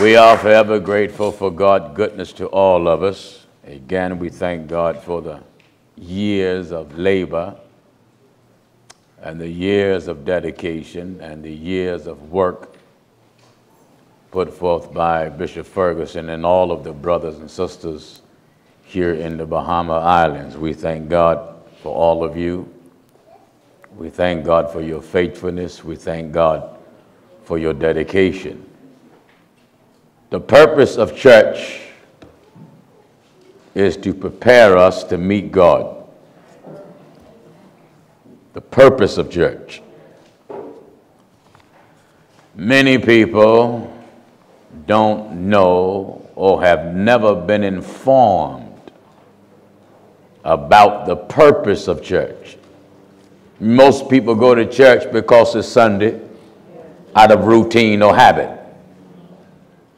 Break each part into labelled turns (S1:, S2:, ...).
S1: We are forever grateful for God's goodness to all of us. Again, we thank God for the years of labor and the years of dedication and the years of work put forth by Bishop Ferguson and all of the brothers and sisters here in the Bahama Islands. We thank God for all of you. We thank God for your faithfulness. We thank God for your dedication. The purpose of church is to prepare us to meet God. The purpose of church. Many people don't know or have never been informed about the purpose of church. Most people go to church because it's Sunday out of routine or habit.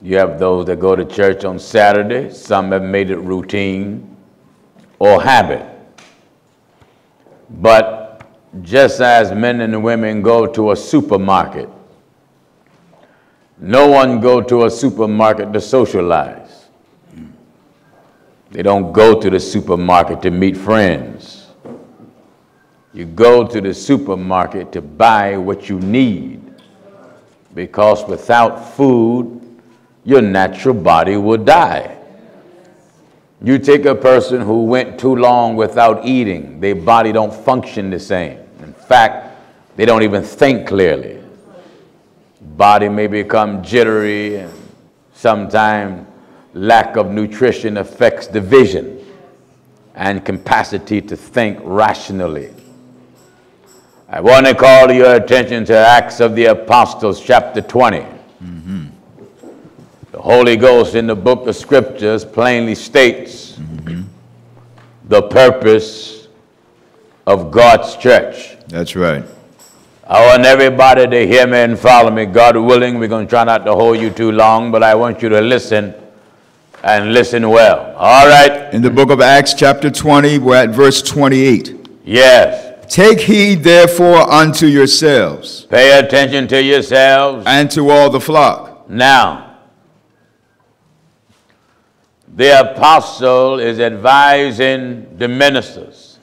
S1: You have those that go to church on Saturday, some have made it routine or habit. But just as men and women go to a supermarket, no one go to a supermarket to socialize. They don't go to the supermarket to meet friends. You go to the supermarket to buy what you need because without food, your natural body will die. You take a person who went too long without eating, their body don't function the same. In fact, they don't even think clearly. Body may become jittery and sometimes lack of nutrition affects the vision and capacity to think rationally. I want to call your attention to Acts of the Apostles, chapter 20. Mm-hmm. The Holy Ghost in the book of Scriptures plainly states mm-hmm. the purpose of God's church.
S2: That's right.
S1: I want everybody to hear me and follow me. God willing, we're going to try not to hold you too long, but I want you to listen and listen well. All right?
S2: In the book of Acts, chapter 20, we're at verse 28.
S1: Yes.
S2: Take heed therefore unto yourselves.
S1: Pay attention to yourselves.
S2: And to all the flock.
S1: Now, the apostle is advising the ministers.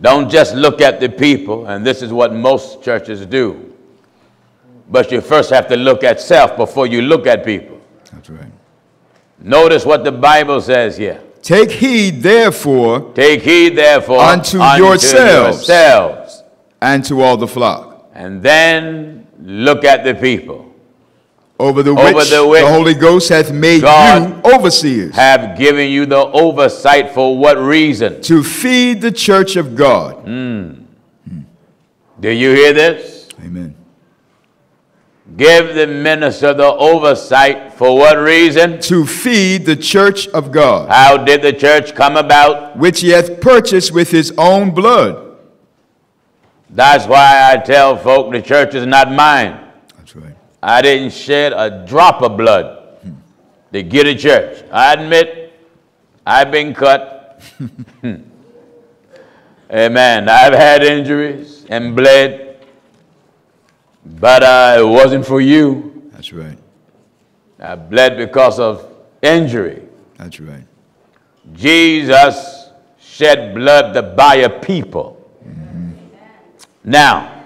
S1: Don't just look at the people, and this is what most churches do. But you first have to look at self before you look at people.
S2: That's right.
S1: Notice what the Bible says here.
S2: Take heed, therefore,
S1: take heed, therefore,
S2: unto, unto yourselves,
S1: yourselves,
S2: and to all the flock.
S1: And then look at the people.
S2: Over the, Over which, the which the Holy Ghost hath made God you overseers.
S1: Have given you the oversight for what reason?
S2: To feed the church of God.
S1: Mm. Mm. Do you hear this?
S2: Amen.
S1: Give the minister the oversight for what reason?
S2: To feed the church of God.
S1: How did the church come about?
S2: Which he hath purchased with his own blood.
S1: That's why I tell folk the church is not mine. I didn't shed a drop of blood hmm. to get a church. I admit I've been cut. Amen. I've had injuries and bled. But uh, it wasn't for you.
S2: That's right.
S1: I bled because of injury.
S2: That's right.
S1: Jesus shed blood to buy a people. Mm-hmm. Now,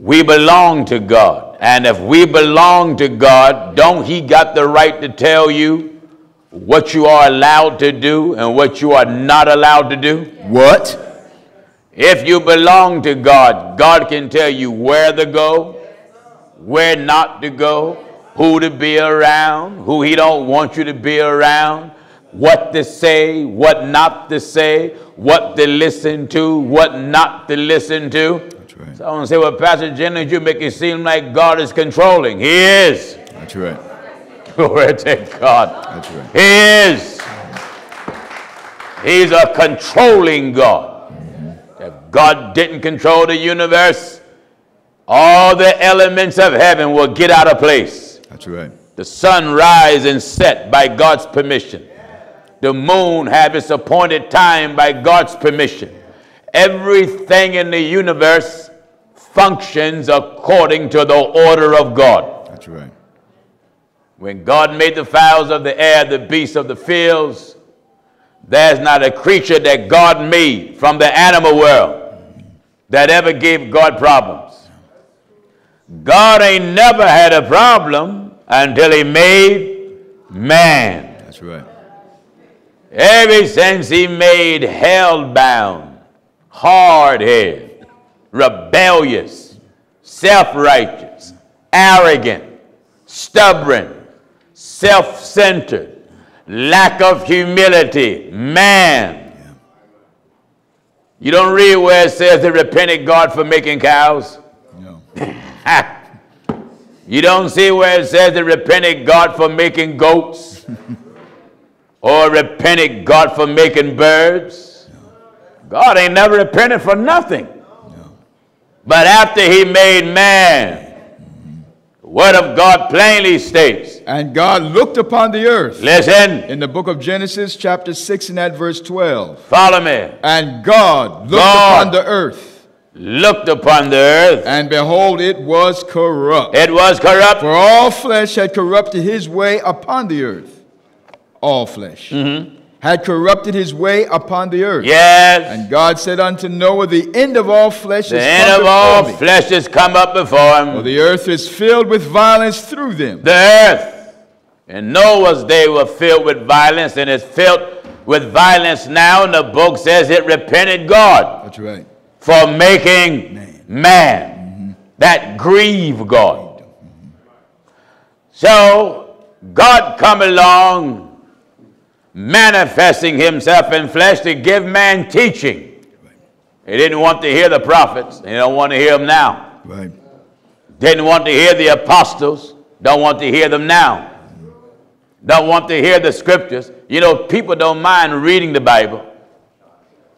S1: we belong to God. And if we belong to God, don't He got the right to tell you what you are allowed to do and what you are not allowed to do?
S2: What?
S1: If you belong to God, God can tell you where to go, where not to go, who to be around, who he don't want you to be around, what to say, what not to say, what to listen to, what not to listen to.
S2: That's right.
S1: So I want to say, well, Pastor Jennings, you make it seem like God is controlling. He is.
S2: That's right.
S1: Glory to God.
S2: That's right.
S1: He is. He's a controlling God. Mm-hmm. If God didn't control the universe, all the elements of heaven will get out of place.
S2: That's right.
S1: The sun rise and set by God's permission. The moon have its appointed time by God's permission. Everything in the universe functions according to the order of God.
S2: That's right.
S1: When God made the fowls of the air, the beasts of the fields, there's not a creature that God made from the animal world that ever gave God problems. God ain't never had a problem until he made man.
S2: That's right.
S1: Ever since he made hell-bound, hard-headed, rebellious, self-righteous, arrogant, stubborn, self-centered, lack of humility, man. You don't read where it says they repented God for making cows?
S2: No.
S1: you don't see where it says they repented God for making goats? or repented God for making birds? God ain't never repented for nothing. But after he made man, the Word of God plainly states.
S2: And God looked upon the earth.
S1: Listen.
S2: In the book of Genesis, chapter 6 and at verse 12.
S1: Follow me.
S2: And God looked God upon the earth.
S1: Looked upon the earth.
S2: And behold, it was corrupt.
S1: It was corrupt.
S2: For all flesh had corrupted his way upon the earth. All flesh. Mm -hmm had corrupted his way upon the earth.
S1: Yes.
S2: And God said unto Noah, The end of all flesh
S1: the
S2: is
S1: end of all me. flesh is come up before him.
S2: For the earth is filled with violence through them.
S1: The earth in Noah's day were filled with violence, and is filled with violence now. And the book says it repented God.
S2: That's right.
S1: For making man, man mm -hmm. that grieve God. Mm -hmm. So God come along manifesting himself in flesh to give man teaching. He didn't want to hear the prophets. He don't want to hear them now.
S2: Right.
S1: Didn't want to hear the apostles. Don't want to hear them now. Don't want to hear the scriptures. You know, people don't mind reading the Bible.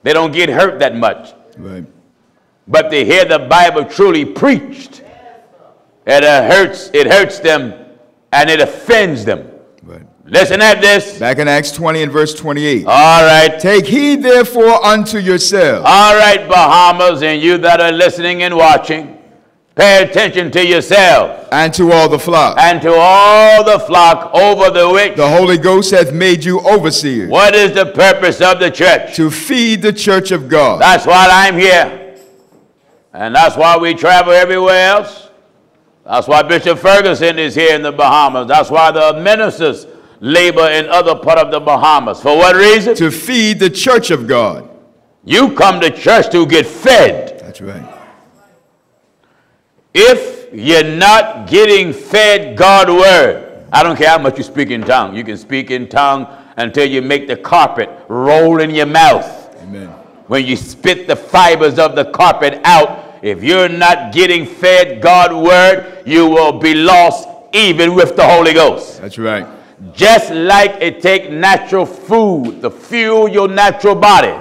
S1: They don't get hurt that much.
S2: Right.
S1: But to hear the Bible truly preached, it hurts, it hurts them and it offends them. Listen at this.
S2: Back in Acts 20 and verse 28.
S1: All right.
S2: Take heed therefore unto yourselves.
S1: All right, Bahamas, and you that are listening and watching, pay attention to yourself.
S2: And to all the flock.
S1: And to all the flock over the which
S2: the Holy Ghost hath made you overseers.
S1: What is the purpose of the church?
S2: To feed the church of God.
S1: That's why I'm here. And that's why we travel everywhere else. That's why Bishop Ferguson is here in the Bahamas. That's why the ministers labor in other part of the Bahamas. For what reason?
S2: To feed the church of God.
S1: You come to church to get fed.
S2: That's right.
S1: If you're not getting fed God's word, I don't care how much you speak in tongue. You can speak in tongue until you make the carpet roll in your mouth.
S2: Amen.
S1: When you spit the fibers of the carpet out, if you're not getting fed God's word, you will be lost even with the Holy Ghost.
S2: That's right.
S1: Just like it takes natural food to fuel your natural body,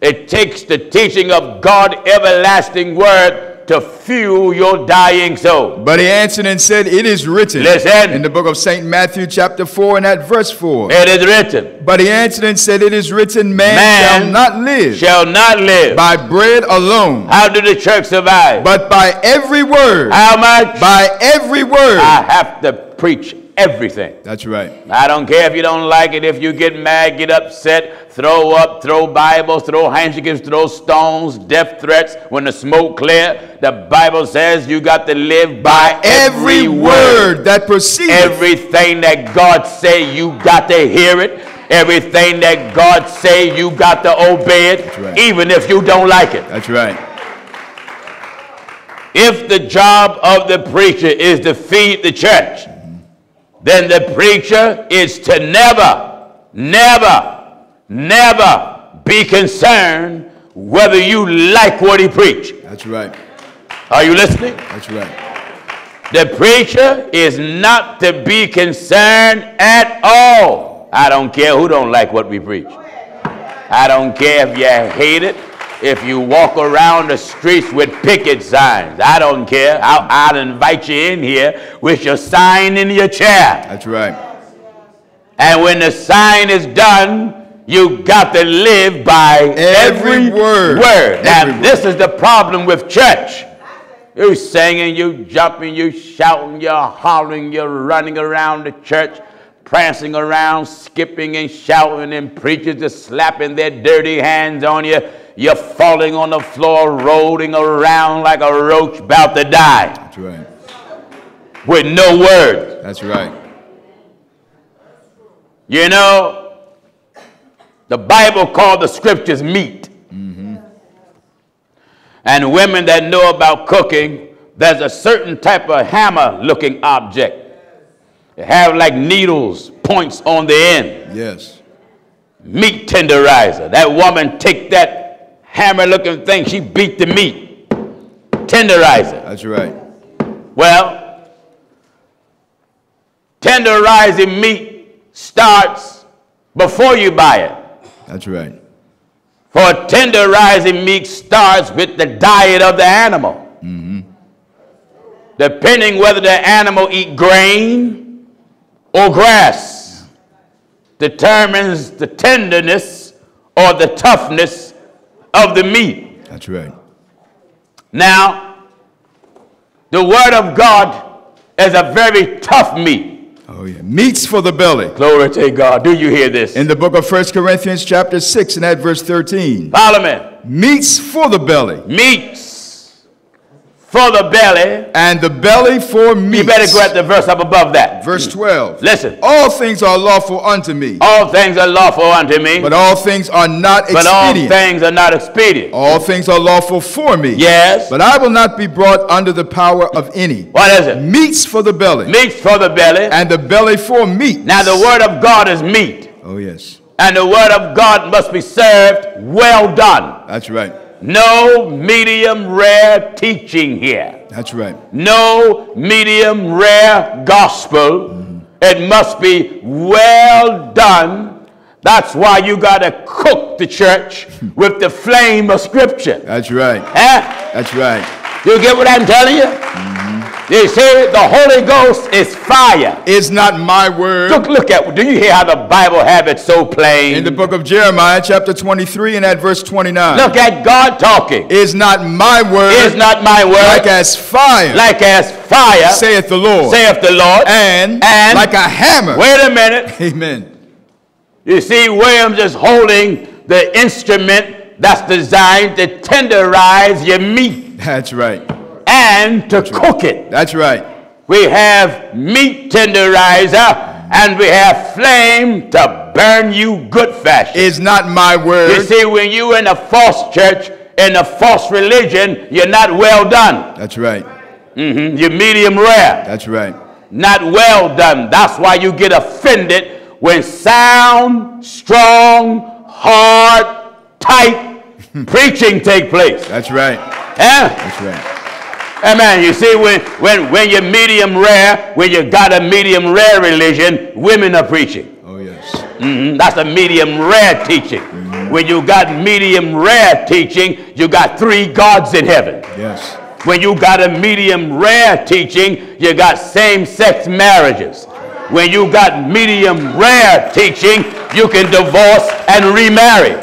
S1: it takes the teaching of God everlasting word to fuel your dying soul.
S2: But he answered and said, It is written.
S1: Listen.
S2: In the book of St. Matthew, chapter 4, and at verse 4.
S1: It is written.
S2: But he answered and said, It is written, Man, man shall not live.
S1: Shall not live.
S2: By bread alone.
S1: How did the church survive?
S2: But by every word.
S1: How much?
S2: By every word.
S1: I have to preach everything.
S2: That's right.
S1: I don't care if you don't like it, if you get mad, get upset, throw up, throw Bibles, throw handkerchiefs, throw stones, death threats. When the smoke clear, the Bible says you got to live by, by every, every word
S2: that proceeds.
S1: Everything that God say, you got to hear it. Everything that God say, you got to obey it, right. even if you don't like it.
S2: That's right.
S1: If the job of the preacher is to feed the church, then the preacher is to never, never, never be concerned whether you like what he preached.
S2: That's right.
S1: Are you listening?
S2: That's right.
S1: The preacher is not to be concerned at all. I don't care who don't like what we preach. I don't care if you hate it if you walk around the streets with picket signs. I don't care. I'll, I'll invite you in here with your sign in your chair.
S2: That's right.
S1: And when the sign is done, you got to live by every, every word. word. Now, this is the problem with church. You're singing, you jumping, you shouting, you're hollering, you're running around the church, prancing around, skipping and shouting, and preachers just slapping their dirty hands on you. You're falling on the floor, rolling around like a roach about to die
S2: That's right.
S1: with no words.
S2: That's right.
S1: You know, the Bible called the scriptures meat. Mm-hmm. And women that know about cooking, there's a certain type of hammer looking object. It have like needles, points on the end.
S2: Yes.
S1: Meat tenderizer. That woman take that hammer looking thing, she beat the meat. Tenderizer.
S2: That's right.
S1: Well, tenderizing meat starts before you buy it.
S2: That's right.
S1: For tenderizing meat starts with the diet of the animal. Mm-hmm. Depending whether the animal eat grain or grass determines the tenderness or the toughness of the meat.
S2: That's right.
S1: Now, the word of God is a very tough meat.
S2: Oh yeah. Meats for the belly.
S1: Glory to God. Do you hear this?
S2: In the book of 1 Corinthians chapter 6 and at verse 13.
S1: Parliament.
S2: Meats for the belly.
S1: Meats for the belly.
S2: And the belly for meats.
S1: You better go at the verse up above that.
S2: Verse 12.
S1: Listen.
S2: All things are lawful unto me,
S1: All things are lawful unto me,
S2: but all things are not
S1: but all things are not expedient.
S2: All things are lawful for me.
S1: Yes.
S2: But I will not be brought under the power of any.
S1: What is it?
S2: Meats for the belly.
S1: Meats for the belly.
S2: And the belly for meat.
S1: Now the word of God is meat.
S2: Oh, yes.
S1: And the word of God must be served well done.
S2: That's right.
S1: No medium rare teaching here.
S2: That's right.
S1: No medium rare gospel. It must be well done. That's why you got to cook the church with the flame of scripture.
S2: That's right.
S1: Huh?
S2: That's right.
S1: You get what I'm telling you? Mm. You see, the Holy Ghost is fire.
S2: Is not my word.
S1: Look, look at, do you hear how the Bible have it so plain?
S2: In the book of Jeremiah, chapter 23, and at verse 29.
S1: Look at God talking.
S2: Is not my word.
S1: Is not my word
S2: like as fire.
S1: like as fire,
S2: saith the Lord.
S1: saith the Lord.
S2: and,
S1: and-
S2: like a hammer.
S1: Wait a minute.
S2: Amen.
S1: You see, Williams is holding the instrument that's designed to tenderize your meat
S2: That's right.
S1: And to cook it.
S2: That's right.
S1: We have meat tenderizer and we have flame to burn you good fashion.
S2: Is not my word.
S1: You see, when you're in a false church, in a false religion, you're not well done.
S2: That's right.
S1: Mm-hmm. You're medium rare.
S2: That's right.
S1: Not well done. That's why you get offended when sound, strong, hard, tight preaching take place.
S2: That's right.
S1: Yeah.
S2: That's right.
S1: Amen. You see, when, when, when you're medium rare, when you got a medium rare religion, women are preaching.
S2: Oh, yes.
S1: Mm-hmm. That's a medium rare teaching. When you got medium rare teaching, you got three gods in heaven.
S2: Yes.
S1: When you got a medium rare teaching, you got same sex marriages. When you got medium rare teaching, you can divorce and remarry.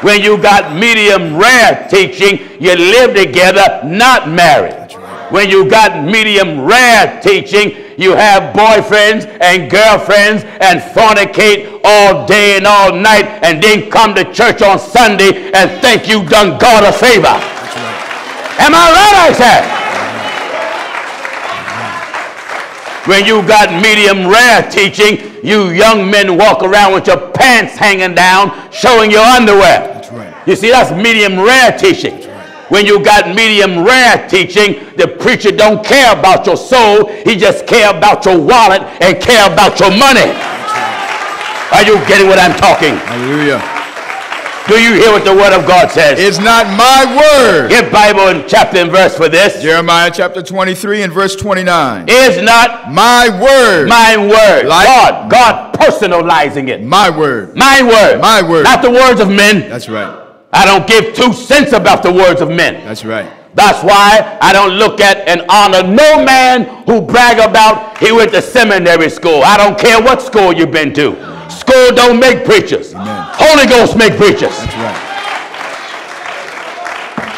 S1: When you got medium rare teaching, you live together, not married. When you got medium rare teaching, you have boyfriends and girlfriends and fornicate all day and all night and then come to church on Sunday and think you've done God a favor. Am I right, I said? When you got medium rare teaching, you young men walk around with your pants hanging down, showing your underwear.
S2: That's right.
S1: You see, that's medium rare teaching. When you got medium rare teaching, the preacher don't care about your soul. He just care about your wallet and care about your money. Are you getting what I'm talking?
S2: Hallelujah.
S1: Do you hear what the word of God says?
S2: It's not my word.
S1: Get Bible and chapter and verse for this.
S2: Jeremiah chapter 23 and verse 29.
S1: Is not
S2: My word.
S1: my word.
S2: Like-
S1: God, God personalizing it.
S2: My word.
S1: My word.
S2: My word.
S1: Not the words of men.
S2: That's right.
S1: I don't give two cents about the words of men.
S2: That's right.
S1: That's why I don't look at and honor no man who brag about he went to seminary school. I don't care what school you've been to. School don't make preachers.
S2: Amen.
S1: Holy Ghost make preachers.
S2: That's right.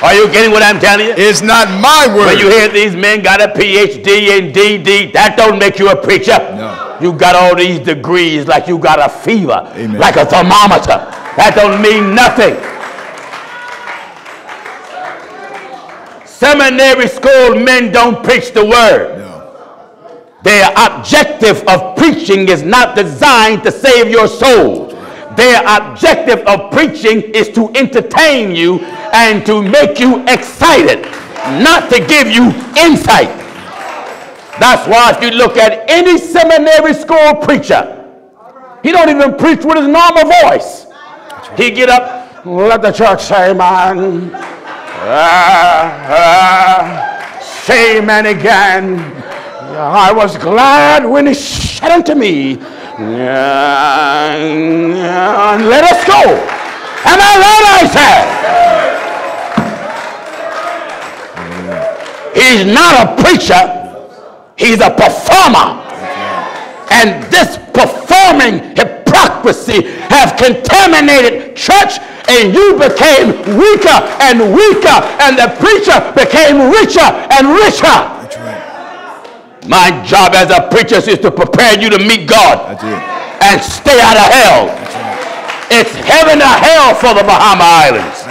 S1: Are you getting what I'm telling you?
S2: It's not my word.
S1: When you hear these men got a PhD and DD, that don't make you a preacher.
S2: No.
S1: You got all these degrees like you got a fever,
S2: Amen.
S1: like a thermometer. That don't mean nothing. Seminary school men don't preach the word.
S2: no.
S1: Their objective of preaching is not designed to save your soul. Their objective of preaching is to entertain you and to make you excited, not to give you insight. That's why if you look at any seminary school preacher, he don't even preach with his normal voice. He get up, let the church say, man, ah, ah, say amen again. I was glad when he said unto me, "Yeah, yeah, let us go. Am I right, I said? He's not a preacher, he's a performer. And this performing hypocrisy have contaminated church and you became weaker and weaker and the preacher became richer and richer.
S2: That's right.
S1: My job as a preacher is to prepare you to meet God
S2: That's it.
S1: and stay out of hell.
S2: That's right.
S1: It's heaven or hell for the Bahama Islands.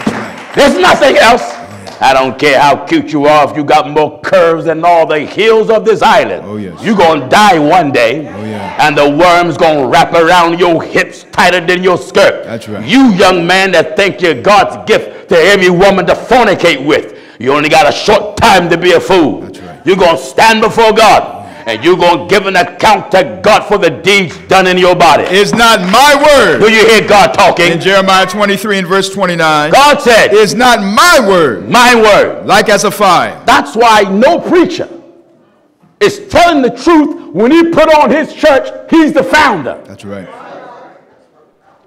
S1: There's nothing else. I don't care how cute you are if you got more curves than all the hills of this island.
S2: Oh, yes.
S1: You're going to die one day.
S2: Oh, yeah.
S1: And the worm's going to wrap around your hips tighter than your skirt.
S2: That's right.
S1: You young man that think you're God's gift to every woman to fornicate with. You only got a short time to be a fool.
S2: That's right.
S1: You're going to stand before God. And you're going to give an account to God for the deeds done in your body.
S2: Is not my word.
S1: Do you hear God talking? In?
S2: Jeremiah 23 and verse 29.
S1: God said,
S2: Is not my word.
S1: my word.
S2: Like as a fire.
S1: That's why no preacher is telling the truth when he put on his church, he's the founder.
S2: That's right.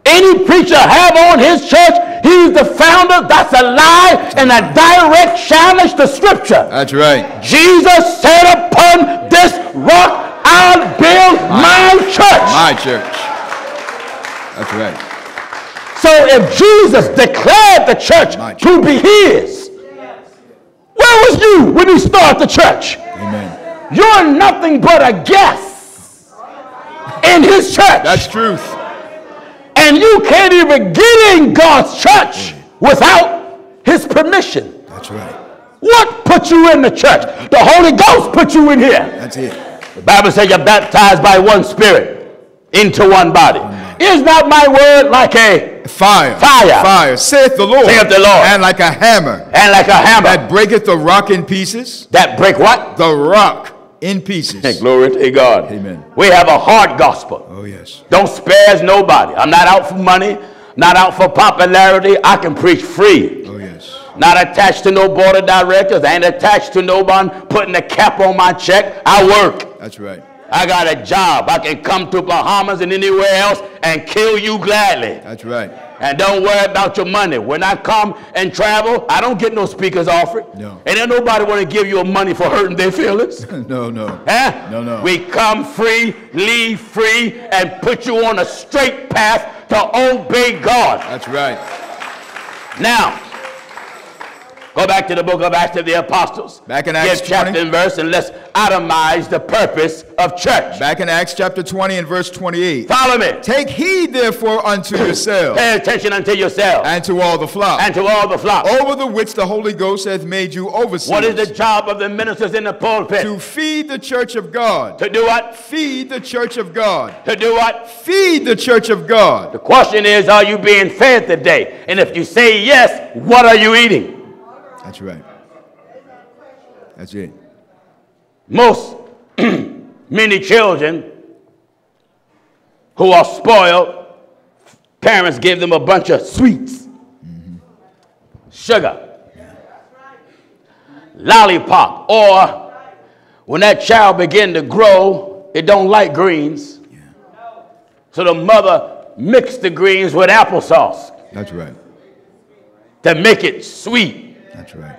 S1: Any preacher have on his church, he's the founder. That's a lie and a direct challenge to scripture.
S2: That's right.
S1: Jesus said, upon this rock I'll build my church.
S2: My church. That's right.
S1: So if Jesus declared the church
S2: My
S1: to be his, where was you when he started the church?
S2: Amen.
S1: You're nothing but a guest in his church.
S2: That's truth.
S1: And you can't even get in God's church without his permission.
S2: That's right.
S1: What put you in the church? The Holy Ghost put you in here.
S2: That's it.
S1: The Bible says you're baptized by one spirit into one body. Is not my word like a
S2: Fire.
S1: Fire.
S2: Fire. Saith the Lord.
S1: Saith the Lord.
S2: And like a hammer
S1: and like a hammer
S2: that breaketh the rock in pieces.
S1: that break what?
S2: The rock in pieces.
S1: Glory to God.
S2: Amen.
S1: We have a hard gospel.
S2: Oh, yes.
S1: Don't spares nobody. I'm not out for money, not out for popularity. I can preach free.
S2: Oh, yes.
S1: Not attached to no board of directors. I ain't attached to no one putting a cap on my check. I work.
S2: That's right.
S1: I got a job. I can come to Bahamas and anywhere else and kill you gladly.
S2: That's right.
S1: And don't worry about your money. When I come and travel, I don't get no speakers offered.
S2: No.
S1: And ain't nobody want to give you money for hurting their feelings.
S2: No, no.
S1: Huh?
S2: No, no.
S1: We come free, leave free, and put you on a straight path to obey God.
S2: That's right.
S1: Now, go back to the book of Acts of the Apostles.
S2: Back in Acts
S1: Give chapter
S2: 20.
S1: and verse, and let's atomize the purpose of church.
S2: Back in Acts chapter 20 and verse 28.
S1: Follow me.
S2: Take heed therefore unto yourselves
S1: Pay attention unto yourself
S2: and to all the flock,
S1: and to all the flock.
S2: over the which the Holy Ghost hath made you overseers.
S1: What is the job of the ministers in the pulpit?
S2: To feed the church of God.
S1: To do what?
S2: Feed the church of God.
S1: To do what?
S2: Feed the church of God.
S1: The question is, are you being fed today? And if you say yes, what are you eating?
S2: That's right. That's it.
S1: Most many children who are spoiled, parents give them a bunch of sweets, mm-hmm. sugar, lollipop, or when that child begin to grow, it don't like greens. So the mother mixed the greens with applesauce
S2: That's right.
S1: to make it sweet,
S2: That's right.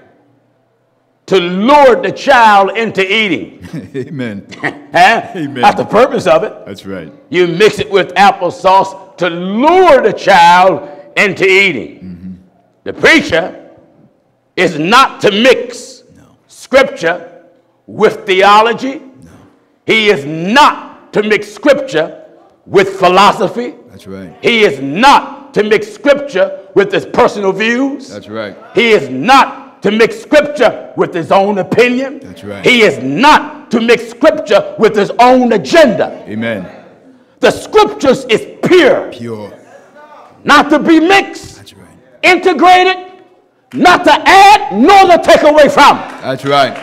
S1: to lure the child into eating.
S2: Amen. Amen.
S1: That's the purpose of it.
S2: That's right.
S1: You mix it with applesauce to lure the child into eating. Mm-hmm. The preacher is not to mix scripture with theology. He is not to mix scripture with philosophy.
S2: That's right.
S1: He is not to mix scripture with his personal views.
S2: That's right.
S1: He is not to mix scripture with his own opinion.
S2: That's right.
S1: He is not to mix scripture with his own agenda.
S2: Amen.
S1: The scriptures is pure,
S2: Pure.
S1: not to be mixed,
S2: That's right.
S1: integrated, not to add nor to take away from.
S2: That's right.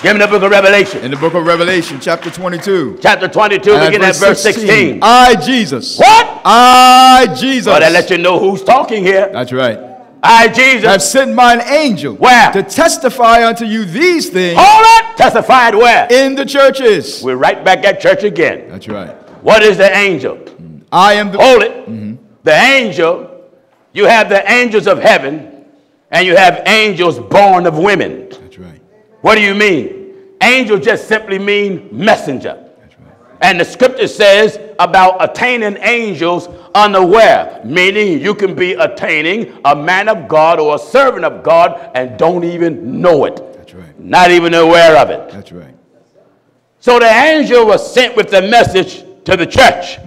S1: Give me the book of Revelation,
S2: In the book of Revelation, chapter 22,
S1: chapter 22,
S2: and
S1: begin at verse 16.
S2: I, Jesus.
S1: What?
S2: I, Jesus.
S1: But let you know who's talking here.
S2: That's right.
S1: I, Jesus.
S2: Have sent mine angel.
S1: Where?
S2: To testify unto you these things
S1: Hold it. Testified where?
S2: in the churches.
S1: We're right back at church again.
S2: That's right.
S1: What is the angel? Mm.
S2: I am the.
S1: Hold it. Mm-hmm. The angel, you have the angels of heaven, and you have angels born of women. What do you mean? Angel just simply mean messenger. And the scripture says about attaining angels unaware, meaning you can be attaining a man of God or a servant of God and don't even know it,
S2: That's right.
S1: not even aware of it.
S2: That's right.
S1: So the angel was sent with the message to the church.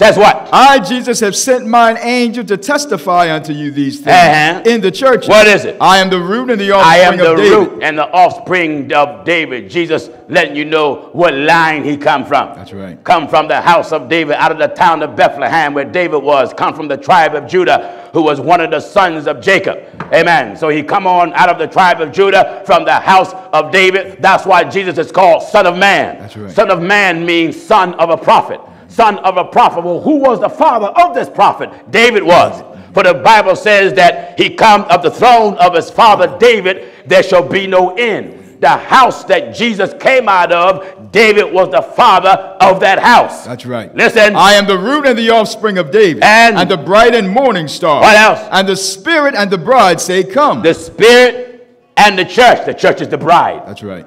S1: Says what?
S2: I, Jesus, have sent mine angel to testify unto you these things
S1: Uh-huh.
S2: in the churches.
S1: What is it?
S2: I am the root and the offspring
S1: I am the
S2: of David.
S1: root and the offspring of David. Jesus letting you know what line he come from.
S2: That's right.
S1: Come from the house of David, out of the town of Bethlehem where David was. Come from the tribe of Judah, who was one of the sons of Jacob. Amen. So he come on out of the tribe of Judah from the house of David. That's why Jesus is called Son of Man.
S2: That's right.
S1: Son of Man means son of a prophet. Son of a prophet. Well, who was the father of this prophet? David was. For the Bible says that he come of the throne of his father David, there shall be no end. The house that Jesus came out of, David was the father of that house.
S2: That's right.
S1: Listen.
S2: I am the root and the offspring of David,
S1: And-
S2: the bright and morning star.
S1: What else?
S2: And the Spirit and the bride say, Come.
S1: the Spirit and the church. The church is the bride.
S2: That's right.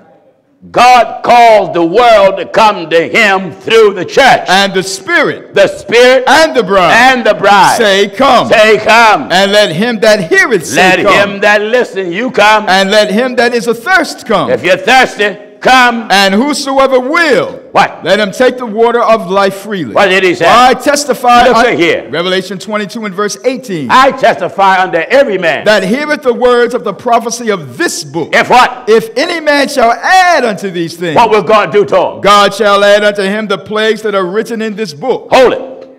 S1: God calls the world to come to him through the church.
S2: And the Spirit
S1: the Spirit
S2: and the bride
S1: and the bride.
S2: say, Come.
S1: Say, come.
S2: and let him that heareth say,
S1: Let
S2: Come.
S1: him that listen, you come.
S2: and let him that is athirst come.
S1: If you're thirsty, come.
S2: and whosoever will,
S1: What?
S2: let him take the water of life freely.
S1: What did he say?
S2: I testify
S1: Look
S2: un-
S1: here.
S2: Revelation 22 and verse 18
S1: I testify unto every man.
S2: that heareth the words of the prophecy of this book.
S1: If what?
S2: If any man shall add unto these things,
S1: What will God do to him?
S2: God shall add unto him the plagues that are written in this book.
S1: Hold it.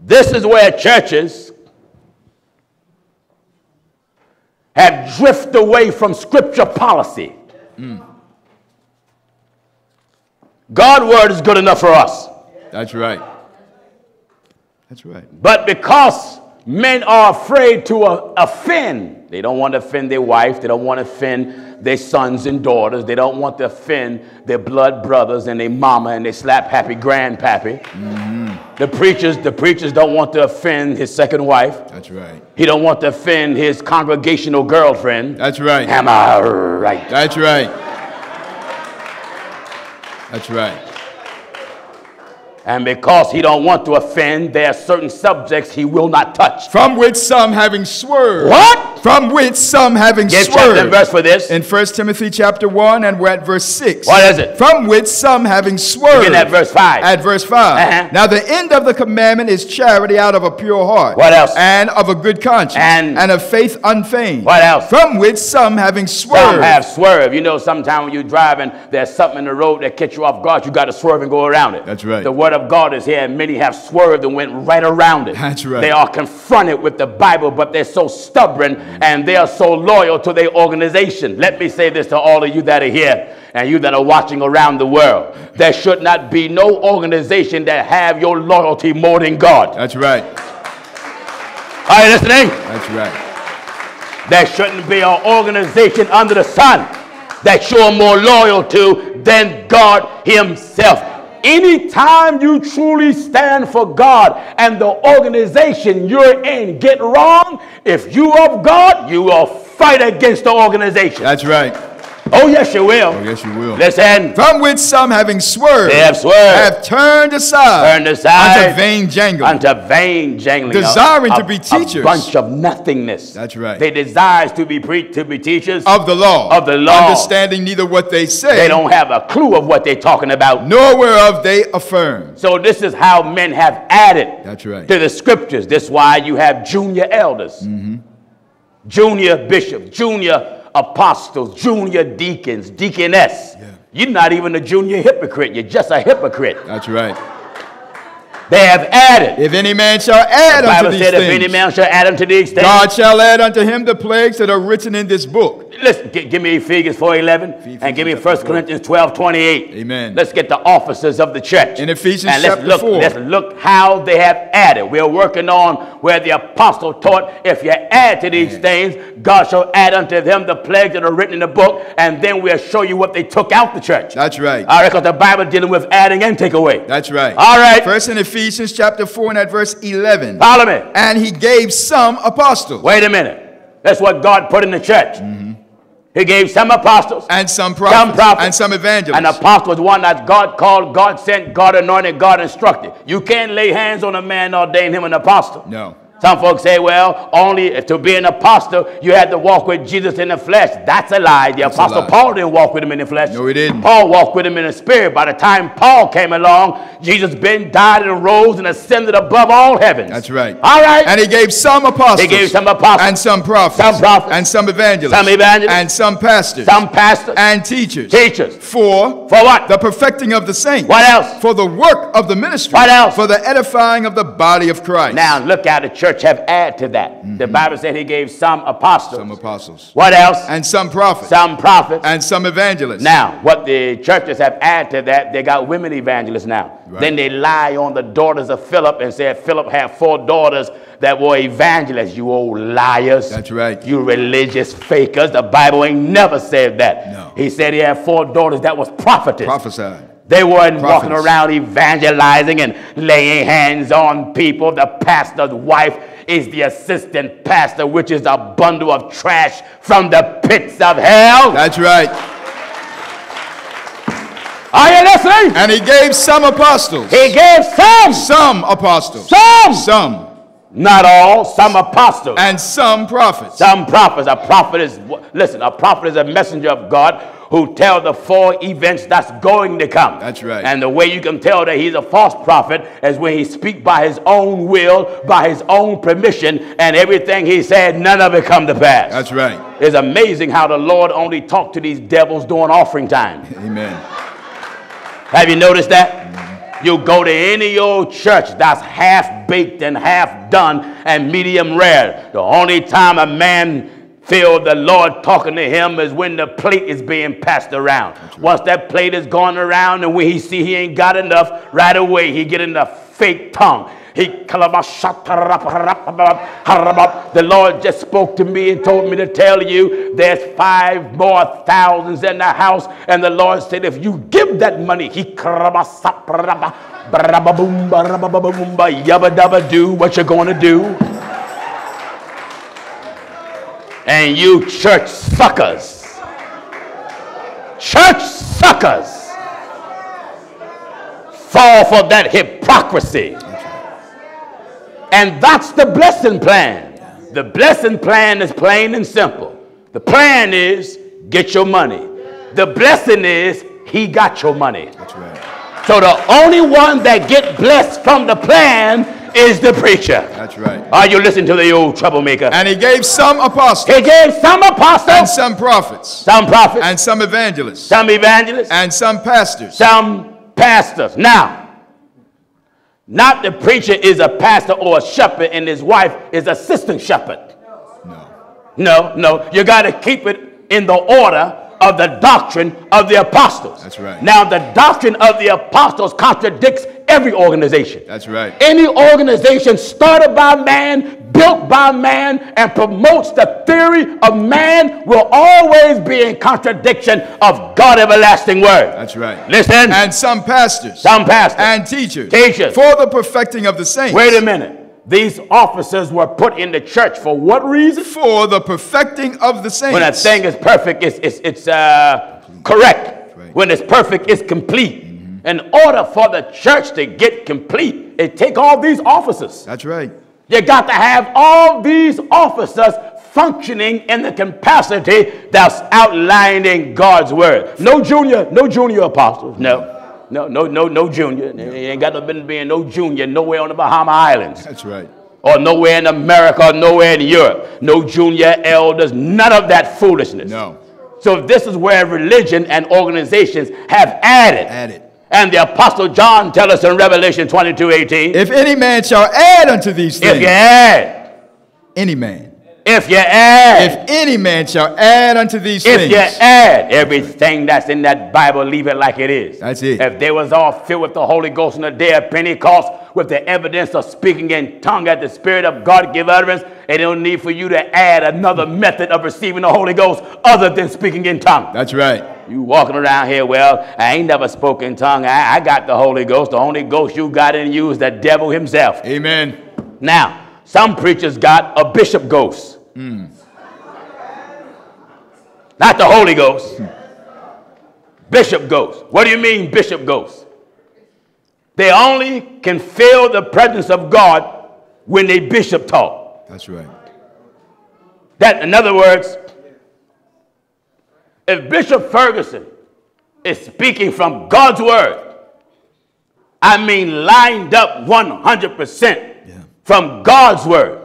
S1: This is where churches have drifted away from scripture policy. God's word is good enough for us.
S2: That's right. That's right.
S1: But because men are afraid to uh, offend, they don't want to offend their wife, they don't want to offend their sons and daughters, they don't want to offend their blood brothers and their mama and their slap happy grandpappy. The preachers, the preachers don't want to offend his second wife.
S2: That's right.
S1: He don't want to offend his congregational girlfriend.
S2: That's right.
S1: Am I right?
S2: That's right. That's right.
S1: And because he don't want to offend, there are certain subjects he will not touch.
S2: From which some having swerved.
S1: What?
S2: From which some having
S1: Give chapter and verse for this.
S2: In 1 Timothy chapter 1, and we're at verse 6.
S1: What is it?
S2: From which some having swerved.
S1: Begin at verse 5.
S2: At verse 5.
S1: Uh-huh.
S2: Now the end of the commandment is charity out of a pure heart.
S1: What else?
S2: And of a good conscience.
S1: And, And-
S2: of faith unfeigned.
S1: What else?
S2: From which some having swerved.
S1: Some have swerved. You know, sometimes when you're driving, there's something in the road that catch you off guard. You got to swerve and go around it.
S2: That's right.
S1: The word of God is here, and many have swerved and went right around it.
S2: That's right.
S1: They are confronted with the Bible, but they're so stubborn and they are so loyal to their organization. Let me say this to all of you that are here and you that are watching around the world. There should not be no organization that have your loyalty more than God.
S2: That's right.
S1: Are you listening?
S2: That's right.
S1: There shouldn't be an organization under the sun that you're more loyal to than God Himself. Anytime you truly stand for God and the organization you're in get wrong, if you of God, you will fight against the organization.
S2: That's right.
S1: Oh, yes, you will.
S2: Oh, yes, you will.
S1: Listen,
S2: From which some, having swerved,
S1: they have swerved,
S2: have turned aside,
S1: turned aside
S2: unto vain jangling.
S1: unto vain jangling,
S2: Desiring
S1: a,
S2: to be teachers, a
S1: bunch of nothingness.
S2: That's right.
S1: They desire to be pre- to be teachers.
S2: of the law,
S1: Of the law.
S2: understanding neither what they say,
S1: they don't have a clue of what they're talking about.
S2: nor whereof they affirm.
S1: So this is how men have added
S2: That's right.
S1: to the scriptures. This is why you have junior elders, mm-hmm. junior bishops, junior apostles, junior deacons, deaconess. You're not even a junior hypocrite. You're just a hypocrite.
S2: That's right.
S1: They have added.
S2: If any man shall add
S1: The
S2: unto
S1: Bible
S2: these
S1: said, if any man shall add unto these things,
S2: God shall add unto him the plagues that are written in this book.
S1: Listen, gi- give me Ephesians 4.11 and give me 1 Corinthians 12.28.
S2: Amen.
S1: Let's get the officers of the church.
S2: In Ephesians
S1: and let's look,
S2: 4.
S1: Let's look how they have added. We're working on where the apostle taught, if you add to these things, God shall add unto them the plagues that are written in the book, and then we'll show you what they took out the church.
S2: That's right.
S1: All right, because the Bible dealing with adding and take away.
S2: That's right.
S1: All right.
S2: First in Ephesians chapter 4 and at verse 11.
S1: Follow me.
S2: And he gave some apostles
S1: Wait a minute. That's what God put in the church. Mm-hmm. He gave some apostles.
S2: and some prophets,
S1: Some prophets
S2: and some evangelists.
S1: An apostle is one that God called, God sent, God anointed, God instructed. You can't lay hands on a man and ordain him an apostle.
S2: no.
S1: Some folks say, well, only to be an apostle, you had to walk with Jesus in the flesh. That's a lie. The
S2: a
S1: apostle
S2: lie.
S1: Paul didn't walk with him in the flesh.
S2: No, he didn't.
S1: Paul walked with him in the spirit. By the time Paul came along, Jesus been, died, and rose and ascended above all heavens.
S2: That's right.
S1: All right.
S2: And he gave some apostles.
S1: He gave some apostles.
S2: And some prophets.
S1: Some prophets.
S2: And some evangelists.
S1: Some evangelists.
S2: And some pastors.
S1: Some pastors,
S2: and teachers.
S1: teachers.
S2: For
S1: For what?
S2: the perfecting of the saints.
S1: What else?
S2: For the work of the ministry.
S1: What else?
S2: For the edifying of the body of Christ.
S1: Now look how the church have added to that. The mm-hmm. Bible said he gave some apostles.
S2: some apostles.
S1: what else?
S2: And some prophets.
S1: some prophets.
S2: and some evangelists.
S1: now, what the churches have added to that, they got women evangelists now.
S2: Right.
S1: Then they lie on the daughters of Philip and said Philip had four daughters that were evangelists. You old liars.
S2: That's right.
S1: You religious fakers. The Bible ain't never said that.
S2: No.
S1: He said he had four daughters that was prophetess.
S2: prophesied.
S1: They weren't walking around evangelizing and laying hands on people. The pastor's wife is the assistant pastor, which is a bundle of trash from the pits of hell.
S2: That's right.
S1: Are you listening?
S2: And he gave some apostles.
S1: He gave some,
S2: Some apostles.
S1: some,
S2: Some.
S1: Not all, some apostles,
S2: And some prophets.
S1: some prophets. A prophet is, listen, a prophet is a messenger of God who tell the four events that's going to come.
S2: That's right.
S1: And the way you can tell that he's a false prophet is when he speak by his own will, by his own permission, and everything he said, none of it come to pass.
S2: That's right.
S1: It's amazing how the Lord only talked to these devils during offering time.
S2: Amen.
S1: Have you noticed that? You go to any old church that's half baked and half done and medium rare. The only time a man feel the Lord talking to him is when the plate is being passed around. Once that plate is gone around and when he see he ain't got enough, right away he get in the fake tongue. He the Lord just spoke to me and told me to tell you there's five more thousands in the house. And the Lord said, if you give that money, he do what you're going to do. And you church suckers, church suckers, fall for that hypocrisy. And that's the blessing plan. The blessing plan is plain and simple. The plan is get your money. The blessing is he got your money.
S2: That's right.
S1: So the only one that get blessed from the plan is the preacher.
S2: That's right.
S1: Are you listening to the old troublemaker?
S2: And he gave some apostles.
S1: He gave some apostles.
S2: And some prophets.
S1: some prophets,
S2: And some evangelists.
S1: some evangelists,
S2: And some pastors.
S1: some pastors. Now, not the preacher is a pastor or a shepherd and his wife is assistant shepherd.
S2: No.
S1: No, no. You got to keep it in the order of the doctrine of the apostles.
S2: That's right.
S1: Now, the doctrine of the apostles contradicts every organization.
S2: That's right.
S1: Any organization started by man, built by man, and promotes the theory of man will always be in contradiction of God everlasting word.
S2: That's right.
S1: Listen,
S2: And some pastors.
S1: some pastors.
S2: And teachers.
S1: Teachers.
S2: For the perfecting of the saints.
S1: Wait a minute. These officers were put in the church for what reason?
S2: For the perfecting of the saints.
S1: When a thing is perfect, it's, it's, it's uh, correct.
S2: Right.
S1: When it's perfect, it's complete. In order for the church to get complete, it take all these officers.
S2: That's right.
S1: You got to have all these officers functioning in the capacity that's outlined in God's word. No junior, no junior apostles. No. No, no, no, no junior. There ain't got to be being no junior nowhere on the Bahama Islands
S2: That's right.
S1: or nowhere in America or nowhere in Europe. No junior elders, none of that foolishness.
S2: No.
S1: So this is where religion and organizations have added.
S2: Added.
S1: And the Apostle John tells us in Revelation 22, 18,
S2: If any man shall add unto these things.
S1: if you add,
S2: any man.
S1: If you add,
S2: If any man shall add unto these
S1: if
S2: things, If
S1: you add everything that's in that Bible, leave it like it is.
S2: That's it.
S1: If they was all filled with the Holy Ghost on the day of Pentecost, with the evidence of speaking in tongue as the Spirit of God give utterance, it don't need for you to add another method of receiving the Holy Ghost other than speaking in tongue.
S2: that's right.
S1: You walking around here, well, I ain't never spoken tongue. I, I got the Holy Ghost. The only ghost you got in you is the devil himself.
S2: Amen.
S1: Now, some preachers got a bishop ghost. Hmm. Not the Holy Ghost. Bishop ghost. What do you mean, bishop ghost? They only can feel the presence of God when they bishop talk.
S2: That's right.
S1: That, in other words, if Bishop Ferguson is speaking from God's word, I mean lined up 100%
S2: Yeah.
S1: from God's word,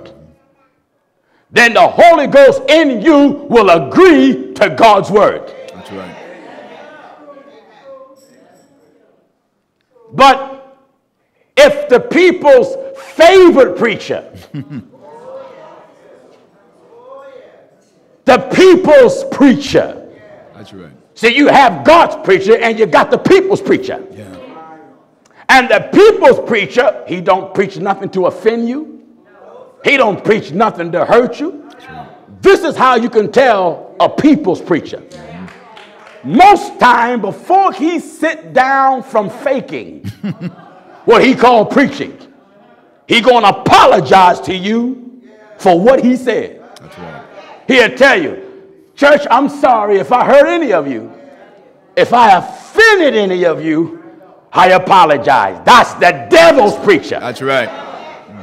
S1: then the Holy Ghost in you will agree to God's word.
S2: That's right.
S1: But if the people's favorite preacher, the people's preacher,
S2: That's right.
S1: See, you have God's preacher and you got the people's preacher.
S2: Yeah.
S1: And the people's preacher, he don't preach nothing to offend you. He don't preach nothing to hurt you. This is how you can tell a people's preacher. Most time before he sit down from faking what he called preaching, he going to apologize to you for what he said.
S2: That's right.
S1: He'll tell you, Church, I'm sorry if I hurt any of you. If I offended any of you, I apologize. That's the devil's preacher.
S2: That's right.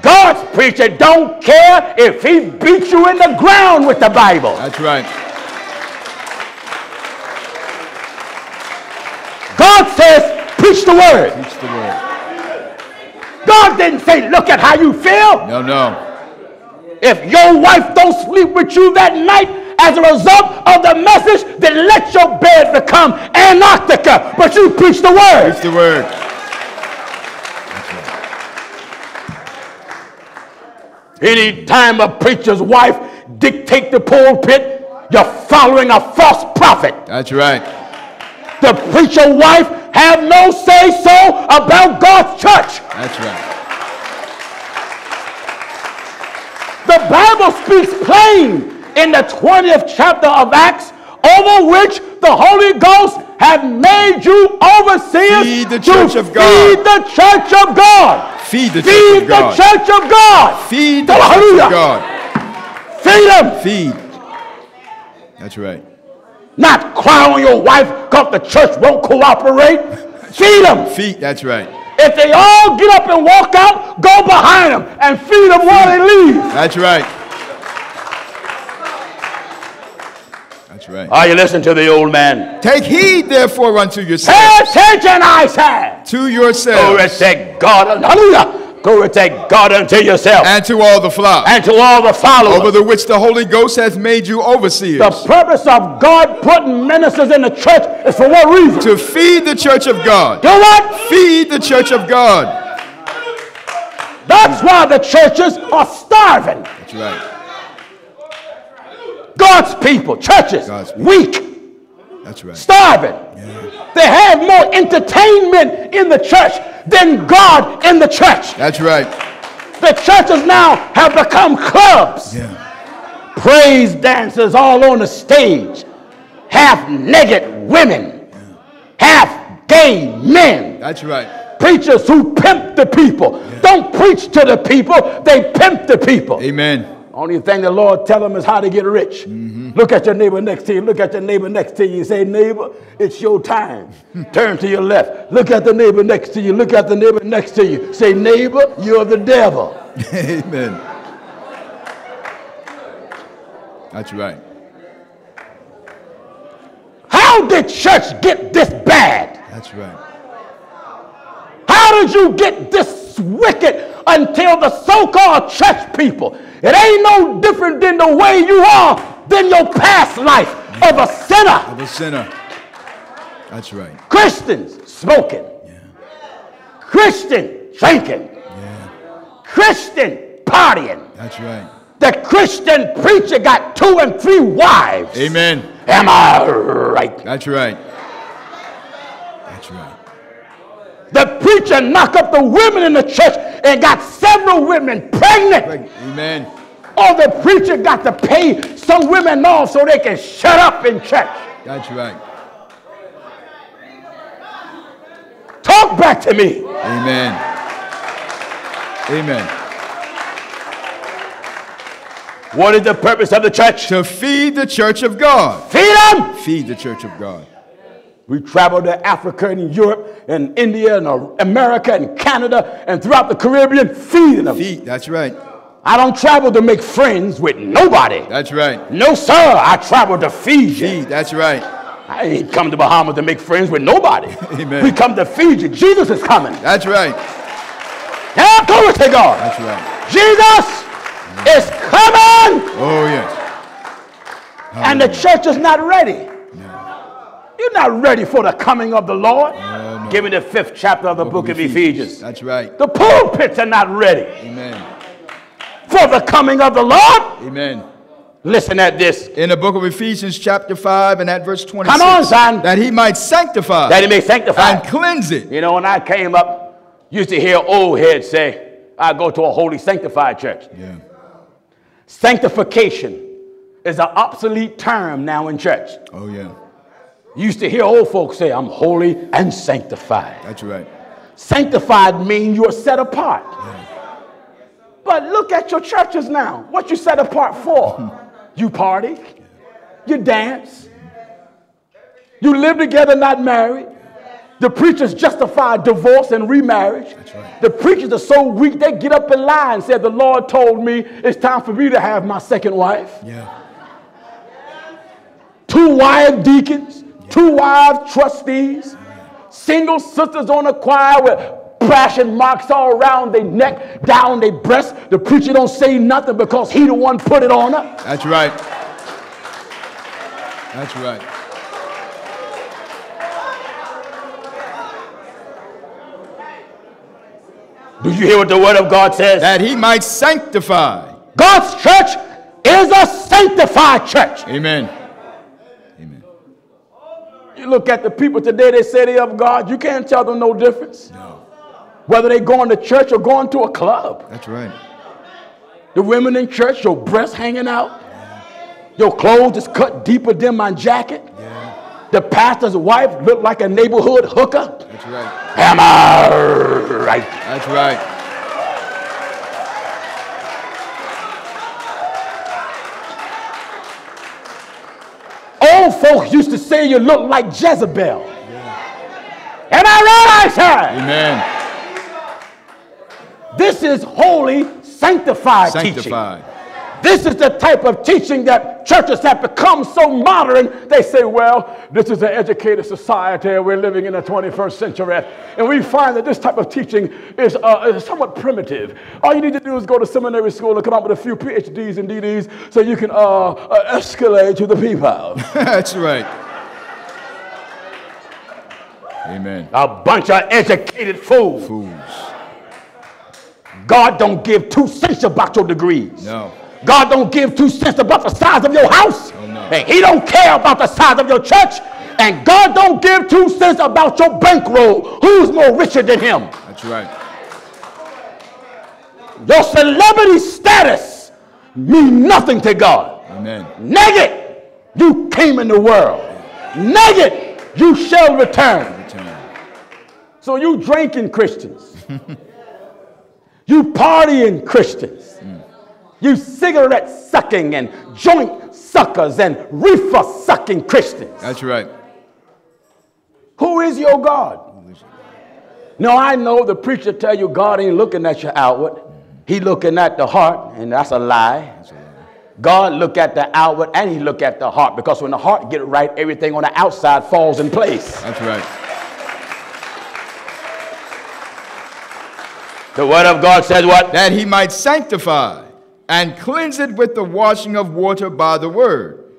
S1: God's preacher don't care if he beats you in the ground with the Bible.
S2: That's right.
S1: God says, preach the word.
S2: Teach the word.
S1: God didn't say, look at how you feel.
S2: No, no.
S1: If your wife don't sleep with you that night as a result of the message, then let your bed become Antarctica. But you preach the word.
S2: Preach the word.
S1: Anytime a preacher's wife dictate the pulpit, you're following a false prophet.
S2: That's right.
S1: The preacher wife have no say so about God's church.
S2: That's right.
S1: The Bible speaks plain in the 20th chapter of Acts, over which the Holy Ghost have made you overseers
S2: Feed the church of God.
S1: feed the church of God.
S2: Feed the church of
S1: the
S2: God.
S1: church of God.
S2: Feed the church of God.
S1: Feed them.
S2: Feed. That's right.
S1: Not cry on your wife because the church won't cooperate. Feed them.
S2: Feed. That's right.
S1: If they all get up and walk out, go behind them and feed them while they leave.
S2: That's right. Right.
S1: Are you listening to the old man?
S2: Take heed, therefore, unto
S1: Pay
S2: yourselves,
S1: attention, I say.
S2: to
S1: Glory
S2: yourselves,
S1: to God. Hallelujah. Glory to God unto yourself
S2: and to all the flock,
S1: and to all the followers.
S2: over the which the Holy Ghost hath made you overseers,
S1: The purpose of God putting ministers in the church is for what reason?
S2: to feed the church of God.
S1: Do what?
S2: Feed the church of God.
S1: That's why the churches are starving.
S2: That's right.
S1: God's people, churches,
S2: God's people.
S1: weak,
S2: That's right.
S1: starving. They have more entertainment in the church than God in the church.
S2: That's right.
S1: The churches now have become clubs.
S2: Yeah.
S1: praise dancers all on the stage, half naked women, half gay men.
S2: That's right.
S1: preachers who pimp the people. Don't preach to the people, they pimp the people.
S2: Amen.
S1: Only thing the Lord tell them is how to get rich. Mm-hmm. Look at your neighbor next to you. Look at your neighbor next to you. say, neighbor, it's your time. Turn to your left. Look at the neighbor next to you. Look at the neighbor next to you. Say, neighbor, you're the devil.
S2: Amen. That's right.
S1: How did church get this bad?
S2: That's right.
S1: How did you get this wicked until the so-called church people? It ain't no different than the way you are than your past life of a sinner.
S2: Of a sinner. That's right.
S1: Christians smoking. Yeah. Christian drinking. Yeah. Christian partying.
S2: That's right.
S1: The Christian preacher got two and three wives.
S2: Amen.
S1: Am I right?
S2: That's right.
S1: Preacher knock up the women in the church and got several women pregnant.
S2: Amen.
S1: Or the preacher got to pay some women off so they can shut up in church.
S2: That's right.
S1: Talk back to me.
S2: Amen. Amen.
S1: What is the purpose of the church?
S2: To feed the church of God.
S1: Feed them.
S2: Feed the church of God.
S1: We traveled to Africa and Europe and India and America and Canada and throughout the Caribbean feeding them.
S2: Feed. That's right.
S1: I don't travel to make friends with nobody.
S2: That's right.
S1: No, sir. I travel to feed you.
S2: Feed. That's right.
S1: I ain't come to Bahamas to make friends with nobody.
S2: Amen.
S1: We come to feed you. Jesus is coming.
S2: That's right.
S1: Yeah, glory to God.
S2: That's right.
S1: Jesus is coming.
S2: Oh, yes.
S1: And the church is not ready. You're not ready for the coming of the Lord.
S2: no.
S1: Give me the fifth chapter of the book, of Ephesians.
S2: That's right.
S1: The pulpits are not ready
S2: Amen.
S1: for the coming of the Lord.
S2: Amen.
S1: Listen at this.
S2: In the book of Ephesians, chapter 5, and at verse 26.
S1: Come on, son.
S2: That he might sanctify
S1: That he may sanctify.
S2: and cleanse it.
S1: You know, when I came up, used to hear old heads say, I go to a holy sanctified church.
S2: Yeah.
S1: Sanctification is an obsolete term now in church.
S2: Oh, yeah.
S1: You used to hear old folks say, I'm holy and sanctified.
S2: That's right.
S1: Sanctified means you're set apart. But look at your churches now. What you set apart for? you party, you dance, you live together not married. The preachers justify divorce and remarriage.
S2: right.
S1: The preachers are so weak they get up and lie and say, The Lord told me it's time for me to have my second wife.
S2: Yeah.
S1: two wife deacons, two wives trustees, single sisters on the choir with passion marks all around their neck, down their breast. The preacher don't say nothing because he the one put it on her.
S2: That's right. That's right.
S1: Do you hear what the word of God says?
S2: That he might sanctify.
S1: God's church is a sanctified church.
S2: Amen.
S1: You look at the people today, they say they of God, you can't tell them no difference.
S2: No.
S1: Whether they going to church or going to a club.
S2: That's right.
S1: The women in church, your breasts hanging out. Yeah. Your clothes is cut deeper than my jacket.
S2: Yeah.
S1: The pastor's wife looked like a neighborhood hooker.
S2: That's right.
S1: Am I right?
S2: That's right.
S1: Old folks used to say you look like Jezebel. Am I right, I said?
S2: Amen.
S1: This is holy, sanctified, teaching. This is the type of teaching that churches have become so modern. They say, well, this is an educated society. and We're living in the 21st century. And we find that this type of teaching is, uh, is somewhat primitive. All you need to do is go to seminary school and come up with a few PhDs and DDs so you can uh, uh, escalate to the people.
S2: That's right. Amen.
S1: a bunch of educated fools.
S2: Fools.
S1: God don't give two cents about your degrees.
S2: No.
S1: God don't give two cents about the size of your house.
S2: Oh, no.
S1: And he don't care about the size of your church. And God don't give two cents about your bankroll. Who's more richer than him?
S2: That's right.
S1: Your celebrity status mean nothing to God.
S2: Amen.
S1: Naked, you came in the world. Naked, you shall return.
S2: Return.
S1: So you drinking Christians, you partying Christians, you cigarette sucking and joint suckers and reefer sucking Christians.
S2: That's right.
S1: Who is your God? No, I know the preacher tell you God ain't looking at your outward. He looking at the heart, and that's a lie. God look at the outward and he look at the heart because when the heart get right, everything on the outside falls in place.
S2: That's right.
S1: The word of God says what?
S2: That he might sanctify and cleanse it with the washing of water by the word,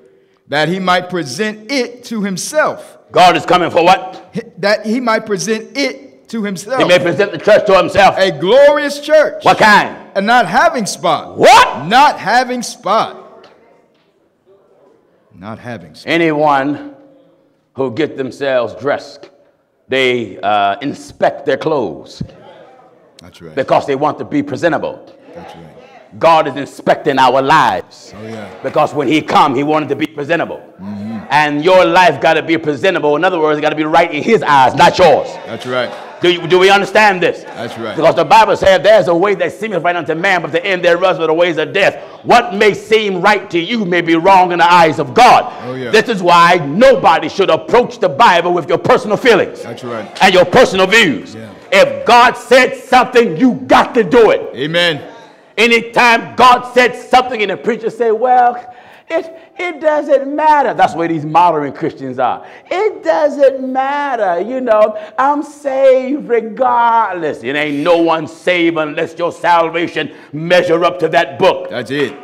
S2: that he might present it to himself.
S1: God is coming for what?
S2: That he might present it to himself.
S1: He may present the church to himself.
S2: a glorious church.
S1: What kind?
S2: And not having spot.
S1: What?
S2: Not having spot. Not having spot.
S1: Anyone who get themselves dressed, they uh, inspect their clothes
S2: That's right.
S1: because they want to be presentable.
S2: That's right.
S1: God is inspecting our lives.
S2: Oh, yeah.
S1: Because when he come, he wanted to be presentable. Mm-hmm. And your life got to be presentable. In other words, it got to be right in his eyes, not yours.
S2: That's right.
S1: Do, you, do we understand this?
S2: That's right.
S1: Because the Bible says there's a way that seemeth right unto man, but the end thereof are the ways of death. What may seem right to you may be wrong in the eyes of God.
S2: Oh, yeah.
S1: This is why nobody should approach the Bible with your personal feelings
S2: That's right.
S1: and your personal views.
S2: Yeah.
S1: If God said something, you got to do it.
S2: Amen.
S1: Anytime God said something and the preacher say, well, it, it doesn't matter. That's where these modern Christians are. It doesn't matter. You know, I'm saved regardless. It ain't no one saved unless your salvation measure up to that book.
S2: That's it.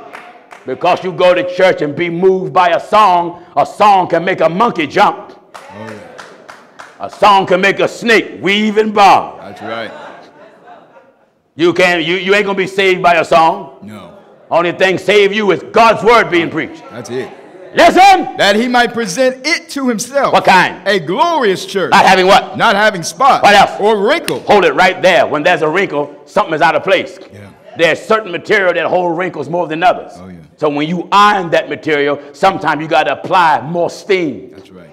S1: Because you go to church and be moved by a song, a song can make a monkey jump.
S2: Oh, yeah.
S1: A song can make a snake weave and bob.
S2: That's right.
S1: You can't, you, you ain't gonna be saved by a song.
S2: No.
S1: Only thing save you is God's word being preached.
S2: That's it.
S1: Listen.
S2: That he might present it to himself.
S1: What kind?
S2: A glorious church.
S1: Not having what?
S2: Not having spot.
S1: What else?
S2: Or wrinkle.
S1: Hold it right there. When there's a wrinkle, something is out of place.
S2: Yeah.
S1: There's certain material that hold wrinkles more than others.
S2: Oh, yeah.
S1: So when you iron that material, sometimes you got to apply more steam,
S2: That's right.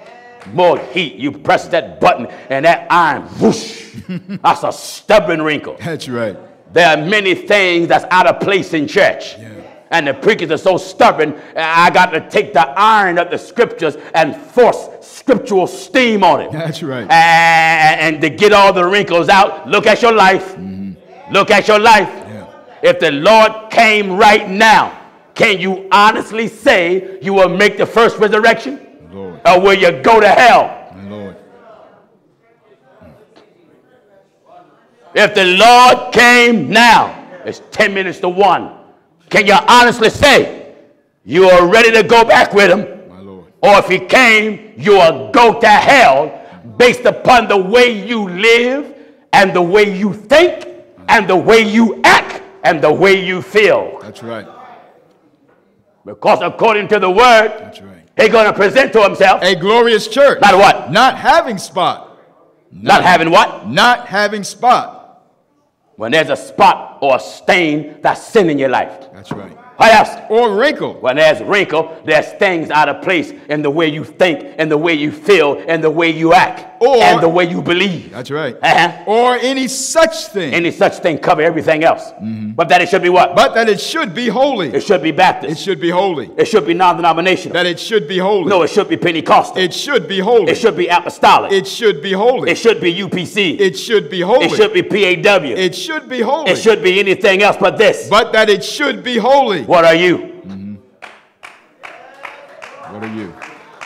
S1: more heat. You press that button and that iron, whoosh. that's a stubborn wrinkle.
S2: That's right.
S1: There are many things that's out of place in church.
S2: Yeah.
S1: And the preachers are so stubborn, I got to take the iron of the scriptures and force scriptural steam on it.
S2: That's right.
S1: And, and to get all the wrinkles out, look at your life. Mm-hmm. Look at your life.
S2: Yeah.
S1: If the Lord came right now, can you honestly say you will make the first resurrection?
S2: Lord.
S1: Or will you go to hell?
S2: My Lord.
S1: If the Lord came now, it's 10 minutes to 1. Can you honestly say you are ready to go back with him?
S2: My Lord.
S1: Or if he came, you will go to hell based upon the way you live and the way you think and the way you act and the way you feel.
S2: That's right.
S1: Because according to the word,
S2: That's right.
S1: he's going to present to himself,
S2: A glorious church.
S1: not what?
S2: Not having spot.
S1: Not having what?
S2: Not having spot.
S1: When there's a spot or a stain, that's sin in your life.
S2: That's right.
S1: Else?
S2: Or wrinkle.
S1: When there's wrinkle, there's things out of place in the way you think, and the way you feel, and the way you act,
S2: Or-
S1: and the way you believe.
S2: That's right.
S1: Uh-huh.
S2: Or any such thing.
S1: Any such thing cover everything else. But that it should be what?
S2: but that it should be holy.
S1: it should be Baptist.
S2: It should be holy.
S1: It should be non-denominational.
S2: That it should be holy.
S1: No, it should be Pentecostal.
S2: It should be holy.
S1: It should be apostolic.
S2: It should be holy.
S1: It should be UPC.
S2: It should be holy.
S1: It should be PAW.
S2: It should be holy.
S1: It should be anything else but this.
S2: But that it should be holy.
S1: What are you? Mm-hmm.
S2: What are you?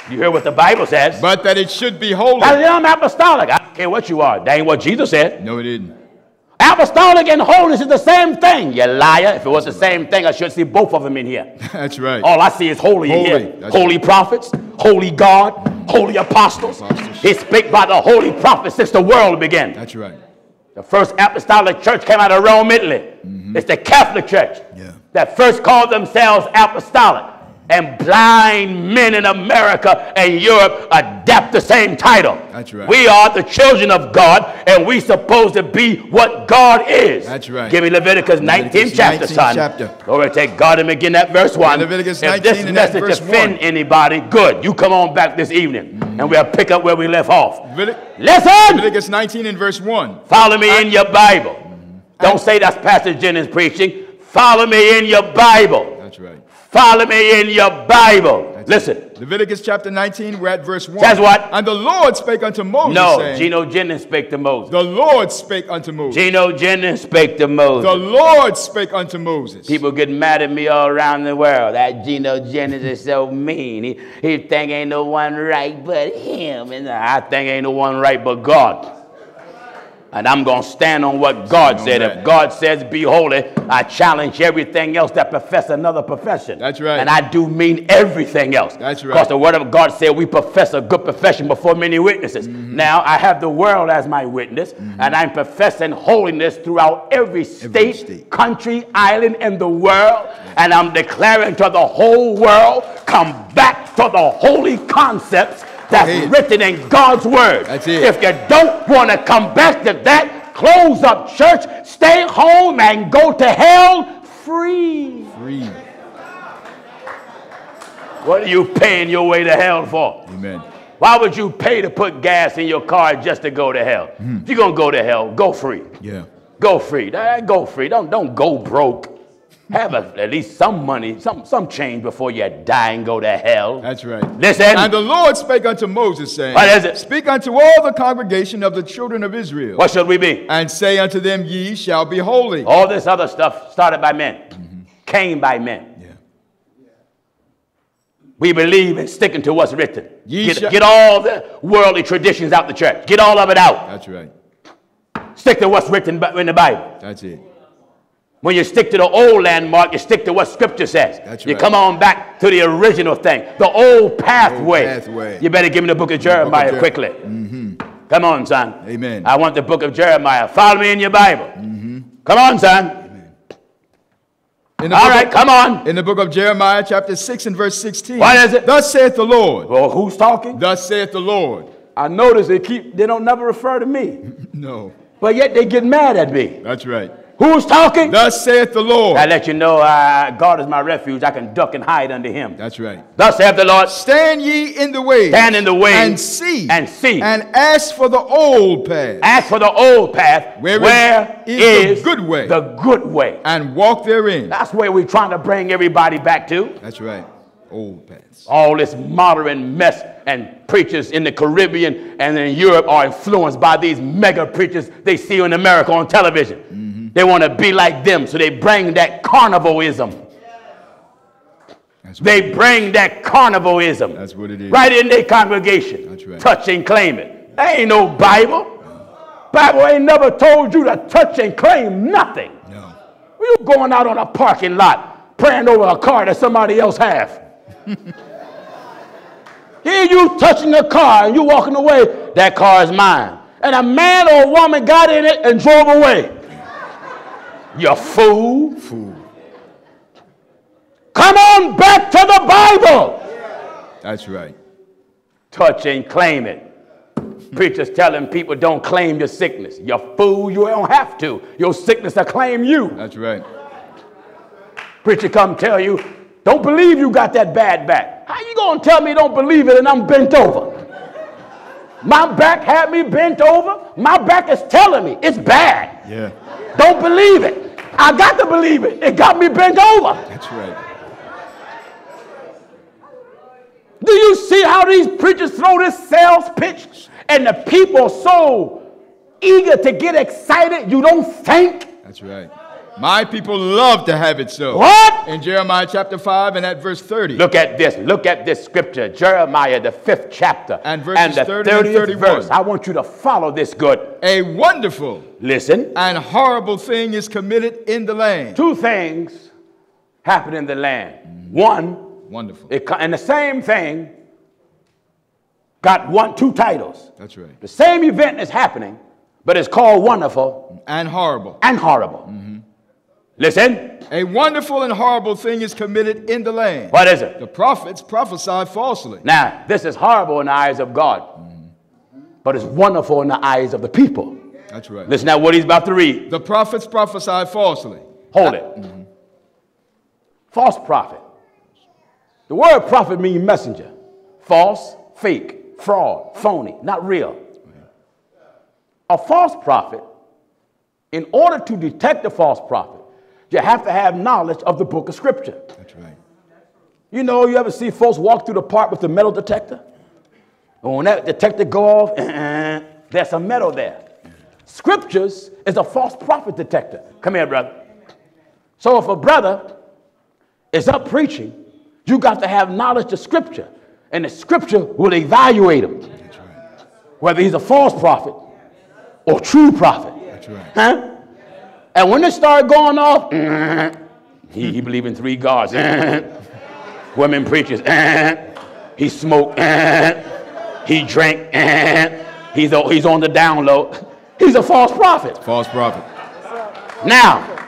S1: You hear what the Bible says?
S2: But that it should be holy.
S1: I am apostolic. I don't care what you are. That ain't what Jesus said.
S2: No, it didn't.
S1: Apostolic and holiness is the same thing. You liar. If it was the same thing, I should see both of them in here.
S2: That's right.
S1: All I see is holy, in
S2: Holy,
S1: here.
S2: that's
S1: Holy prophets, holy God, holy apostles.
S2: Apostles.
S1: He spake by the holy prophets since the world began.
S2: That's right.
S1: The first apostolic church came out of Rome, Italy. Mm-hmm. It's the Catholic Church
S2: Yeah.
S1: that first called themselves apostolic. And blind men in America and Europe adapt the same title.
S2: That's right.
S1: We are the children of God, and we supposed to be what God is.
S2: That's right.
S1: Give me Leviticus 19 chapter,
S2: 19
S1: son.
S2: chapter.
S1: Glory to God and begin at verse 1.
S2: Leviticus 19
S1: if
S2: 19
S1: this message offend
S2: 1.
S1: anybody, good. You come on back this evening, and we'll pick up where we left off.
S2: Levit-
S1: Listen!
S2: Leviticus 19 and verse 1.
S1: Follow me in your Bible. Mm-hmm. Don't say that's Pastor Jennings preaching. Follow me in your Bible.
S2: That's.
S1: Follow me in your Bible. Listen.
S2: Leviticus chapter 19, we're at verse 1.
S1: Says what?
S2: And the Lord spake unto Moses,
S1: No,
S2: saying,
S1: Gino Jennings spake to Moses.
S2: The Lord spake unto Moses.
S1: Gino Jennings spake to Moses.
S2: The Lord spake unto Moses.
S1: People get mad at me all around the world. That Gino Jennings is so mean. He, he think ain't no one right but him. And I think ain't no one right but God. And I'm going to stand on what God
S2: on
S1: said.
S2: that.
S1: If God says be holy, I challenge everything else that profess another profession.
S2: That's right.
S1: And I do mean everything else.
S2: That's right.
S1: Because the word of God said we profess a good profession before many witnesses.
S2: Mm-hmm.
S1: Now I have the world as my witness, and I'm professing holiness throughout every state,
S2: state.
S1: country, island in the world. And I'm declaring to the whole world, come back to the holy concepts that's written in God's word.
S2: That's it.
S1: If you don't want to come back to that, close up church, stay home, and go to hell free.
S2: Free.
S1: What are you paying your way to hell for?
S2: Amen.
S1: Why would you pay to put gas in your car just to go to hell? Hmm. If you're gonna go to hell, go free.
S2: Yeah.
S1: Go free. Go free. Don't don't go broke. Have a, at least some money, some some change before you die and go to hell.
S2: That's right.
S1: Listen.
S2: And the Lord spake unto Moses, saying,
S1: What is it?
S2: Speak unto all the congregation of the children of Israel,
S1: What should we be?
S2: and say unto them, Ye shall be holy.
S1: All this other stuff started by men, mm-hmm. came by men.
S2: Yeah.
S1: We believe in sticking to what's written. Get,
S2: shall-
S1: get all the worldly traditions out the church. Get all of it out.
S2: That's right.
S1: Stick to what's written in the Bible.
S2: That's it.
S1: When you stick to the old landmark, you stick to what Scripture says.
S2: That's
S1: You
S2: right.
S1: come on back to the original thing, the old pathway.
S2: pathway.
S1: You better give me the book of Jeremiah
S2: Jer-
S1: quickly. Mm-hmm. Come on, son.
S2: Amen.
S1: I want the book of Jeremiah. Follow me in your Bible. Mm-hmm. Come on, son. All
S2: book
S1: right,
S2: of-
S1: come on.
S2: In the book of Jeremiah, chapter 6 and verse 16.
S1: What is it?
S2: Thus saith the Lord.
S1: Well, who's talking?
S2: Thus saith the Lord.
S1: I notice they keep, they don't never refer to me,
S2: No.
S1: but yet they get mad at me.
S2: That's right.
S1: Who's talking?
S2: Thus saith the Lord.
S1: I let you know uh, God is my refuge. I can duck and hide under him.
S2: That's right.
S1: Thus saith the Lord,
S2: Stand ye in the way.
S1: Stand in the way
S2: And see.
S1: and see.
S2: And ask for the old path.
S1: ask for the old path.
S2: Where is-
S1: where
S2: is
S1: is
S2: the good way?
S1: The good way.
S2: And walk therein.
S1: That's where we're trying to bring everybody back to.
S2: That's right. Old paths.
S1: All this modern mess and preachers in the Caribbean and in Europe are influenced by these mega preachers they see in America on television. They want to be like them, so they bring that carnivalism. They bring that carnivalism
S2: that's what it is.
S1: right in their congregation.
S2: That's right.
S1: Touch and claim it. That ain't no Bible. Bible ain't never told you to touch and claim nothing.
S2: No.
S1: You going out on a parking lot praying over a car that somebody else have. Here you touching a car and you walking away, that car is mine. And a man or a woman got in it and drove away. You fool.
S2: Fool.
S1: Come on back to the Bible.
S2: That's right.
S1: Touch and claim it. Preachers telling people don't claim your sickness. You fool, you don't have to. Your sickness will claim you.
S2: That's right.
S1: Preacher come tell you, don't believe you got that bad back. How you gonna tell me don't believe it and I'm bent over? My back had me bent over. My back is telling me it's bad.
S2: Yeah.
S1: Don't believe it. I got to believe it. It got me bent over.
S2: That's right.
S1: Do you see how these preachers throw this sales pitch and the people so eager to get excited you don't think?
S2: That's right. My people love to have it so.
S1: What?
S2: In Jeremiah chapter 5 and at verse 30.
S1: Look at this. Look at this scripture, Jeremiah, the fifth chapter,
S2: And verses
S1: the
S2: 30 and
S1: 30th
S2: 31.
S1: verse. I want you to follow this good.
S2: A wonderful
S1: Listen.
S2: and horrible thing is committed in the land.
S1: Two things happen in the land. One,
S2: Wonderful.
S1: it, and the same thing got one, two titles.
S2: That's right.
S1: The same event is happening, but it's called wonderful
S2: And horrible.
S1: and horrible. Mm-hmm. Listen.
S2: A wonderful and horrible thing is committed in the land.
S1: What is it?
S2: The prophets prophesy falsely.
S1: Now, this is horrible in the eyes of God, but it's wonderful in the eyes of the people.
S2: That's right.
S1: Listen now what he's about to read.
S2: The prophets prophesy falsely.
S1: Hold it. False prophet. The word prophet means messenger. False, fake, fraud, phony, not real. A false prophet, in order to detect a false prophet, you have to have knowledge of the book of scripture.
S2: That's right.
S1: You know, you ever see folks walk through the park with the metal detector? And when that detector go off, uh-uh, there's some metal there. Scriptures is a false prophet detector. Come here, brother. So if a brother is up preaching, you got to have knowledge of scripture. And the scripture will evaluate him. Whether he's a false prophet or true prophet.
S2: That's right.
S1: Huh? And when it started going off, he, he believed in three gods. Women preachers. he smoked. he drank. he's, he's on the down low. He's a false prophet.
S2: False prophet.
S1: Now,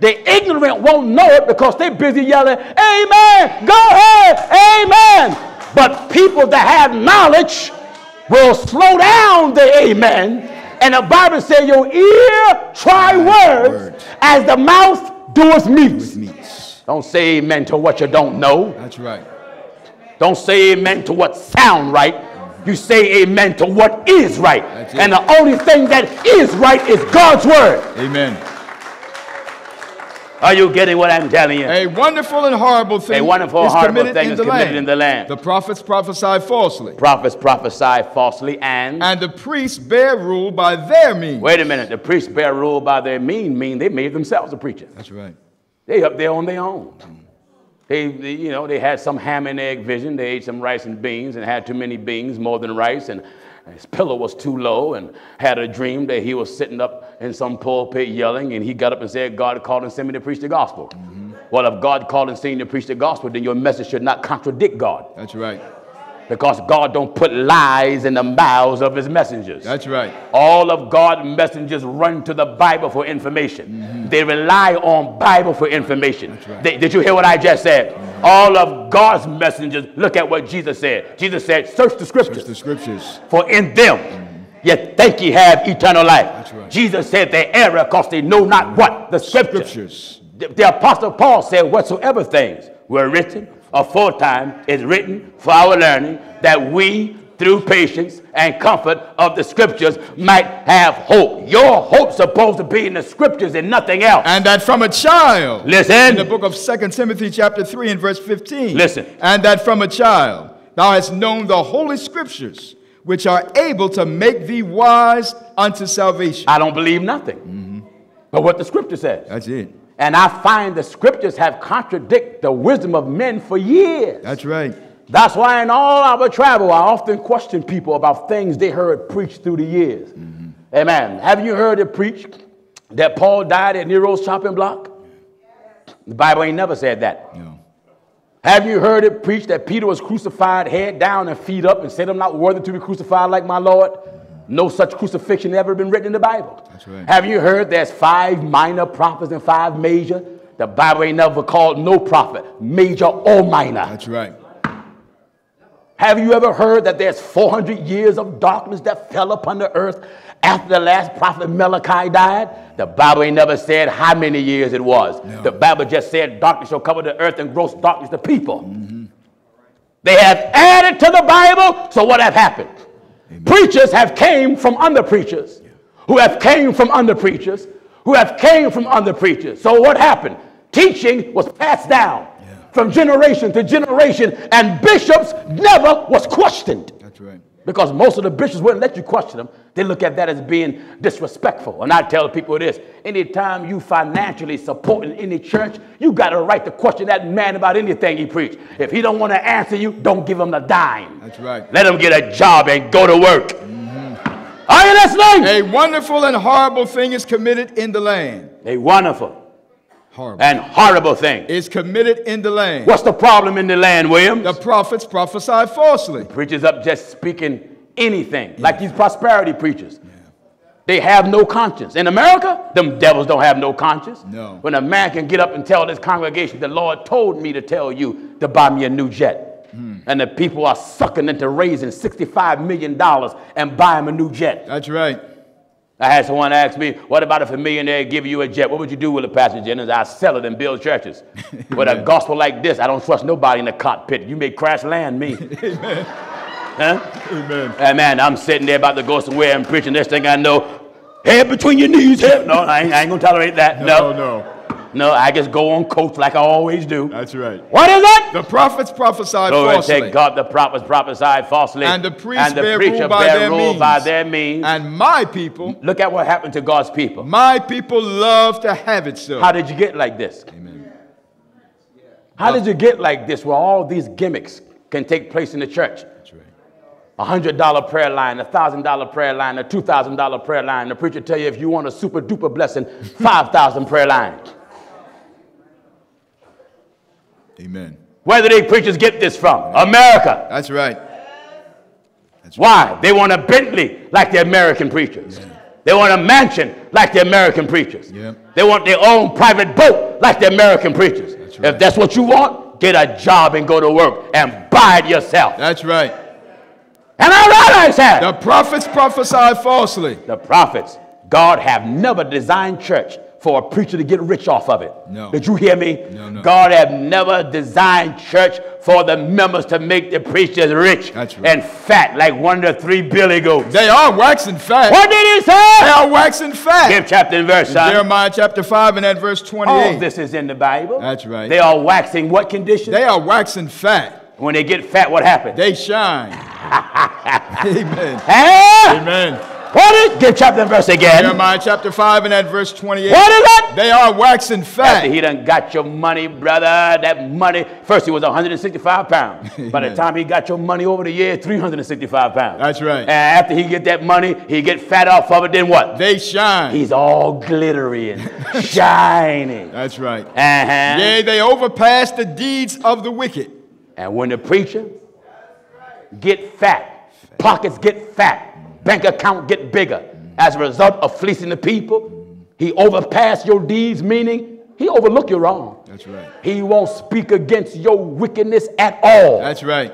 S1: the ignorant won't know it because they're busy yelling, Amen, go ahead, Amen. But people that have knowledge will slow down the Amen. And the Bible says, Your ear try words as the mouth doeth meats.
S2: Meats.
S1: Don't say amen to what you don't know.
S2: That's right.
S1: Don't say amen to what sound right. Mm-hmm. You say amen to what is right. And the only thing that is right is God's word.
S2: Amen.
S1: Are you getting what I'm telling you?
S2: A wonderful and horrible thing
S1: A wonderful,
S2: is
S1: horrible
S2: committed
S1: thing
S2: in
S1: is
S2: the
S1: committed
S2: land.
S1: in the land.
S2: The prophets prophesy falsely,
S1: Prophets prophesy falsely and.
S2: and the priests bear rule by their means.
S1: Wait a minute. The priests bear rule by their mean, mean they made themselves a preacher.
S2: That's right.
S1: They up there on their own. They, they, you know, they had some ham and egg vision. They ate some rice and beans and had too many beans, more than rice, and his pillow was too low and had a dream that he was sitting up in some pulpit yelling and he got up and said, God called and sent me to preach the gospel. Mm-hmm. Well, if God called and sent you to preach the gospel, then your message should not contradict God
S2: That's right.
S1: because God don't put lies in the mouths of his messengers.
S2: That's right.
S1: All of God's messengers run to the Bible for information. Mm-hmm. They rely on Bible for information. They- did you hear what I just said? Mm-hmm. All of God's messengers look at what Jesus said. Jesus said, "Search the scriptures,
S2: Search the scriptures.
S1: for in them you think ye have eternal life."
S2: That's right.
S1: Jesus said they error because they know not what the scriptures.
S2: Scriptures.
S1: The, the apostle Paul said, Whatsoever things were written aforetime is written for our learning, that we, through patience and comfort of the scriptures, might have hope. Your hope's supposed to be in the scriptures and nothing else.
S2: And that from a child.
S1: Listen.
S2: In the book of 2 Timothy chapter 3 and verse 15.
S1: Listen.
S2: And that from a child thou hast known the holy scriptures, which are able to make thee wise unto salvation.
S1: I don't believe nothing mm-hmm. but what the scripture says.
S2: That's it.
S1: And I find the scriptures have contradict the wisdom of men for years.
S2: That's right.
S1: That's why in all our travel, I often question people about things they heard preached through the years. Mm-hmm. Amen. Haven't you heard it preached that Paul died at Nero's chopping block? The Bible ain't never said that.
S2: No.
S1: Have you heard it preached that Peter was crucified head down and feet up and said, I'm not worthy to be crucified like my Lord? No such crucifixion ever been written in the Bible.
S2: That's right.
S1: Have you heard there's five minor prophets and five major? The Bible ain't never called no prophet, major or minor.
S2: That's right.
S1: Have you ever heard that there's 400 years of darkness that fell upon the earth after the last prophet Malachi died? The Bible ain't never said how many years it was. The Bible just said darkness shall cover the earth and gross darkness the people. They have added to the Bible, so what have happened? Preachers have came from under preachers, who have came from under preachers, who have came from under preachers. So what happened? Teaching was passed down from generation to generation, and bishops never was questioned.
S2: That's right.
S1: Because most of the bishops wouldn't let you question them. They look at that as being disrespectful. And I tell people this anytime you financially supporting any church, you got a right to question that man about anything he preach. If he don't want to answer you, don't give him the dime.
S2: That's right.
S1: Let him get a job and go to work. Mm-hmm. Are you listening?
S2: A wonderful and horrible thing is committed in the land.
S1: A wonderful
S2: Horrible.
S1: and horrible thing.
S2: Is committed in the land.
S1: What's the problem in the land, Williams?
S2: The prophets prophesy falsely.
S1: Preachers up just speaking anything, like these prosperity preachers. They have no conscience. In America, them devils don't have no conscience.
S2: No.
S1: When a man can get up and tell this congregation, the Lord told me to tell you to buy me a new jet.
S2: Hmm.
S1: And the people are sucking into raising $65 million and buy him a new jet.
S2: That's right.
S1: I had someone ask me, what about if a millionaire give you a jet? What would you do with it, Pastor Jennings? I sell it and build churches. with a gospel like this, I don't trust nobody in the cockpit. You may crash land me. Amen. Huh?
S2: Amen.
S1: Hey man, I'm sitting there about to go somewhere and preaching. This thing I know, head between your knees. Head. No, I ain't, I ain't gonna tolerate that.
S2: No,
S1: No,
S2: no.
S1: No, I just go on coach like I always do.
S2: That's right.
S1: What is it?
S2: The prophets prophesied
S1: Glory
S2: falsely.
S1: to God, the prophets prophesied falsely,
S2: And the priests
S1: and the
S2: bear
S1: preacher
S2: rule by
S1: bear
S2: their
S1: rule
S2: means.
S1: by their means.
S2: And my people,
S1: Look at what happened to God's people.
S2: my people love to have it so.
S1: How did you get like this?
S2: Amen.
S1: How did you get like this where all these gimmicks can take place in the church?
S2: That's right.
S1: A hundred dollar prayer line, a thousand dollar prayer line, a two thousand dollar prayer line. The preacher tell you if you want a super duper blessing, five thousand prayer line.
S2: Amen.
S1: Where do they preachers get this from? America.
S2: That's right.
S1: That's Why? They want a Bentley like the American preachers. They want a mansion like the American preachers.
S2: Yeah.
S1: They want their own private boat like the American preachers.
S2: right.
S1: If that's what you want, get a job and go to work and buy it yourself.
S2: That's right.
S1: And I right, I said?
S2: The prophets prophesied falsely.
S1: the prophets, God have never designed church for a preacher to get rich off of it.
S2: No.
S1: Did you hear me?
S2: No, no.
S1: God have never designed church for the members to make the preachers rich
S2: That's right.
S1: and fat like one of the three billy goats.
S2: They are waxing fat.
S1: What did he say?
S2: They are waxing fat.
S1: Give chapter and verse, son.
S2: Jeremiah chapter 5 and at verse 28.
S1: All this is in the Bible.
S2: That's right.
S1: They are waxing what condition?
S2: They are waxing fat.
S1: when they get fat, what happens?
S2: They shine. Amen.
S1: Huh?
S2: Amen.
S1: What is? Give chapter and verse again.
S2: Jeremiah chapter 5 and at verse 28.
S1: What is it?
S2: They are waxing fat.
S1: After he done got your money, brother, that money, first he was 165 pounds. By the time he got your money over the year, 365 pounds.
S2: That's right.
S1: And after he get that money, he get fat off of it, then what?
S2: They shine.
S1: He's all glittery and shiny.
S2: That's right.
S1: Uh-huh.
S2: Yea, they overpass the deeds of the wicked.
S1: And when the preacher get fat, pockets get fat, bank account get bigger, as a result of fleecing the people, he overpass your deeds, meaning he overlook your wrong.
S2: That's right.
S1: He won't speak against your wickedness at all.
S2: That's right.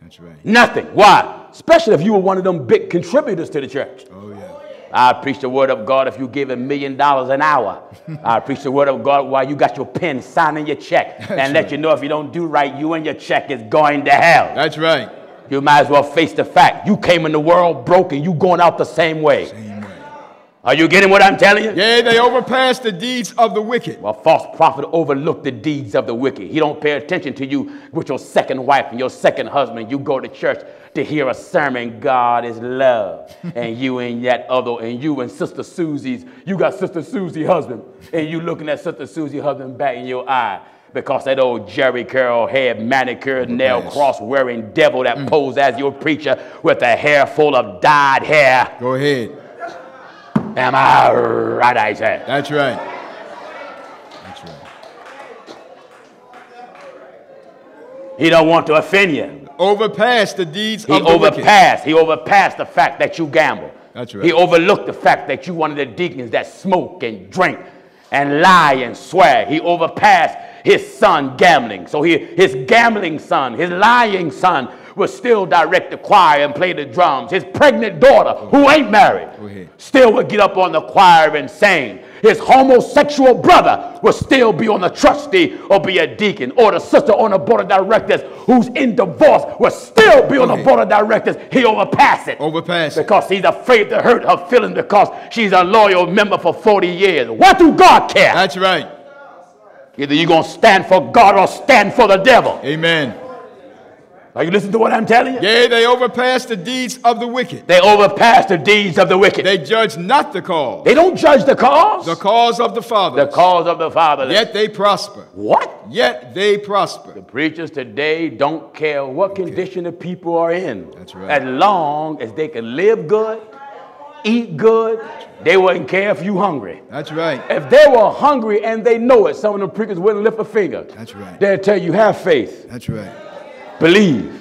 S2: That's right.
S1: Nothing. Why? Especially if you were one of them big contributors to the church.
S2: Oh, yeah.
S1: I preach the word of God if you give a million dollars an hour. I preach the word of God while you got your pen signing your check and let
S2: right.
S1: you know if you don't do right, you and your check is going to hell.
S2: That's right.
S1: You might as well face the fact. You came in the world broken. you going out the same way.
S2: Same way.
S1: Are you getting what I'm telling you?
S2: Yeah, they overpass the deeds of the wicked.
S1: A false prophet overlook the deeds of the wicked. He don't pay attention to you with your second wife and your second husband. You go to church to hear a sermon, God is love. and you and that other, and you and Sister Susie's, you got Sister Susie husband, and you looking at Sister Susie husband back in your eye. Because that old Jerry curl head, manicured, nail
S2: Yes.
S1: cross wearing devil that mm. posed as your preacher with a hair full of dyed hair.
S2: Go ahead.
S1: Am I right, I said?
S2: That's right. That's right.
S1: He don't want to offend you.
S2: Overpass the deeds
S1: He
S2: of the wicked.
S1: overpassed. He overpassed the fact that you gamble.
S2: That's right.
S1: He overlooked the fact that you one of the deacons that smoke and drink and lie and swear. He overpassed his son gambling. So he, his gambling son, his lying son, will still direct the choir and play the drums. His pregnant daughter, who ain't married, still would get up on the choir and sing. His homosexual brother will still be on the trustee or be a deacon, or the sister on the board of directors who's in divorce will still be on the board of directors. He overpass it
S2: Overpass it.
S1: because he's afraid to hurt her feelings because she's a loyal member for 40 years. What do God care?
S2: That's right.
S1: Either you're going to stand for God or stand for the devil.
S2: Amen.
S1: Are you listening to what I'm telling you?
S2: Yea, they overpass the deeds of the wicked.
S1: They overpass the deeds of the wicked. They,
S2: judge not the cause, They
S1: don't judge the cause,
S2: the cause of the father.
S1: the cause of the father.
S2: Yet they prosper.
S1: what?
S2: Yet they prosper.
S1: The preachers today don't care what condition the people are in.
S2: That's right.
S1: As long as they can live good, eat good, they wouldn't care if you hungry.
S2: That's right.
S1: If they were hungry and they know it, some of the preachers wouldn't lift a finger.
S2: That's right.
S1: They'll tell you, have faith,
S2: That's right.
S1: believe.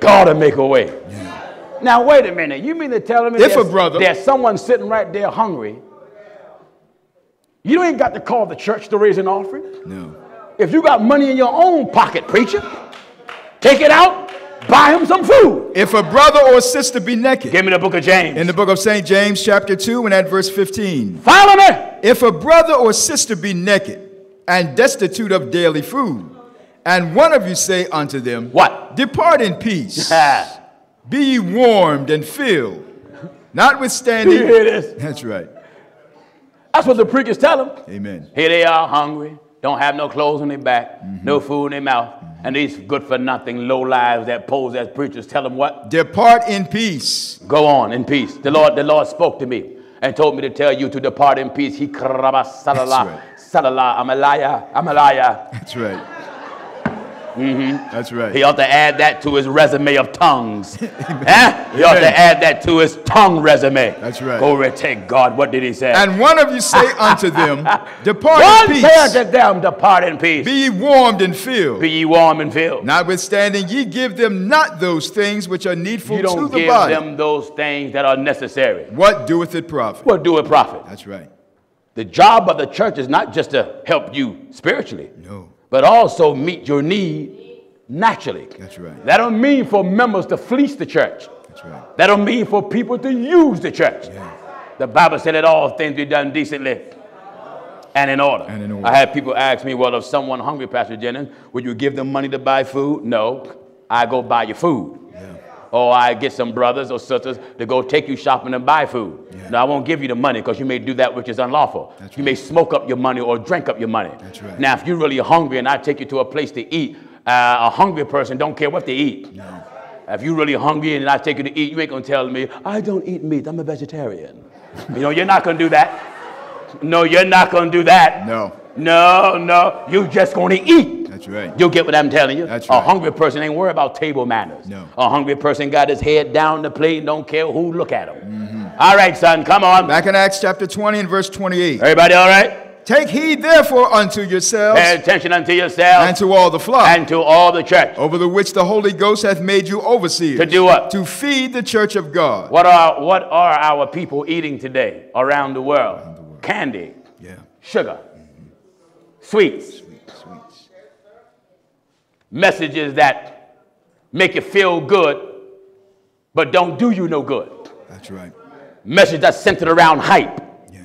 S1: God will make a way.
S2: Yeah.
S1: Now wait a minute. You mean to tell me
S2: If a brother-
S1: there's someone sitting right there hungry? You ain't got to call the church to raise an offering.
S2: No.
S1: If you got money in your own pocket, preacher, take it out, buy him some food.
S2: If a brother or sister be naked,
S1: Give me the book of James.
S2: in the book of St. James, chapter 2, and at verse 15.
S1: Follow me.
S2: If a brother or sister be naked and destitute of daily food, and one of you say unto them,
S1: What?
S2: Depart in peace, be ye warmed and filled, notwithstanding.
S1: You hear this?
S2: That's right.
S1: That's what the preachers tell them.
S2: Amen.
S1: Here they are hungry, don't have no clothes on their back, no mm-hmm. food in their mouth, mm-hmm. and these good for nothing low lives that pose as preachers tell them what?
S2: Depart in peace.
S1: Go on in peace. The Lord, the Lord spoke to me and told me to tell you to depart in peace. He salala,
S2: right.
S1: salala, I'm a liar, I'm a liar.
S2: That's right. Mm-hmm. That's right.
S1: He ought to add that to his resume of tongues. Huh? He ought to add that to his tongue resume.
S2: That's right.
S1: Glory to God. What did he say?
S2: And one of you say unto them, Depart
S1: One
S2: in
S1: say
S2: peace,
S1: unto them, depart in peace.
S2: be ye warmed and filled.
S1: Be ye warm and filled.
S2: Notwithstanding, ye give them not those things which are needful
S1: You don't
S2: the
S1: give
S2: body.
S1: them those things that are necessary.
S2: What doeth it profit?
S1: What do it profit?
S2: That's right.
S1: The job of the church is not just to help you spiritually,
S2: No.
S1: But also meet your need naturally.
S2: That's right.
S1: That don't mean for members to fleece the church.
S2: That's right.
S1: That don't mean for people to use the church. Yeah. The Bible said that all things be done decently and in order.
S2: And in order.
S1: I had people ask me, well, if someone hungry, Pastor Jennings, would you give them money to buy food? No. I go buy your food. Yeah. Or I get some brothers or sisters to go take you shopping and buy food. No, I won't give you the money because you may do that which is unlawful.
S2: That's
S1: you may smoke up your money or drink up your money.
S2: That's right.
S1: Now, if you're really hungry and I take you to a place to eat, uh, a hungry person don't care what they eat. No. If you're really hungry and I take you to eat, you ain't gonna tell me, I don't eat meat, I'm a vegetarian. you know, you're not gonna do that. No, you're not gonna do that.
S2: No.
S1: No, no, you just gonna eat.
S2: That's right.
S1: You'll get what I'm telling you.
S2: That's right.
S1: A hungry person ain't worried about table manners.
S2: No.
S1: A hungry person got his head down the plate and don't care who look at him. All right, son, come on.
S2: Back in Acts chapter 20 and verse 28.
S1: Everybody all right?
S2: Take heed therefore unto yourselves
S1: Pay attention unto yourselves.
S2: and to all the flock,
S1: and to all the church.
S2: over the which the Holy Ghost hath made you overseers.
S1: To do what?
S2: To feed the church of God.
S1: What are, what are our people eating today around the world? Around the world. Candy,
S2: Yeah.
S1: sugar, sweets,
S2: Sweet, sweets.
S1: messages that make you feel good but don't do you no good.
S2: That's right.
S1: Message that's centered around hype.
S2: Yeah.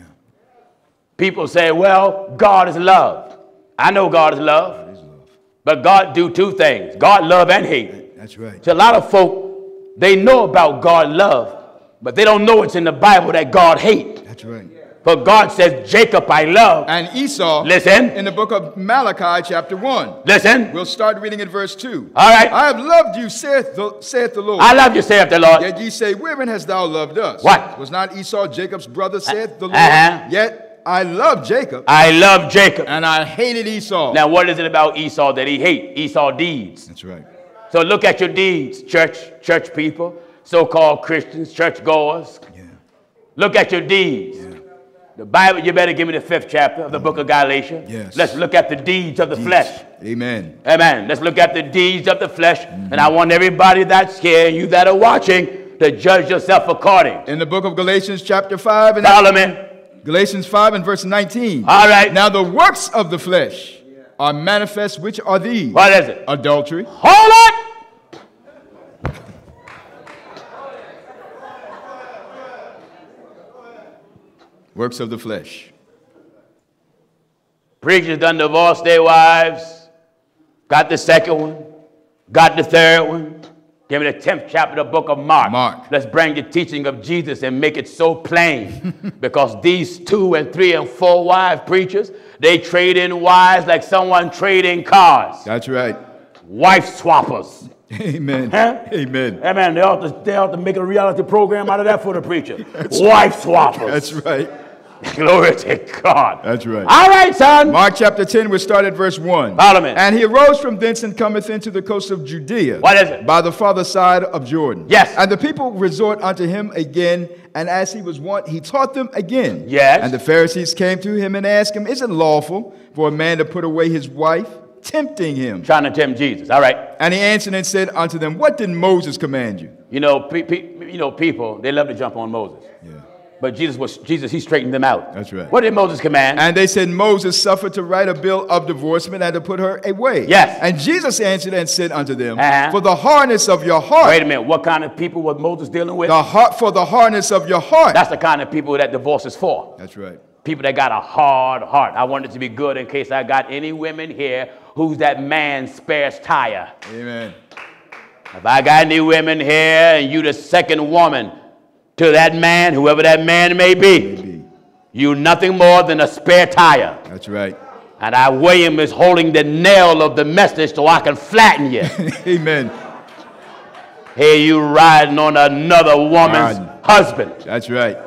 S1: People say, well, God is love. I know God is love,
S2: That is love.
S1: but God do two things. God love and hate.
S2: That's right.
S1: So a lot of folk, they know about God love, but they don't know it's in the Bible that God hate.
S2: That's right.
S1: But God says, Jacob I love.
S2: And Esau,
S1: Listen.
S2: in the book of Malachi, chapter 1.
S1: Listen.
S2: We'll start reading at verse 2.
S1: All right.
S2: I have loved you, saith the, saith the Lord.
S1: I love you, saith the Lord.
S2: Yet ye say, Wherein hast thou loved us?
S1: What?
S2: Was not Esau Jacob's brother, saith the Lord?
S1: Uh-huh.
S2: Yet I love Jacob,
S1: I love Jacob.
S2: and I hated Esau.
S1: Now, what is it about Esau that he hate? Esau deeds.
S2: That's right.
S1: So look at your deeds, church, church people, so-called Christians, church goers.
S2: Yeah.
S1: Look at your deeds. The Bible, you better give me the fifth chapter of the book of Galatians.
S2: Yes.
S1: Let's look at the deeds of the flesh.
S2: Amen.
S1: Amen. Let's look at the deeds of the flesh. And I want everybody that's here, you that are watching, to judge yourself according.
S2: In the book of Galatians, chapter 5, and
S1: me.
S2: Galatians 5 and verse 19.
S1: All right.
S2: Now the works of the flesh are manifest, which are these
S1: What is it?
S2: adultery,
S1: Hold it.
S2: Works of the flesh.
S1: Preachers done divorced their wives, got the second one, got the third one. Give me the 10th chapter of the book of Mark.
S2: Mark.
S1: Let's bring the teaching of Jesus and make it so plain. because these two and three and four wife preachers, they trade in wives like someone trading cars.
S2: That's right.
S1: Wife swappers.
S2: Amen.
S1: Huh?
S2: Amen.
S1: Man, they ought, to, they ought to make a reality program out of that for the preacher. Wife swappers.
S2: That's right.
S1: Glory to God.
S2: That's right.
S1: All right, son.
S2: Mark chapter 10, we start at verse 1.
S1: Follow me.
S2: And he arose from thence and cometh into the coast of Judea.
S1: What is it?
S2: By the farther side of Jordan.
S1: Yes.
S2: And the people resort unto him again, and as he was wont, he taught them again.
S1: Yes.
S2: And the Pharisees came to him and asked him, Is it lawful for a man to put away his wife tempting him.
S1: Trying to tempt Jesus. All right.
S2: And he answered and said unto them, What did Moses command you?
S1: You know, pe- pe- you know, people they love to jump on Moses,
S2: Yeah.
S1: But Jesus was Jesus. He straightened them out.
S2: That's right.
S1: What did Moses command?
S2: And they said, Moses suffered to write a bill of divorcement and to put her away.
S1: Yes.
S2: And Jesus answered and said unto them,
S1: Uh-huh.
S2: For the hardness of your heart,
S1: Wait a minute. What kind of people was Moses dealing with?
S2: the heart for the hardness of your heart.
S1: That's the kind of people that divorce is for.
S2: That's right.
S1: People that got a hard heart. I want it to be good in case I got any women here who's that man spares tire.
S2: Amen.
S1: If I got any women here and you the second woman to that man, whoever that man may be,
S2: Maybe.
S1: you nothing more than a spare tire.
S2: That's right.
S1: And I, William, is holding the nail of the message so I can flatten you.
S2: Amen.
S1: Here you riding on another woman's husband.
S2: That's right.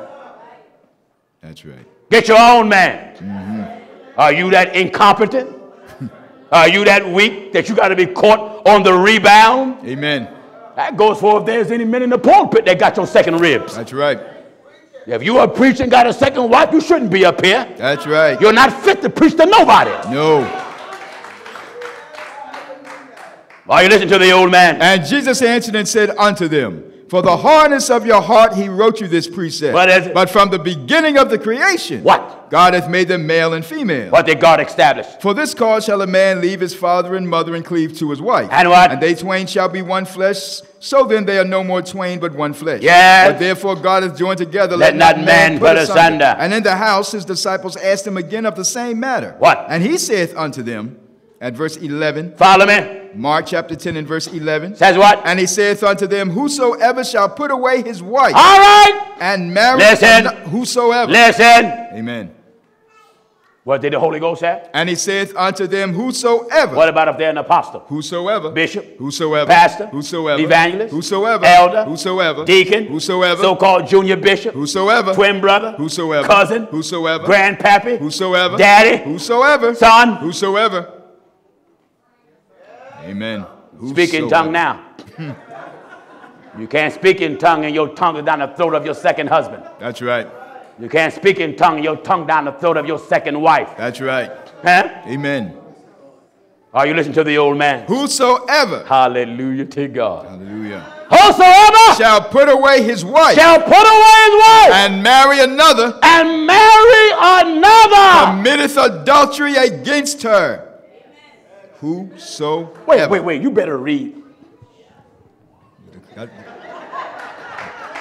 S2: That's right.
S1: Get your own man. Mm-hmm. Are you that incompetent? Are you that weak that you got to be caught on the rebound?
S2: Amen.
S1: That goes for if there's any men in the pulpit that got your second ribs.
S2: That's right.
S1: If you are preaching got a second wife, you shouldn't be up here.
S2: That's right.
S1: You're not fit to preach to nobody.
S2: No.
S1: Are you listening to the old man?
S2: And Jesus answered and said unto them, For the hardness of your heart he wrote you this precept.
S1: It?
S2: But from the beginning of the creation,
S1: What?
S2: God hath made them male and female.
S1: What did God establish?
S2: For this cause shall a man leave his father and mother and cleave to his wife.
S1: And what?
S2: And they twain shall be one flesh. So then they are no more twain, but one flesh.
S1: Yes.
S2: But therefore God hath joined together.
S1: Let not man put asunder.
S2: And in the house his disciples asked him again of the same matter.
S1: What?
S2: And he saith unto them, at verse 11,
S1: Follow me.
S2: Mark chapter 10 and verse 11.
S1: Says what?
S2: And he saith unto them, Whosoever shall put away his wife
S1: All right.
S2: and marry
S1: Listen.
S2: whosoever.
S1: Listen.
S2: Amen.
S1: What did the Holy Ghost say?
S2: And he saith unto them, Whosoever.
S1: What about if they're an apostle?
S2: Whosoever.
S1: Bishop,
S2: Whosoever.
S1: pastor,
S2: Whosoever.
S1: evangelist,
S2: Whosoever.
S1: elder,
S2: Whosoever.
S1: Deacon,
S2: Whosoever.
S1: so-called junior bishop,
S2: Whosoever.
S1: twin brother,
S2: Whosoever.
S1: cousin,
S2: Whosoever.
S1: grandpappy,
S2: Whosoever.
S1: daddy,
S2: Whosoever.
S1: son.
S2: Whosoever. Amen.
S1: Speak in tongue now. you can't speak in tongue and your tongue is down the throat of your second husband.
S2: That's right.
S1: You can't speak in tongue and your tongue down the throat of your second wife.
S2: That's right.
S1: Huh?
S2: Amen.
S1: Are you listening to the old man?
S2: Whosoever.
S1: Hallelujah to God.
S2: Hallelujah.
S1: Whosoever
S2: Shall put away his wife
S1: shall put away his wife
S2: and marry another
S1: and marry another.
S2: committeth adultery against her. Whosoever.
S1: Wait, wait, wait. You better read.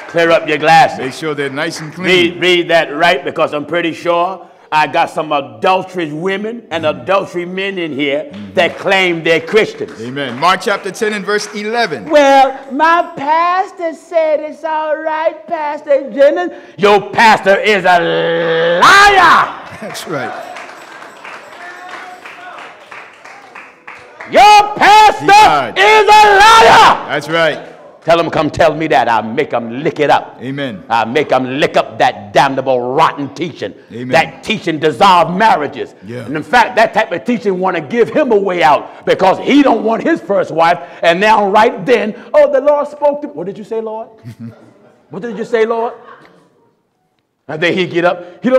S1: Clear up your glasses.
S2: Make sure they're nice and clean.
S1: Read, read that right because I'm pretty sure I got some adulterous women and mm-hmm. adultery men in here mm-hmm. that claim they're Christians.
S2: Amen. Mark chapter 10 and verse 11.
S1: Well, my pastor said it's all right, Pastor Jennings. Your pastor is a liar.
S2: That's right.
S1: Your pastor is a liar.
S2: That's right.
S1: Tell him come tell me that. I'll make him lick it up.
S2: Amen.
S1: I'll make them lick up that damnable rotten teaching.
S2: Amen.
S1: That teaching dissolve marriages.
S2: Yeah.
S1: And in fact, that type of teaching want to give him a way out because he don't want his first wife. And now right then, oh, the Lord spoke to me. What did you say, Lord? what did you say, Lord? And then he get up. He the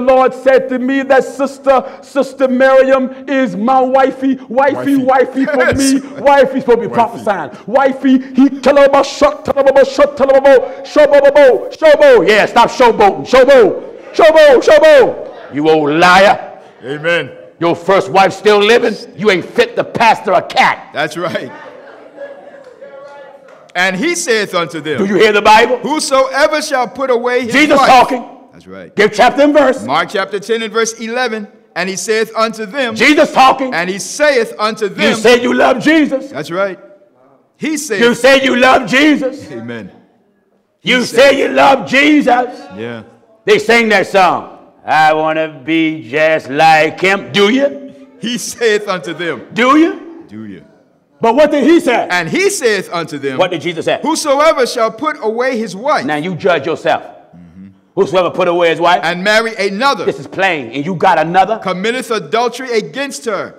S1: Lord said to me that sister, sister Miriam is my wifey, wifey, wifey,
S2: Wifey.
S1: for me, wifey supposed to be prophesying. Wifey, he tell her about shut, tell her about shut, tell her about showbo, showbo. Yeah, stop showboating, showbo, showbo, showbo. You old liar.
S2: Amen.
S1: Your first wife still living. You ain't fit to pastor a cat.
S2: That's right. And he saith unto them,
S1: Do you hear the Bible?
S2: Whosoever shall put away his
S1: Jesus
S2: wife.
S1: talking.
S2: That's right.
S1: Give chapter and verse.
S2: Mark chapter 10 and verse 11. And he saith unto them,
S1: Jesus talking.
S2: and he saith unto them,
S1: You say you love Jesus.
S2: That's right. He
S1: said,
S2: You
S1: say you love Jesus.
S2: Amen.
S1: You
S2: said-
S1: say you love Jesus.
S2: Yeah.
S1: They sing that song. I want to be just like him. Do you?
S2: He saith unto them,
S1: Do you?
S2: Do you?
S1: But what did he say?
S2: And he saith unto them,
S1: What did Jesus say?
S2: Whosoever shall put away his wife
S1: Now you judge yourself. Whosoever put away his wife,
S2: and marry another
S1: this is plain, and you got another.
S2: committeth adultery against her.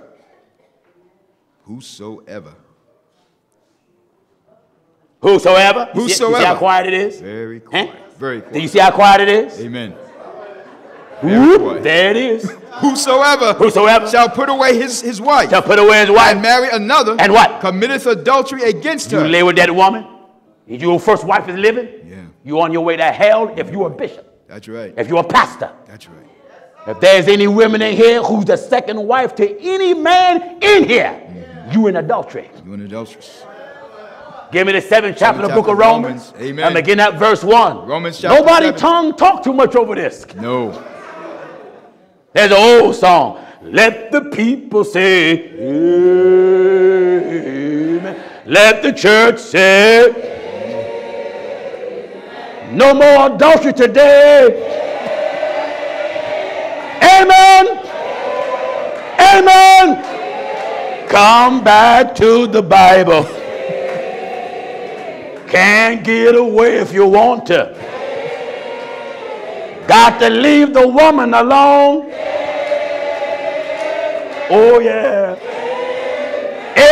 S2: Whosoever.
S1: Whosoever. You see- You see how
S2: Whosoever.
S1: quiet it is?
S2: Very
S1: Huh?
S2: quiet. Very
S1: Do you see how quiet it is?
S2: Amen. Marriage wife.
S1: There it is.
S2: Whosoever,
S1: Whosoever
S2: shall put away his, his wife
S1: shall put away his wife and
S2: marry another
S1: and what?
S2: committeth adultery against
S1: You
S2: her.
S1: You lay with that woman. If your first wife is living,
S2: Yeah.
S1: you're on your way to hell if you're a bishop,
S2: That's right.
S1: if you're a pastor.
S2: That's right.
S1: If there's any women in here who's the second wife to any man in here, you in adultery.
S2: You an adulteress.
S1: Give me the seventh chapter of the book of
S2: of
S1: Romans.
S2: Romans. Amen.
S1: I'm begin at verse one.
S2: Romans chapter
S1: Nobody
S2: seven.
S1: tongue talk too much over this.
S2: No.
S1: There's an old song. Let the people say, Amen. Let the church say, No more adultery today. Amen. Amen. Come back to the Bible. Can't get away if you want to. Got to leave the woman alone. Oh, yeah.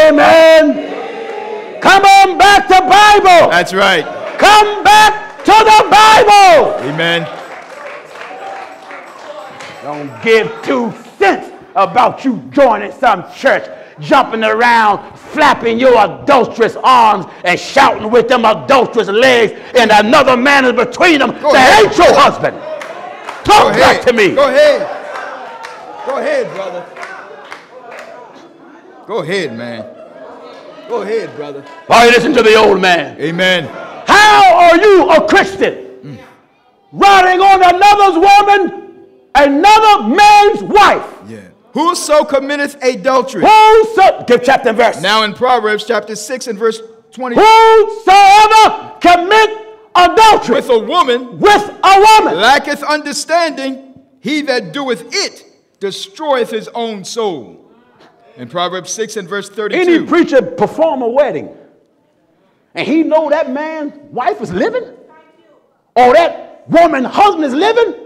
S1: Amen. Come on back to Bible.
S2: That's right.
S1: Come back to the Bible.
S2: Amen.
S1: Don't give two cents about you joining some church, jumping around, flapping your adulterous arms and shouting with them adulterous legs, and another man is between them
S2: Go
S1: that
S2: ahead.
S1: ain't your husband.
S2: Go
S1: back
S2: ahead.
S1: to me.
S2: Go ahead. Go ahead, brother. Go ahead, man. Go ahead, brother.
S1: Why you listen to the old man?
S2: Amen.
S1: How are you a Christian? Mm. Riding on another's woman, another man's wife.
S2: Yeah. Whoso committeth adultery.
S1: Whoso, give chapter and verse.
S2: Now in Proverbs chapter 6 and verse 20.
S1: Whosoever commit adultery
S2: With a woman
S1: with a woman.
S2: lacketh understanding, he that doeth it destroyeth his own soul. In Proverbs 6 and verse 32.
S1: Any
S2: 32.
S1: preacher perform a wedding, and he know that man's wife is living, or that woman husband is living,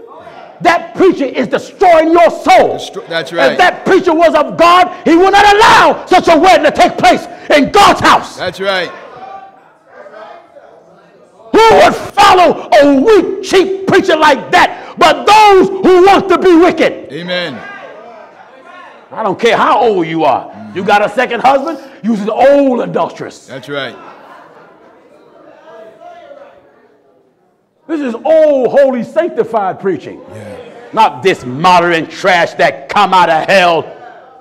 S1: that preacher is destroying your soul.
S2: Destro- that's right.
S1: If that preacher was of God, he would not allow such a wedding to take place in God's house.
S2: That's right.
S1: Who would follow a weak, cheap preacher like that? But those who want to be wicked.
S2: Amen.
S1: I don't care how old you are. You got a second husband, you's an old adulteress.
S2: That's right.
S1: This is old, holy, sanctified preaching. Not this modern trash that come out of hell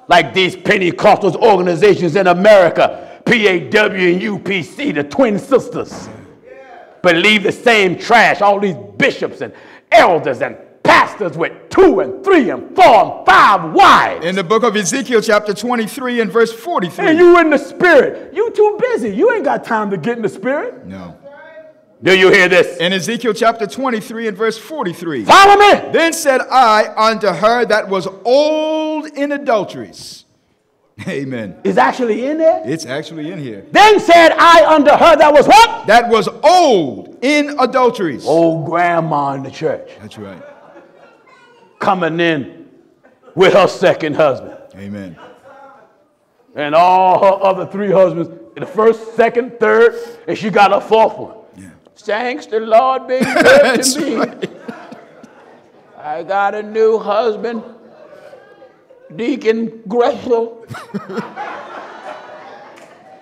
S1: like these Pentecostal organizations in America, PAW and UPC, the twin sisters. Believe the same trash, all these bishops and elders and pastors with two and three and four and five wives.
S2: In the book of Ezekiel, chapter 23 and verse 43.
S1: And you in the spirit. You too busy. You ain't got time to get in the spirit.
S2: no.
S1: Do you hear this?
S2: In Ezekiel chapter 23 and verse 43.
S1: Follow me.
S2: Then said I unto her that was old in adulteries. Amen.
S1: Is actually in there.
S2: It's actually in here.
S1: Then said I unto her that was what?
S2: That was old in adulteries.
S1: Old grandma in the church
S2: That's right.
S1: coming in with her second husband.
S2: Amen.
S1: And all her other three husbands, the first, second, third, and she got a fourth one.
S2: Yeah.
S1: Thanks the Lord being good to me.
S2: right.
S1: I got a new husband, Deacon Gressel.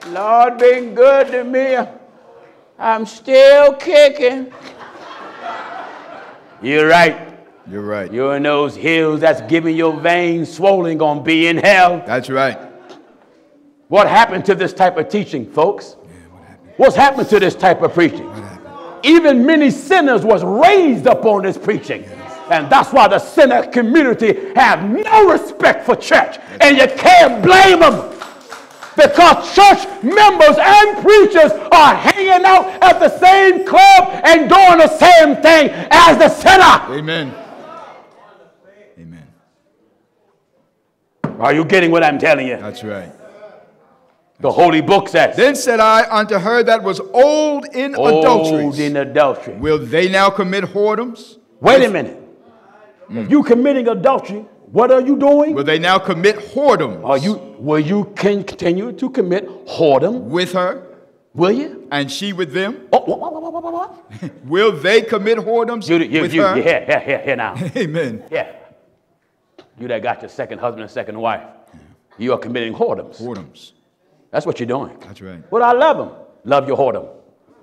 S1: Lord been good to me. I'm still kicking. You're right.
S2: You're right.
S1: You're in those hills that's giving your veins swollen, gonna be in hell.
S2: That's right.
S1: What happened to this type of teaching, folks? What's happened to this type of preaching? Even many sinners was raised up on this preaching. And that's why the sinner community have no respect for church. And you can't blame them. Because church members and preachers are hanging out at the same club and doing the same thing as the sinner.
S2: Amen. Amen.
S1: Are you getting what I'm telling you?
S2: That's right.
S1: The Holy Book says.
S2: Then said I unto her that was old in adultery.
S1: Old
S2: adulteries.
S1: in adultery.
S2: Will they now commit whoredoms?
S1: Wait a minute. If you committing adultery, what are you doing?
S2: Will they now commit whoredom?
S1: Are you will you continue to commit whoredom
S2: with her?
S1: Will you?
S2: and she with them?
S1: Oh, what, what, what?
S2: Will they commit whoredoms
S1: You, you,
S2: with
S1: you,
S2: her?
S1: here, here, here, here now.
S2: Amen.
S1: Yeah. You that got your second husband and second wife. You are committing whoredoms.
S2: Whoredoms.
S1: That's what you're doing.
S2: That's right.
S1: But I love them. Love your whoredom.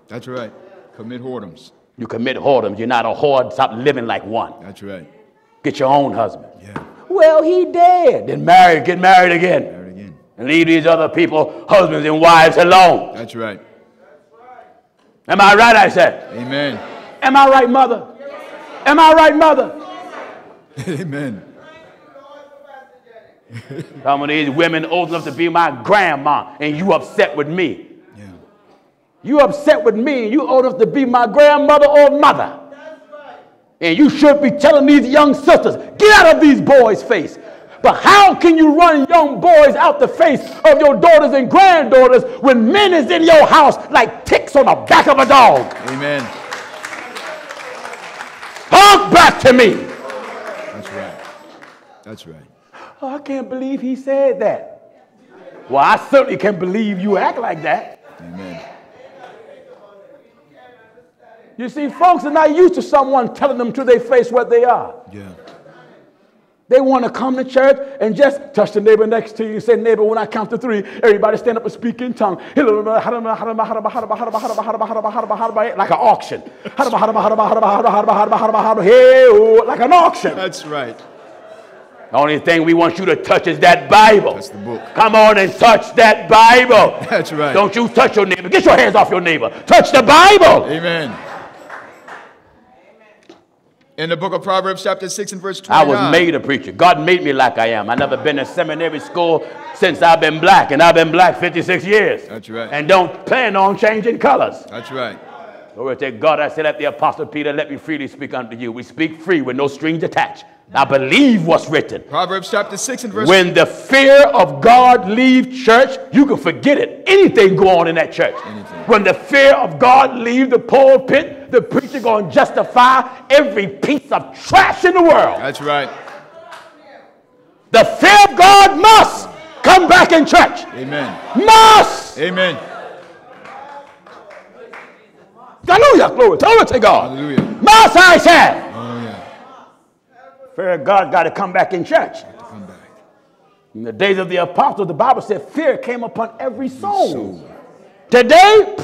S2: That's right. Commit whoredoms.
S1: You commit whoredoms. You're not a whore. Stop living like one.
S2: That's right.
S1: Get your own husband.
S2: Yeah.
S1: Well, he dead. Then marry, get married again.
S2: It again.
S1: And leave these other people, husbands and wives, alone.
S2: That's right. That's right.
S1: Am I right, I said?
S2: Amen.
S1: Am I right, mother? Am I right, mother?
S2: Amen.
S1: Some of these women old enough to be my grandma, and you upset with me.
S2: Yeah.
S1: You upset with me, and you old enough to be my grandmother or mother. And you should be telling these young sisters, get out of these boys' face. But how can you run young boys out the face of your daughters and granddaughters when men is in your house like ticks on the back of a dog?
S2: Amen.
S1: Talk back to me.
S2: That's right. That's right.
S1: Oh, I can't believe he said that. Well, I certainly can't believe you act like that.
S2: Amen.
S1: You see, folks are not used to someone telling them to their face what they are.
S2: Yeah.
S1: They want to come to church and just touch the neighbor next to you and say, neighbor, when I count to three, everybody stand up and speak in tongue. Like an auction. Oh, like an auction.
S2: That's right.
S1: The only thing we want you to touch is that Bible.
S2: That's the book.
S1: Come on and touch that Bible.
S2: That's right.
S1: Don't you touch your neighbor. Get your hands off your neighbor. Touch the Bible.
S2: Amen. In the book of Proverbs, chapter 6 and verse 29.
S1: I was made a preacher. God made me like I am. I never been in seminary school since I've been black, and I've been black 56 years.
S2: That's right.
S1: And don't plan on changing colors.
S2: That's right.
S1: Glory to God. I said at the Apostle Peter, let me freely speak unto you. We speak free with no strings attached. I believe what's written.
S2: Proverbs chapter 6 and verse
S1: When the fear of God leave church, you can forget it. Anything go on in that church.
S2: Anything.
S1: When the fear of God leave the pulpit, the preacher going to justify every piece of trash in the world.
S2: That's right.
S1: The fear of God must come back in church.
S2: Amen.
S1: Must.
S2: Amen.
S1: Hallelujah. Glory. Glory to God.
S2: Hallelujah.
S1: Must I say.
S2: Oh.
S1: Fear of God got to come back in church.
S2: Come back.
S1: In the days of the apostles, the Bible said fear came upon every soul.
S2: soul.
S1: Today,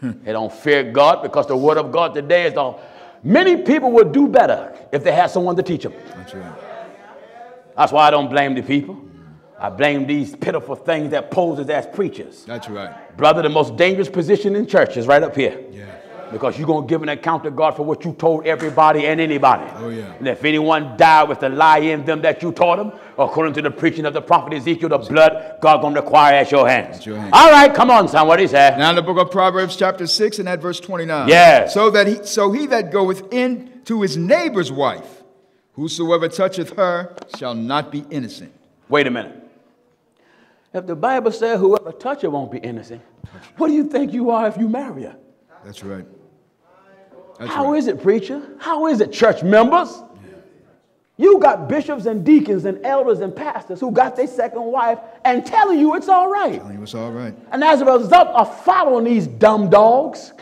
S1: they don't fear God because the word of God today is all. Many people would do better if they had someone to teach them.
S2: That's right.
S1: That's why I don't blame the people. I blame these pitiful things that poses as preachers.
S2: That's right.
S1: Brother, the most dangerous position in church is right up here.
S2: Yeah.
S1: Because you're going to give an account to God for what you told everybody and anybody.
S2: Oh, yeah.
S1: And if anyone died with the lie in them that you taught them, according to the preaching of the prophet Ezekiel, the blood God going to require at your hands.
S2: At your hands.
S1: All right, come on, son. What he said?
S2: Now in the book of Proverbs, chapter 6 and at verse 29.
S1: Yes.
S2: So that he so he that goeth in to his neighbor's wife, whosoever toucheth her shall not be innocent.
S1: Wait a minute. If the Bible says whoever touch her won't be innocent, what do you think you are if you marry her?
S2: That's right. That's
S1: How
S2: right.
S1: is it, preacher? How is it, church members? You got bishops and deacons and elders and pastors who got their second wife and telling you it's all right.
S2: Telling you it's all right.
S1: And as a result of following these dumb dogs,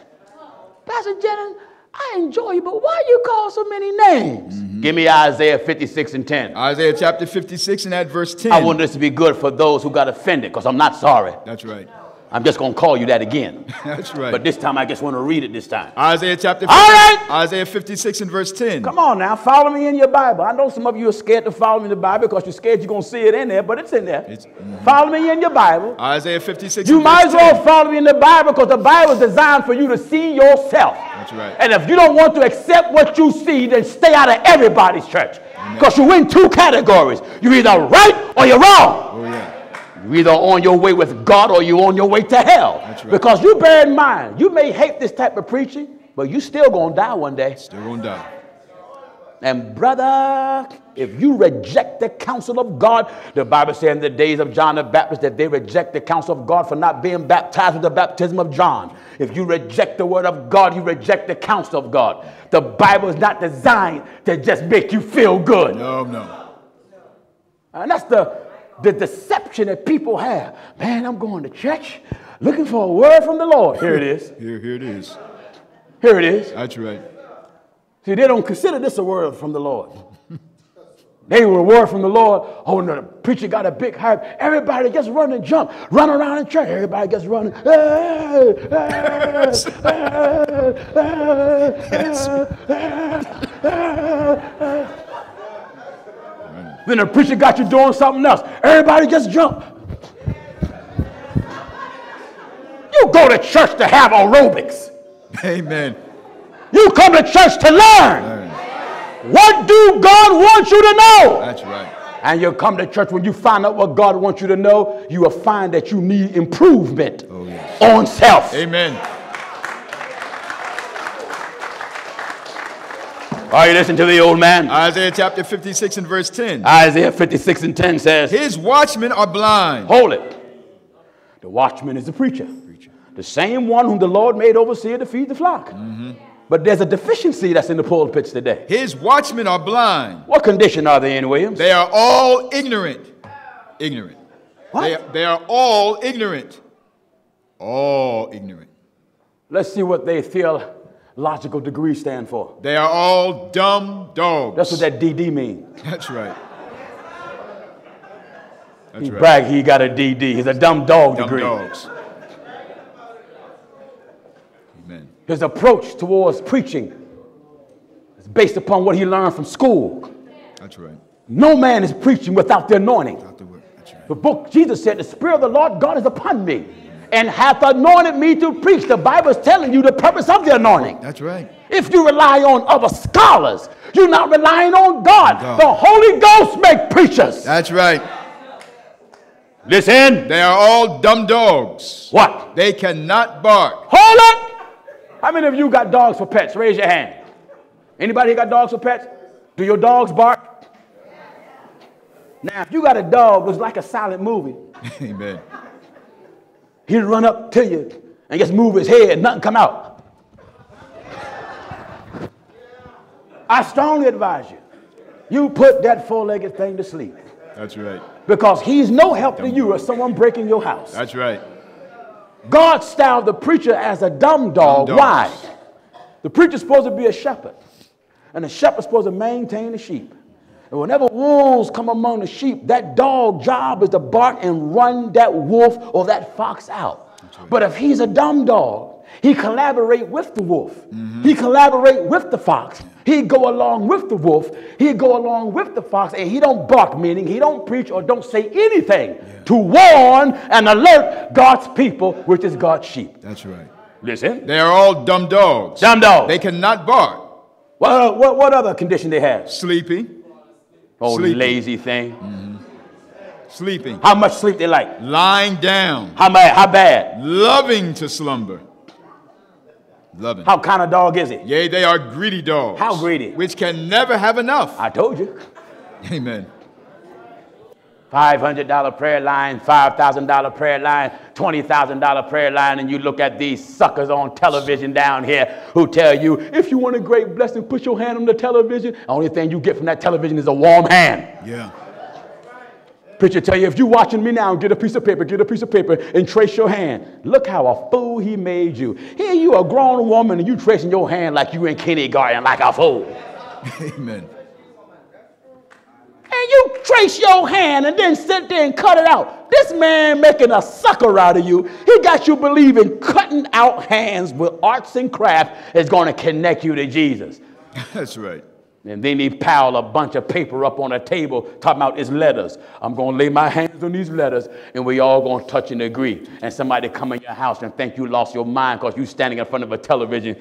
S1: Pastor Jennings, I enjoy you, but why you call so many names? Mm-hmm. Give me Isaiah 56 and 10.
S2: Isaiah chapter 56 and at verse 10.
S1: I want this to be good for those who got offended because I'm not sorry.
S2: That's right.
S1: I'm just going to call you that again.
S2: That's right.
S1: But this time I just want to read it this time.
S2: Isaiah chapter
S1: All right.
S2: Isaiah 56 and verse 10.
S1: Come on now, follow me in your Bible. I know some of you are scared to follow me in the Bible because you're scared you're going to see it in there, but it's in there.
S2: It's- mm-hmm.
S1: Follow me in your Bible.
S2: Isaiah 56
S1: You might as well
S2: 10.
S1: follow me in the Bible because the Bible is designed for you to see yourself.
S2: That's right.
S1: And if you don't want to accept what you see, then stay out of everybody's church. Because you're in two categories. You're either right or you're wrong. You're either on your way with God or you're on your way to hell.
S2: That's right.
S1: Because you bear in mind, you may hate this type of preaching, but you still gonna die one day.
S2: Still gonna die.
S1: And brother, if you reject the counsel of God, the Bible says in the days of John the Baptist that they reject the counsel of God for not being baptized with the baptism of John. If you reject the word of God, you reject the counsel of God. The Bible is not designed to just make you feel good.
S2: No, no.
S1: And that's the the deception that people have. Man, I'm going to church looking for a word from the Lord. Here it is.
S2: Here, here it is.
S1: Here it is.
S2: That's right.
S1: See, they don't consider this a word from the Lord. They were a word from the Lord. Oh, no, the preacher got a big hype. Everybody gets run and jump, run around in church. Everybody gets running. Then the preacher got you doing something else. Everybody just jump. You go to church to have aerobics.
S2: Amen.
S1: You come to church to learn. What do God want you to know?
S2: That's right.
S1: And you come to church when you find out what God wants you to know, you will find that you need improvement
S2: Oh, yes.
S1: on self.
S2: Amen.
S1: Are you listening to the old man?
S2: Isaiah chapter 56 and verse 10.
S1: Isaiah 56 and 10 says,
S2: His watchmen are blind.
S1: Hold it. The watchman is the preacher. preacher. The same one whom the Lord made overseer to feed the flock. Mm-hmm. But there's a deficiency that's in the pulpits today.
S2: His watchmen are blind.
S1: What condition are they in, Williams?
S2: They are all ignorant. Ignorant.
S1: What?
S2: They, they are all ignorant. All ignorant.
S1: Let's see what their theological degrees stand for.
S2: They are all dumb dogs.
S1: That's what that DD means.
S2: That's right. That's
S1: He
S2: right.
S1: brag he got a DD. He's a dumb dog
S2: Dumb
S1: degree.
S2: dogs. Amen.
S1: His approach towards preaching is based upon what he learned from school.
S2: That's right.
S1: No man is preaching without the anointing.
S2: Not the word. That's right.
S1: The book, Jesus said, The Spirit of the Lord God is upon me and hath anointed me to preach. The Bible is telling you the purpose of the anointing.
S2: That's right.
S1: If you rely on other scholars, you're not relying on God.
S2: God.
S1: The Holy Ghost make preachers.
S2: That's right.
S1: Listen.
S2: They are all dumb dogs.
S1: What?
S2: They cannot bark.
S1: Hold it. How many of you got dogs for pets? Raise your hand. Anybody here got dogs for pets? Do your dogs bark? Now, if you got a dog it's like a silent movie,
S2: Amen.
S1: He'll run up to you and just move his head and nothing come out. I strongly advise you, you put that four-legged thing to sleep
S2: That's right.
S1: because he's no help to you or someone breaking your house.
S2: That's right.
S1: God styled the preacher as a dumb dog.
S2: Dumb
S1: Why? The preacher's supposed to be a shepherd, and the shepherd's supposed to maintain the sheep. And whenever wolves come among the sheep, that dog job is to bark and run that wolf or that fox out. But if he's a dumb dog, he collaborate with the wolf. He mm-hmm. collaborate with the fox. He go along with the wolf. He go along with the fox, and he don't bark, meaning he don't preach or don't say anything to warn and alert God's people, which is God's sheep.
S2: That's right.
S1: Listen,
S2: They are all dumb dogs.
S1: dumb dogs.
S2: They cannot bark.
S1: what, uh, what, what other condition they have?
S2: Sleeping.
S1: Oh,
S2: Sleeping.
S1: lazy thing. Mm-hmm.
S2: Sleeping.
S1: How much sleep they like?
S2: Lying down.
S1: How bad? How bad?
S2: Loving to slumber. Loving.
S1: How kind of dog is it?
S2: Yea, they are greedy dogs.
S1: How greedy?
S2: Which can never have enough.
S1: I told you.
S2: Amen.
S1: $500 prayer line, $5,000 prayer line, $20,000 prayer line, and you look at these suckers on television down here who tell you, if you want a great blessing, put your hand on the television. The only thing you get from that television is a warm hand.
S2: Yeah.
S1: Preacher tell you, if you're watching me now, get a piece of paper, get a piece of paper, and trace your hand. Look how a fool he made you. Here you a grown woman, and you tracing your hand like you in kindergarten, like a fool.
S2: Amen.
S1: And you trace your hand and then sit there and cut it out. This man making a sucker out of you. He got you believing cutting out hands with arts and craft is going to connect you to Jesus.
S2: That's right.
S1: And then he piled a bunch of paper up on a table talking about his letters. I'm going to lay my hands on these letters and we all going to touch and agree. And somebody come in your house and think you lost your mind because you standing in front of a television.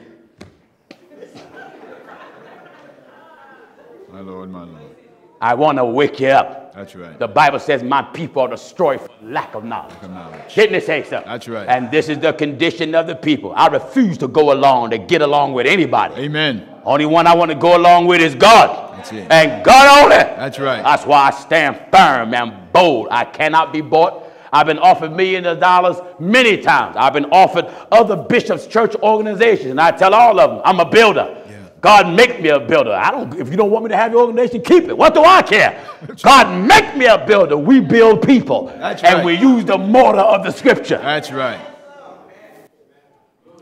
S2: My Lord, my Lord.
S1: I want to wake you up.
S2: That's right.
S1: The Bible says my people are destroyed for lack of knowledge.
S2: Of knowledge.
S1: Didn't it say so?
S2: That's right.
S1: And this is the condition of the people. I refuse to go along to get along with anybody.
S2: Amen.
S1: Only one I want to go along with is God.
S2: That's it.
S1: And God only.
S2: That's right.
S1: That's why I stand firm and bold. I cannot be bought. I've been offered millions of dollars many times. I've been offered other bishops' church organizations, and I tell all of them, I'm a builder. God make me a builder. I don't. If you don't want me to have your organization, keep it. What do I care? God make me a builder. We build people,
S2: That's
S1: and
S2: right.
S1: we use the mortar of the Scripture.
S2: That's right.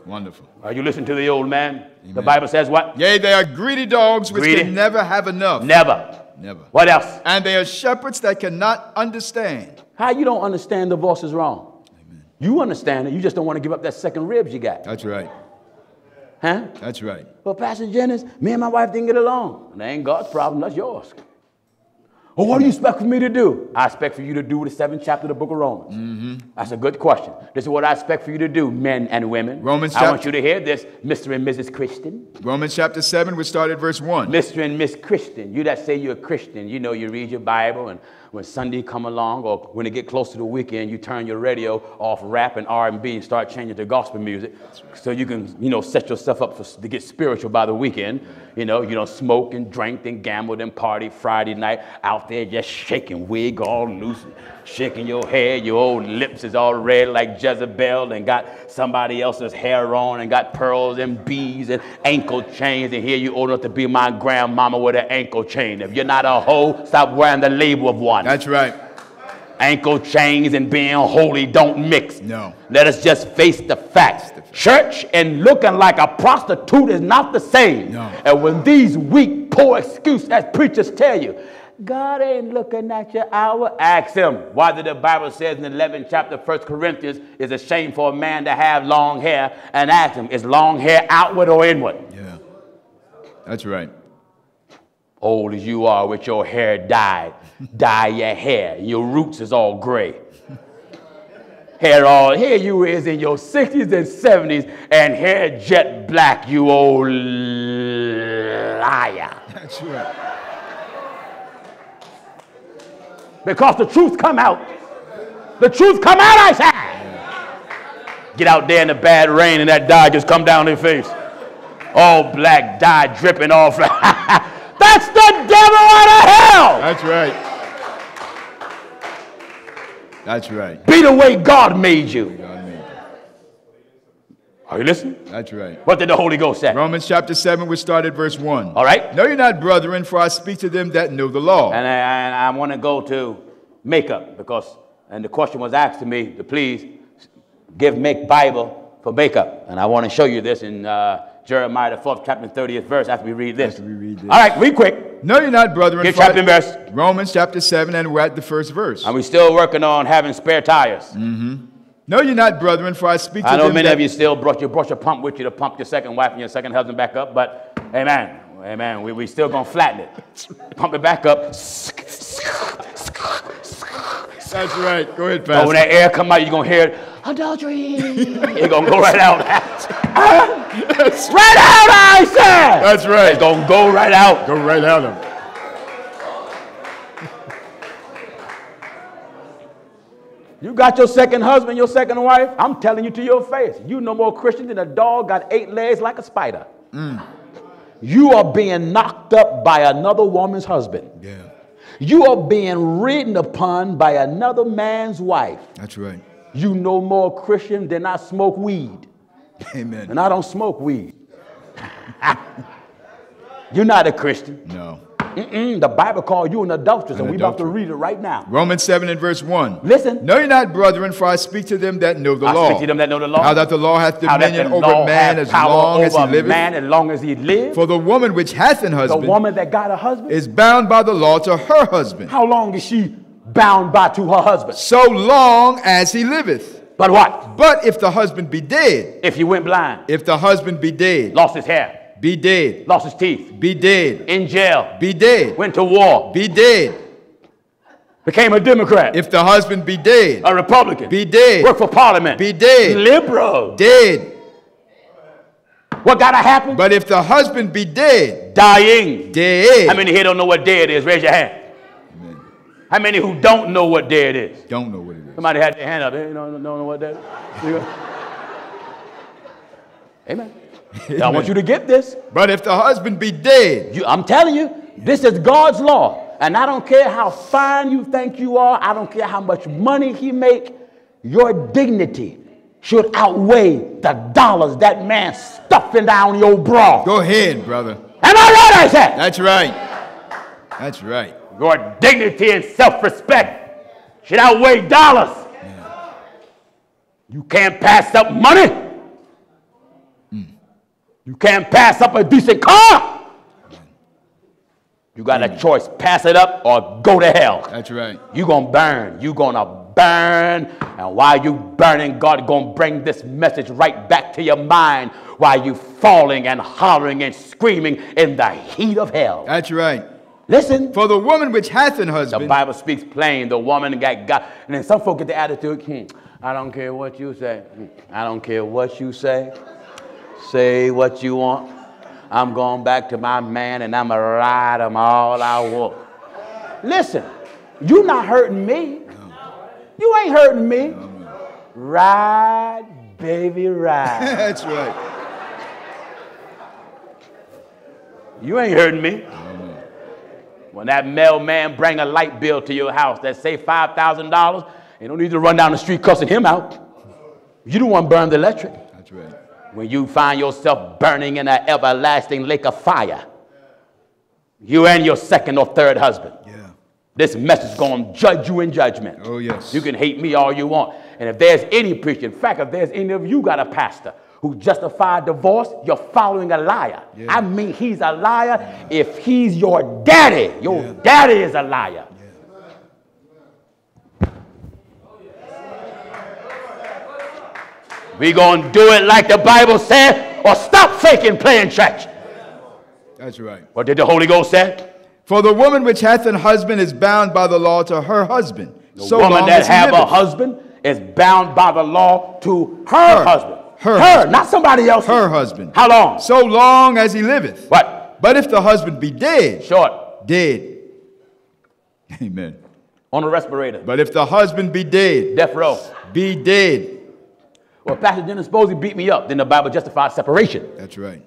S2: Wonderful.
S1: Are you listening to the old man? The Bible says what?
S2: Yea, they are greedy dogs which
S1: Greedy.
S2: can never have enough.
S1: Never.
S2: Never.
S1: What else?
S2: And they are shepherds that cannot understand.
S1: How you don't understand divorce is wrong? You understand it. You just don't want to give up that second ribs you got,
S2: That's right.
S1: Huh?
S2: That's right.
S1: Well, Pastor Jennings, me and my wife didn't get along. That ain't God's problem. That's yours. Well, what do you expect for me to do? I expect for you to do the seventh chapter of the book of Romans.
S2: Mm-hmm.
S1: That's a good question. This is what I expect for you to do, men and women.
S2: Romans
S1: I want you to hear this, Mr. and Mrs. Christian.
S2: Romans chapter 7, we start at verse 1.
S1: Mr. and Miss Christian, you that say you're a Christian, you know you read your Bible, and when Sunday come along, or when it get close to the weekend, you turn your radio off rap and R&B and start changing to gospel music, so you can, you know, set yourself up for, to get spiritual by the weekend. You know, you don't smoke and drink and gamble and party Friday night out there just shaking wig all loose, shaking your hair, your old lips is all red like Jezebel, and got somebody else's hair on, and got pearls and beads and ankle chains, and here you old enough to be my grandmama with an ankle chain. If you're not a hoe, stop wearing the label of one.
S2: That's right.
S1: Ankle chains and being holy don't mix.
S2: No.
S1: Let us just face the facts. Church and looking like a prostitute is not the same.
S2: No.
S1: And when these weak, poor excuses as preachers tell you, God ain't looking at your hour, ask him. Why did the Bible says in the 11th chapter, 1 Corinthians, it's a shame for a man to have long hair, and ask him, is long hair outward or inward?
S2: Yeah. That's right.
S1: Old as you are with your hair dyed, dye your hair. Your roots is all gray. Hair all, here you is in your 60s and 70s and hair jet black, you old liar.
S2: That's right.
S1: Because the truth come out. The truth come out, I say. Get out there in the bad rain and that dye just come down their face. All black, dye dripping off. That's the devil out of hell.
S2: That's right. That's right.
S1: Be the way God made you.
S2: God made you.
S1: Are you listening?
S2: That's right.
S1: What did the Holy Ghost say?
S2: Romans chapter 7, we started verse 1.
S1: All right.
S2: Know you're not brethren, for I speak to them that know the law.
S1: And I, and I want to go to makeup because, and the question was asked to me to please give make Bible for makeup. And I want to show you this in uh, Jeremiah, the fourth chapter, 30th verse after we read this.
S2: After we read this.
S1: All right, read quick.
S2: No, you're not for I-
S1: chapter and verse.
S2: Romans chapter 7, and we're at the first verse.
S1: And we're still working on having spare tires.
S2: Mm-hmm. No, you're not brethren, for I speak to
S1: I know
S2: them
S1: many of you still brought your, brought your pump with you to pump your second wife and your second husband back up, but amen. Amen. We, we still gonna flatten it. Pump it back up.
S2: That's right. Go ahead, Pastor.
S1: But when that air come out, you're gonna hear it, adultery. it's gonna go right out. right out, I said.
S2: That's right.
S1: It's gonna go right out.
S2: Go right out of him.
S1: You got your second husband, your second wife. I'm telling you to your face. You no more Christian than a dog got eight legs like a spider. Mm. You are being knocked up by another woman's husband.
S2: Yeah.
S1: You are being ridden upon by another man's wife.
S2: That's right.
S1: You no more Christian than I smoke weed.
S2: Amen.
S1: And I don't smoke weed. You're not a Christian.
S2: No.
S1: Mm-mm, the Bible called you an adulteress,
S2: An
S1: and we're about to read it right now.
S2: Romans 7 and verse 1.
S1: Listen.
S2: Know you're not brethren, for I speak to them that know the
S1: I
S2: law.
S1: speak to them that know the law.
S2: How that the law hath dominion over man as long as he liveth.
S1: man as long as he lives.
S2: For the woman which hath an husband.
S1: The woman that got a husband,
S2: is bound by the law to her husband,
S1: how long is she bound by to her husband?
S2: so long as he liveth.
S1: But what?
S2: But if the husband be dead,
S1: If he went blind,
S2: if the husband be dead,
S1: lost his hair,
S2: be dead,
S1: lost his teeth,
S2: be dead,
S1: in jail,
S2: be dead,
S1: went to war,
S2: be dead.
S1: became a Democrat,
S2: If the husband be dead,
S1: a Republican,
S2: be dead,
S1: worked for Parliament,
S2: be dead,
S1: liberal.
S2: dead.
S1: What gotta happen?
S2: But if the husband be dead,
S1: Dying.
S2: dead.
S1: How many here don't know what day it is? Raise your hand. How many who don't know what day it is?
S2: Don't know what it is.
S1: Somebody had their hand up. Hey, you don't, don't know what that is? Go. Amen. I want you to get this.
S2: But if the husband be dead,
S1: You, I'm telling you, this is God's law. And I don't care how fine you think you are. I don't care how much money he make. Your dignity should outweigh the dollars that man stuffing down your bra.
S2: go ahead, brother.
S1: Am I right, I said?
S2: That's right. That's right.
S1: Your dignity and self respect should outweigh dollars. You can't pass up money. You can't pass up a decent car. You got a choice pass it up or go to hell.
S2: That's right.
S1: You're going to burn. You're going to burn. And while you burning, God going to bring this message right back to your mind while you falling and hollering and screaming in the heat of hell.
S2: That's right.
S1: Listen.
S2: For the woman which hath an husband.
S1: The Bible speaks plain. The woman got God. And then some folk get the attitude, hmm, I don't care what you say. Hmm, I don't care what you say. Say what you want. I'm going back to my man and I'm going to ride him all I want. Listen, you not hurting me. You ain't hurting me. Ride, baby, ride.
S2: that's right.
S1: You ain't hurting me. When that mailman bring a light bill to your house that say $5,000, you don't need to run down the street cussing him out. You don't want to burn the electric. When you find yourself burning in an everlasting lake of fire, you and your second or third husband.
S2: Yeah.
S1: This message is going to judge you in judgment.
S2: Oh, yes.
S1: You can hate me all you want. And if there's any preacher, in fact, if there's any of you got a pastor who justified divorce, you're following a liar.
S2: Yeah.
S1: I mean, he's a liar if he's your daddy. Your
S2: Yeah.
S1: daddy is a liar. We going to do it like the Bible said or stop faking playing church.
S2: That's right.
S1: What did the Holy Ghost say?
S2: For the woman which hath an husband is bound by the law to her husband.
S1: The
S2: so
S1: woman
S2: long
S1: that have a husband is bound by the law to her,
S2: Her.
S1: husband.
S2: Her
S1: her
S2: husband.
S1: not somebody else.
S2: Her husband.
S1: How long?
S2: So long as he liveth.
S1: What?
S2: But if the husband be dead,
S1: Short.
S2: dead. Amen.
S1: On a respirator.
S2: But if the husband be dead,
S1: Death row.
S2: be dead.
S1: Well, Pastor Dennis Posey beat me up. Then the Bible justifies separation.
S2: That's right.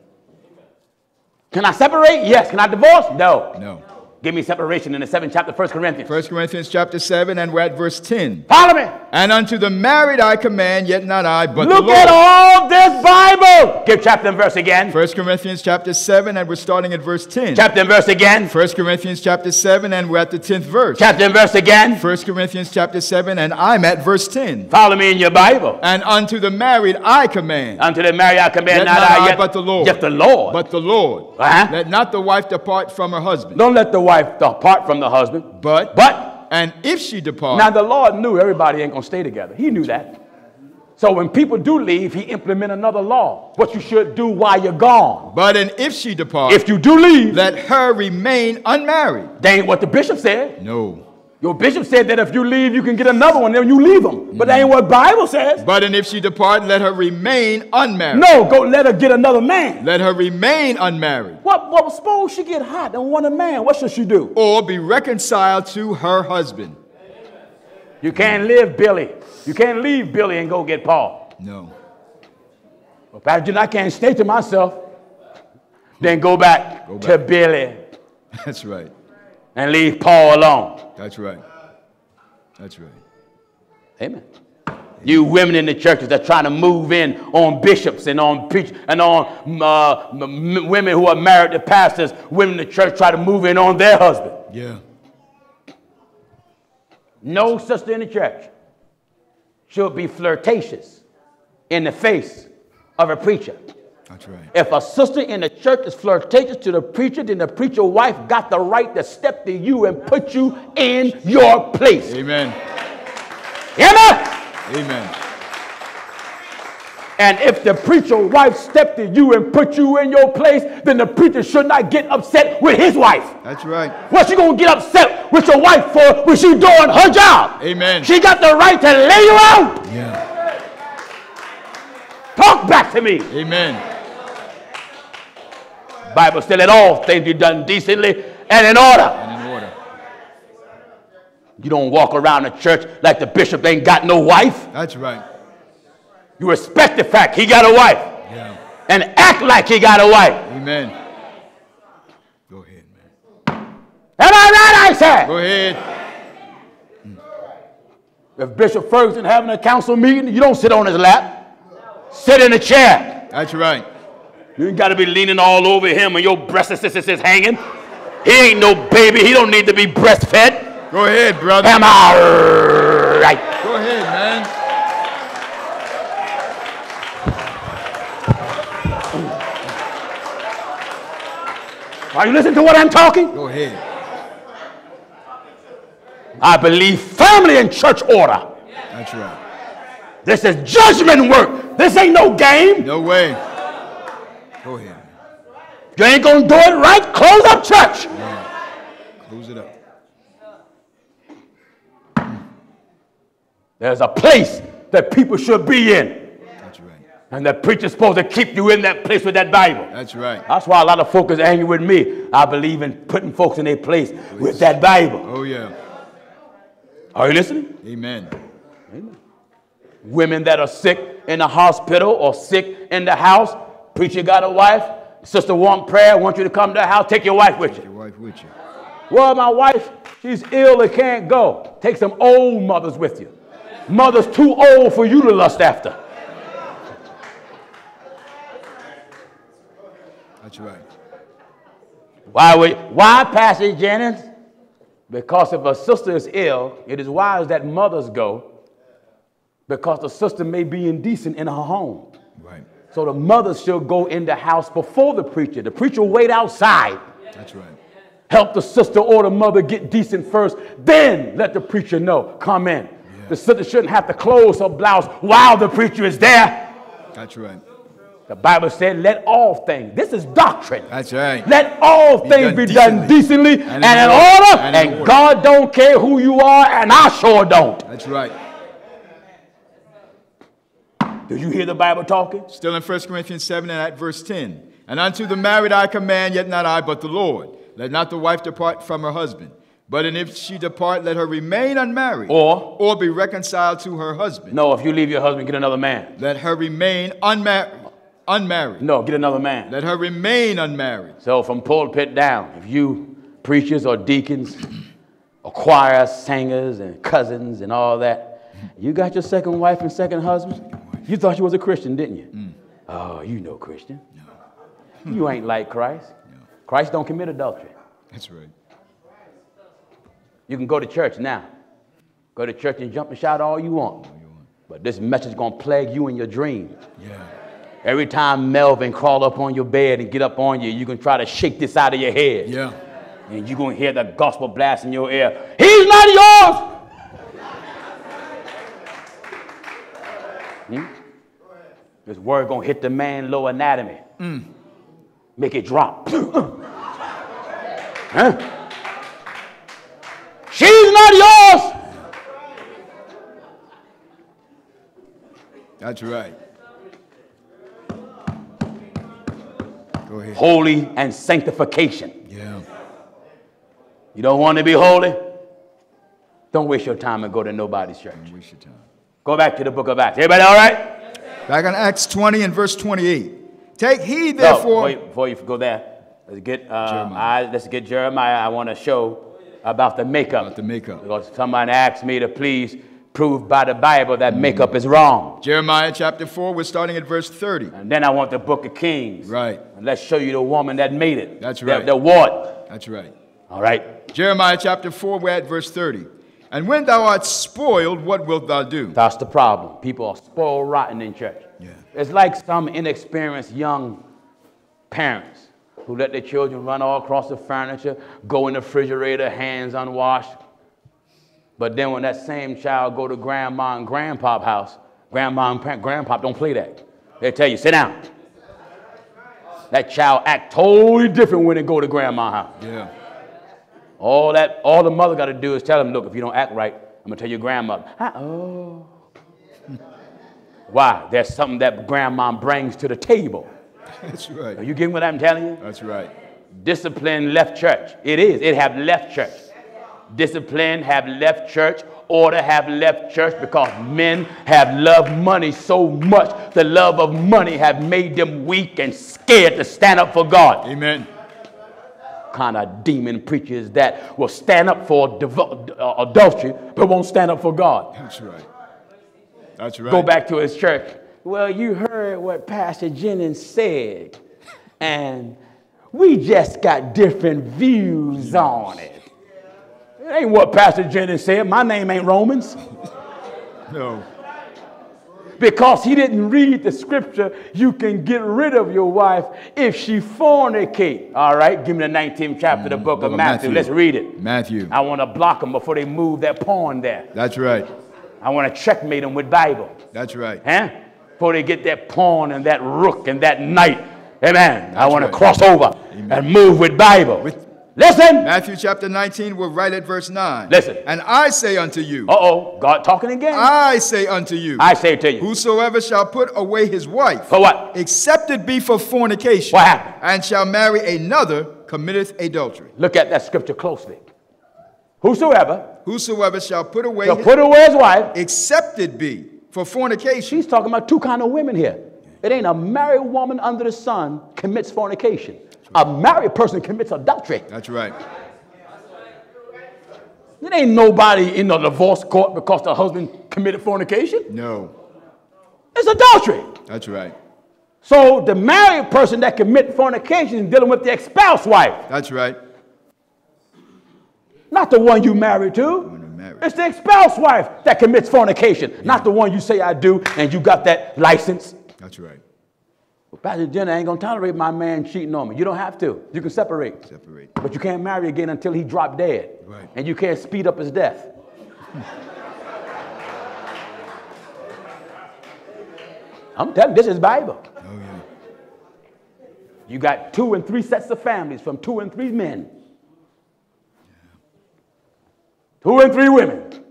S1: Can I separate? Yes. Can I divorce? No.
S2: No.
S1: Give me separation in the seventh chapter, 1 Corinthians.
S2: 1 Corinthians chapter 7, and we're at verse 10.
S1: Follow me.
S2: And unto the married I command, yet not I, but
S1: Look
S2: the Lord.
S1: at all this Bible. Give chapter and verse again.
S2: 1 Corinthians chapter 7, and we're starting at verse 10.
S1: Chapter and verse again.
S2: 1 Corinthians chapter 7, and we're at the 10th verse.
S1: Chapter and verse again.
S2: 1 Corinthians chapter 7, and I'm at verse 10.
S1: Follow me in your Bible.
S2: And unto the married I command,
S1: Unto the married I command
S2: Yet
S1: not
S2: not
S1: I,
S2: I,
S1: yet,
S2: but the Lord.
S1: Yet the Lord.
S2: but the Lord.
S1: Uh-huh.
S2: Let not the wife depart from her husband.
S1: Don't let the wife depart from the husband.
S2: But,
S1: But
S2: and if she depart,
S1: now the Lord knew everybody ain't gonna stay together. He knew that. So when people do leave, he implement another law. What you should do while you're gone.
S2: but and if she depart,
S1: If you do leave,
S2: let her remain unmarried.
S1: that ain't what the bishop said.
S2: No.
S1: Your bishop said that if you leave, you can get another one, then you leave them. But that ain't what Bible says.
S2: But and if she depart, let her remain unmarried.
S1: No, go let her get another man.
S2: Let her remain unmarried,
S1: What, what suppose she get hot and want a man? What should she do?
S2: or be reconciled to her husband.
S1: You can't live Billy. You can't leave Billy and go get Paul.
S2: No.
S1: Well, Pastor Jim, I can't stay to myself. Then go back,
S2: Go
S1: to. Billy
S2: That's right.
S1: And leave Paul alone.
S2: That's right. That's right.
S1: Amen. You women in the churches that trying to move in on bishops and on preach and on uh, m- m- women who are married to pastors, women in the church try to move in on their husband.
S2: Yeah.
S1: No sister in the church should be flirtatious in the face of a preacher.
S2: That's right.
S1: If a sister in the church is flirtatious to the preacher, then the preacher wife got the right to step to you and put you in your place.
S2: Amen.
S1: Amen.
S2: Amen.
S1: And if the preacher wife stepped to you and put you in your place, then the preacher should not get upset with his wife.
S2: That's right.
S1: What you gonna get upset with your wife for when she doing her job?
S2: Amen.
S1: She got the right to lay you out.
S2: Yeah.
S1: Talk back to me.
S2: Amen.
S1: Bible said let all things be done decently and in order.
S2: And in order.
S1: You don't walk around the church like the bishop ain't got no wife.
S2: That's right.
S1: You respect the fact he got a wife
S2: Yeah.
S1: and act like he got a wife.
S2: Amen. Go ahead, man.
S1: Am I right, I said?
S2: Go ahead.
S1: If Bishop Ferguson having a council meeting, you don't sit on his lap. Sit in a chair.
S2: That's right.
S1: You ain't got to be leaning all over him and your breast is, is, is hanging. He ain't no baby. He don't need to be breastfed.
S2: Go ahead, brother.
S1: Am I right?
S2: Go ahead, man.
S1: Are you listening to what I'm talking?
S2: Go ahead.
S1: I believe firmly in church order.
S2: That's right.
S1: This is judgment work. This ain't no game.
S2: No way. Go ahead.
S1: If you ain't gonna do it right, close up church.
S2: Close it up.
S1: There's a place that people should be in.
S2: That's right.
S1: And the preacher's supposed to keep you in that place with that Bible.
S2: That's right.
S1: That's why a lot of folks is angry with me. I believe in putting folks in their place with that Bible.
S2: Oh, yeah.
S1: Are you listening?
S2: Amen.
S1: Women that are sick in the hospital or sick in the house. Preacher got a wife. Sister want prayer. I Want you to come to the house. Take your wife with you.
S2: Your wife with you.
S1: Well, my wife, she's ill and can't go. Take some old mothers with you. Mothers too old for you to lust after.
S2: That's right.
S1: Why, we, why, Pastor Jennings? Because if a sister is ill, it is wise that mothers go because the sister may be indecent in her home.
S2: Right.
S1: So the mother should go in the house before the preacher. The preacher will wait outside,
S2: That's right.
S1: help the sister or the mother get decent first, then let the preacher know, come in. The sister shouldn't have to close her blouse while the preacher is there.
S2: That's right.
S1: The Bible said, let all things, this is doctrine.
S2: That's right.
S1: Let all
S2: Be
S1: things
S2: done
S1: be done decently
S2: And
S1: and,
S2: in
S1: in
S2: order. And
S1: and,
S2: order.
S1: God don't care who you are, and I sure don't.
S2: That's right.
S1: Do you hear the Bible talking?
S2: Still in 1 Corinthians 7 and at verse 10. And unto the married I command, yet not I, but the Lord. Let not the wife depart from her husband. But and if she depart, let her remain unmarried.
S1: Or-
S2: or be reconciled to her husband.
S1: No, if you leave your husband, get another man.
S2: Let her remain unmarried. Unmarried.
S1: No, get another man.
S2: Let her remain unmarried.
S1: So from pulpit down, if you preachers or deacons, or choir singers and cousins and all that, you got your second wife and second husband. You thought you was a Christian, didn't you? Oh, you no Christian. No. You ain't like Christ. Christ don't commit adultery.
S2: That's right.
S1: You can go to church now. Go to church and jump and shout all you want. All you want. But this message is gonna plague you in your dreams.
S2: Yeah.
S1: Every time Melvin crawl up on your bed and get up on you, you can try to shake this out of your head.
S2: Yeah.
S1: And you're gonna hear the gospel blast in your ear. He's not yours. Hmm? This word gonna hit the man low anatomy. Mm. Make it drop. huh? She's not yours.
S2: That's right. Go ahead.
S1: Holy and sanctification.
S2: Yeah.
S1: You don't want to be holy? Don't waste your time and go to nobody's church.
S2: Don't waste your time.
S1: Go back to the book of Acts. Everybody all right?
S2: Back on Acts 20 and verse 28. Take heed, therefore.
S1: before, you, before you go there, let's get uh,
S2: Jeremiah.
S1: I, let's get Jeremiah. I want to show about the makeup.
S2: About the makeup.
S1: Because somebody asked me to please prove by the Bible that makeup is wrong.
S2: Jeremiah chapter 4, we're starting at verse 30.
S1: And then I want the book of Kings.
S2: Right.
S1: And let's show you the woman that made it.
S2: That's
S1: The-
S2: right.
S1: The, what?
S2: That's right.
S1: All right.
S2: Jeremiah chapter 4, we're at verse 30. And when thou art spoiled, what wilt thou do?
S1: That's the problem. People are spoiled rotten in church.
S2: Yeah.
S1: It's like some inexperienced young parents who let their children run all across the furniture, go in the refrigerator, hands unwashed. But then when that same child go to grandma and grandpa's house, grandma and pa- grandpa don't play that. They tell you, sit down. That child act totally different when they go to grandma's house.
S2: Yeah.
S1: All that, all the mother got to do is tell them, look, if you don't act right, I'm gonna tell your grandmother. Oh. Why? There's something that grandma brings to the table.
S2: That's right.
S1: Are you getting what I'm telling you?
S2: That's right.
S1: Discipline left church. It is. It have left church. Discipline have left church. Order have left church because men have loved money so much. The love of money have made them weak and scared to stand up for God.
S2: Amen.
S1: Kind of demon preachers that will stand up for devo- uh, adultery but won't stand up for God.
S2: That's right. That's right.
S1: Go back to his church. Well, you heard what Pastor Jennings said. and we just got different views on it. It ain't what Pastor Jennings said. My name ain't Romans.
S2: No.
S1: Because he didn't read the scripture, you can get rid of your wife if she fornicate. All right, give me the 19th chapter of the book,
S2: book
S1: of
S2: of
S1: Matthew.
S2: Matthew.
S1: Let's read it.
S2: Matthew.
S1: I want to block them before they move that pawn there.
S2: That's right.
S1: I want to checkmate them with Bible.
S2: That's right.
S1: Huh? Before they get that pawn and that rook and that knight. Amen. I want to cross over and move with Bible.
S2: With-
S1: Listen.
S2: Matthew chapter 19, we're right at verse 9.
S1: Listen.
S2: And I say unto you,
S1: Uh oh, God talking again.
S2: I say unto you,
S1: I say to you.
S2: whosoever shall put away his wife,
S1: For what?
S2: except it be for fornication,
S1: What happened?
S2: and shall marry another, committeth adultery.
S1: Look at that scripture closely. Whosoever
S2: Whosoever shall put away
S1: shall
S2: his,
S1: put away his wife,
S2: except it be for fornication.
S1: she's talking about two kind of women here. It ain't a married woman under the sun commits fornication. A married person commits adultery.
S2: That's right.
S1: There ain't nobody in the divorce court because the husband committed fornication.
S2: No,
S1: It's adultery.
S2: that's right.
S1: So the married person that commit fornication is dealing with the ex-spouse wife,
S2: That's right.
S1: not the one you married to. It's the ex-spouse wife that commits fornication, not the one you say I do and you got that license.
S2: That's right.
S1: Well, Pastor Jenna ain't gonna tolerate my man cheating on me. You don't have to. You can separate.
S2: Separate.
S1: But you can't marry again until he drop dead.
S2: Right.
S1: And you can't speed up his death. I'm telling you, this is Bible.
S2: Oh, yeah.
S1: You got two and three sets of families from two and three men. Two and three women.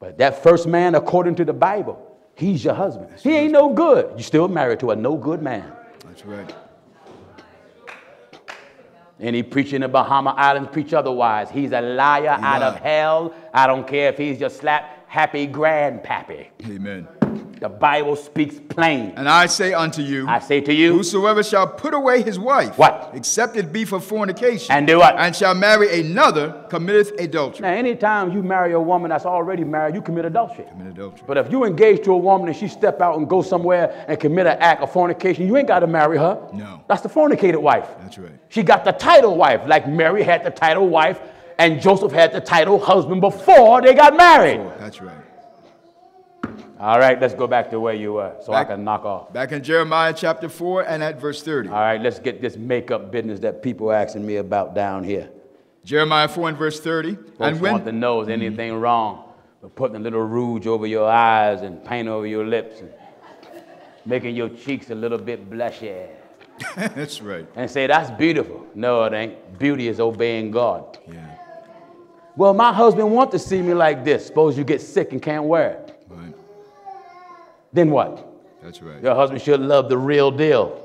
S1: But that first man, according to the Bible, he's your husband. He ain't no good. You're still married to a no good man.
S2: That's right.
S1: And he preach in the Bahama Islands, preach otherwise. He's a liar out of hell. I don't care if he's your slap happy grandpappy.
S2: Amen.
S1: The Bible speaks plain.
S2: And I say unto you,
S1: I say to you,
S2: Whosoever shall put away his wife,
S1: What?
S2: Except it be for fornication,
S1: And do what?
S2: And shall marry another, committeth adultery.
S1: now anytime you marry a woman that's already married, you commit adultery.
S2: Commit adultery.
S1: But if you engage to a woman and she step out and go somewhere and commit an act of fornication, you ain't got to marry her.
S2: No.
S1: That's the fornicated wife.
S2: That's right.
S1: She got the title wife, like Mary had the title wife and Joseph had the title husband before they got married.
S2: That's right.
S1: All right, let's go back to where you were so
S2: Back-
S1: I can knock off.
S2: Back in Jeremiah chapter 4 and at verse 30.
S1: All right, let's get this makeup business that people are asking me about down here.
S2: Jeremiah 4 and verse 30.
S1: Folks
S2: and when
S1: want to know is anything mm-hmm. wrong with putting a little rouge over your eyes and paint over your lips and making your cheeks a little bit blushy
S2: That's right.
S1: and say that's beautiful. No, it ain't. Beauty is obeying God.
S2: Yeah.
S1: Well, my husband wants to see me like this. Suppose you get sick and can't wear it. Then what?
S2: That's right.
S1: Your husband should love the real deal,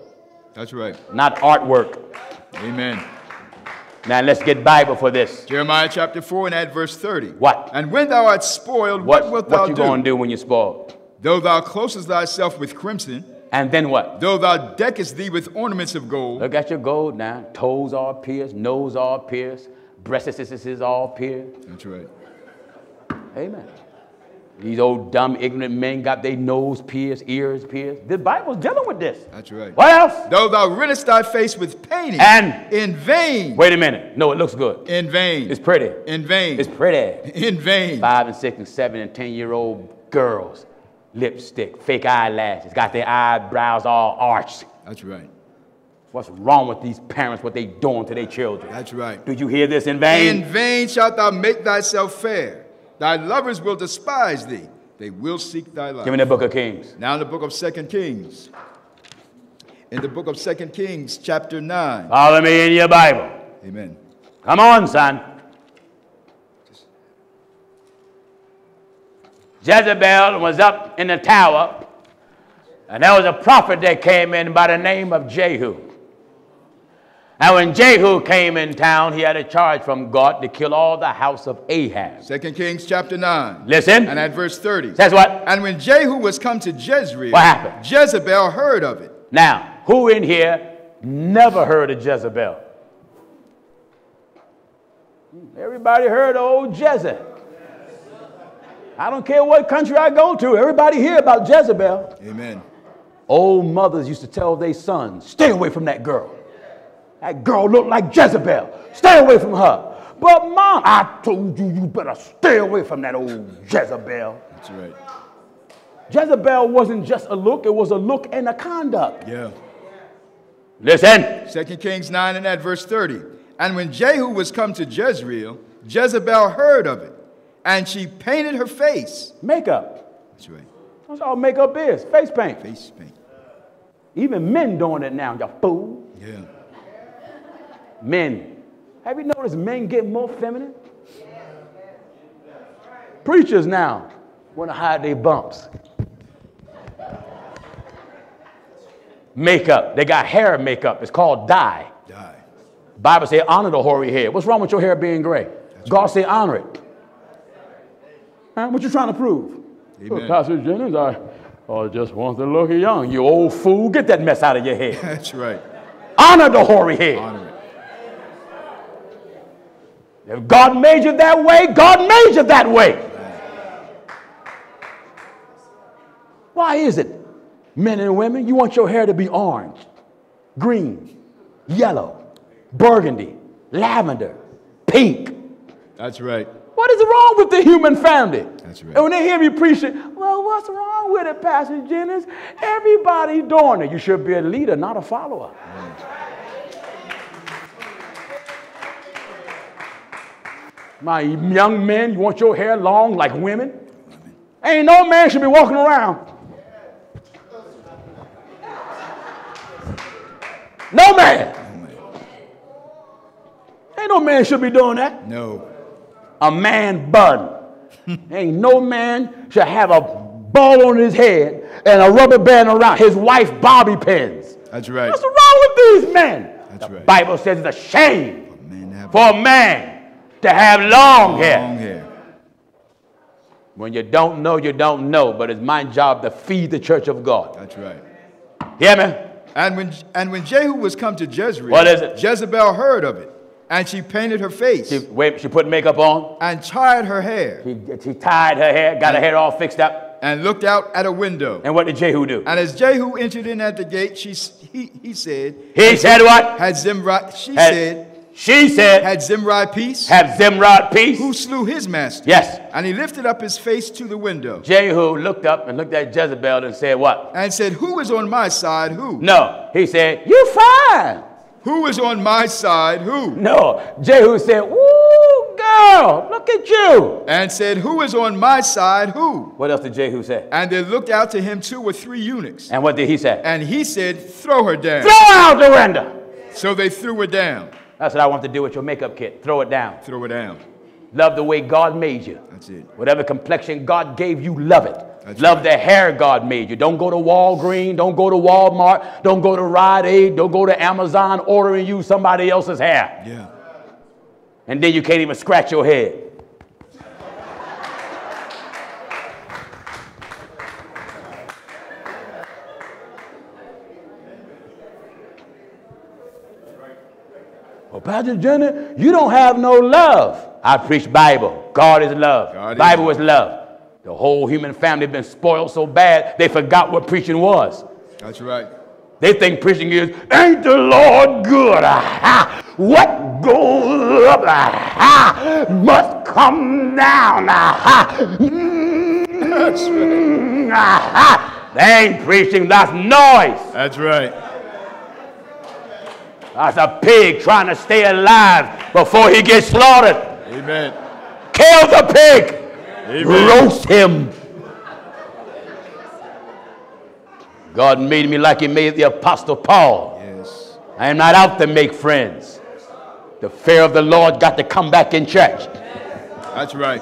S2: That's right.
S1: not artwork.
S2: Amen.
S1: Now let's get Bible for this.
S2: Jeremiah chapter 4 and at verse 30.
S1: What?
S2: And when thou art spoiled, what,
S1: What,
S2: wilt thou do?
S1: what you
S2: do?
S1: gonna do when you're spoiled?
S2: Though thou closest thyself with crimson,
S1: And then what?
S2: though thou deckest thee with ornaments of gold,
S1: Look at your gold now. Toes all pierced, nose all pierced, breasts is all pierced.
S2: that's right.
S1: Amen. These old dumb ignorant men got their nose pierced, ears pierced. The Bible's dealing with this.
S2: That's right.
S1: What else?
S2: Though thou riddest thy face with painting,
S1: And-
S2: in vain,
S1: Wait a minute. No, it looks good.
S2: in vain,
S1: It's pretty.
S2: in vain,
S1: It's pretty.
S2: in vain.
S1: Five and six and seven and ten year old girls, lipstick, fake eyelashes, got their eyebrows all arched.
S2: That's right.
S1: What's wrong with these parents? What they doing to their children?
S2: That's right.
S1: Did you hear this in vain?
S2: In vain shalt thou make thyself fair. Thy lovers will despise thee. They will seek thy life.
S1: Give me the book of Kings.
S2: Now in the book of Second Kings. In the book of Second Kings, chapter 9.
S1: Follow me in your Bible.
S2: Amen.
S1: Come on, son. Jezebel was up in the tower, and there was a prophet that came in by the name of Jehu. And when Jehu came in town, he had a charge from God to kill all the house of Ahab.
S2: Second Kings, chapter 9.
S1: Listen.
S2: And at verse 30.
S1: Says what?
S2: And when Jehu was come to Jezreel,
S1: What happened?
S2: Jezebel heard of it.
S1: Now, who in here never heard of Jezebel? Everybody heard of old Jezebel. I don't care what country I go to, everybody hear about Jezebel.
S2: Amen.
S1: Old mothers used to tell their sons, stay away from that girl. That girl looked like Jezebel. Stay away from her. But mom, I told you you better stay away from that old Jezebel.
S2: That's right.
S1: Jezebel wasn't just a look, it was a look and a conduct.
S2: Yeah.
S1: Listen.
S2: 2 Kings 9 and at verse 30. And when Jehu was come to Jezreel, Jezebel heard of it, and she painted her face.
S1: Makeup.
S2: That's right.
S1: That's all makeup is. Face paint.
S2: Face paint.
S1: Even men doing it now, you fool.
S2: Yeah.
S1: Men. Have you noticed men get more feminine? Preachers now want to hide their bumps. Makeup. They got hair makeup. It's called dye.
S2: Die.
S1: Bible say honor the hoary hair. What's wrong with your hair being gray? God say honor it. Huh? What you trying to prove?
S2: Amen.
S1: Well, Pastor Jennings, I, I just want to look young. You old fool, get that mess out of your head.
S2: That's right.
S1: honor the hoary hair.
S2: Honor it.
S1: If God made you that way, God made you that way. Why is it, men and women, you want your hair to be orange, green, yellow, burgundy, lavender, pink?
S2: That's right.
S1: What is wrong with the human family?
S2: That's right.
S1: And when they hear me preaching, well, what's wrong with it, Pastor Jennings? Everybody doing it. You should be a leader, not a follower. My young men, you want your hair long like women? Ain't no man should be walking around. No man. Ain't no man should be doing that
S2: No.
S1: a man bun. Ain't no man should have a ball on his head and a rubber band around his wife bobby pins.
S2: That's right.
S1: What's wrong with these men?
S2: That's
S1: the
S2: right.
S1: Bible says it's a shame
S2: Man,
S1: for a man to have long hair.
S2: long hair.
S1: When you don't know, you don't know, but it's my job to feed the church of God.
S2: That's right.
S1: Hear me?
S2: And when, and when Jehu was come to Jezreel,
S1: What is it?
S2: Jezebel heard of it, and she painted her face
S1: She, wait, she put makeup on.
S2: and tied her hair
S1: She, she tied her hair, got her hair all fixed up.
S2: and looked out at a window.
S1: And what did Jehu do?
S2: And as Jehu entered in at the gate, she, he, he said,
S1: He said what?
S2: had Zimri, she
S1: Had-
S2: said,
S1: She said,
S2: had Zimri peace,
S1: Had Zimrod peace.
S2: who slew his master.
S1: Yes.
S2: And he lifted up his face to the window
S1: Jehu looked up and looked at Jezebel and said, What?
S2: and said, Who is on my side? Who?
S1: No. He said, You fine.
S2: Who is on my side? Who?
S1: No. Jehu said, Ooh, girl, look at you.
S2: And said, Who is on my side? Who?
S1: What else did Jehu say?
S2: And there looked out to him two or three eunuchs.
S1: And what did he say?
S2: And he said, Throw her down.
S1: Throw her out the window.
S2: So they threw her down.
S1: That's what I want to do with your makeup kit. Throw it down.
S2: Throw her down.
S1: Love the way God made you.
S2: That's it.
S1: Whatever complexion God gave you, love it.
S2: That's
S1: love
S2: right.
S1: the hair God made you. Don't go to Walgreens, don't go to Walmart, don't go to Rite Aid, don't go to Amazon ordering you somebody else's hair.
S2: Yeah.
S1: And then you can't even scratch your head. Pastor Jenny, you don't have no love. I preach Bible. God is love.
S2: God
S1: Bible is love. The whole human family been spoiled so bad they forgot what preaching was.
S2: That's right.
S1: They think preaching is, ain't the Lord good? Aha. What goes up aha, must come down. Aha. Mm, aha. They ain't preaching, that's noise.
S2: That's right.
S1: That's a pig trying to stay alive before he gets slaughtered.
S2: Amen.
S1: Kill the pig,
S2: Amen.
S1: roast him. God made me like he made the Apostle Paul.
S2: Yes.
S1: I am not out to make friends. The fear of the Lord got to come back in church.
S2: That's right.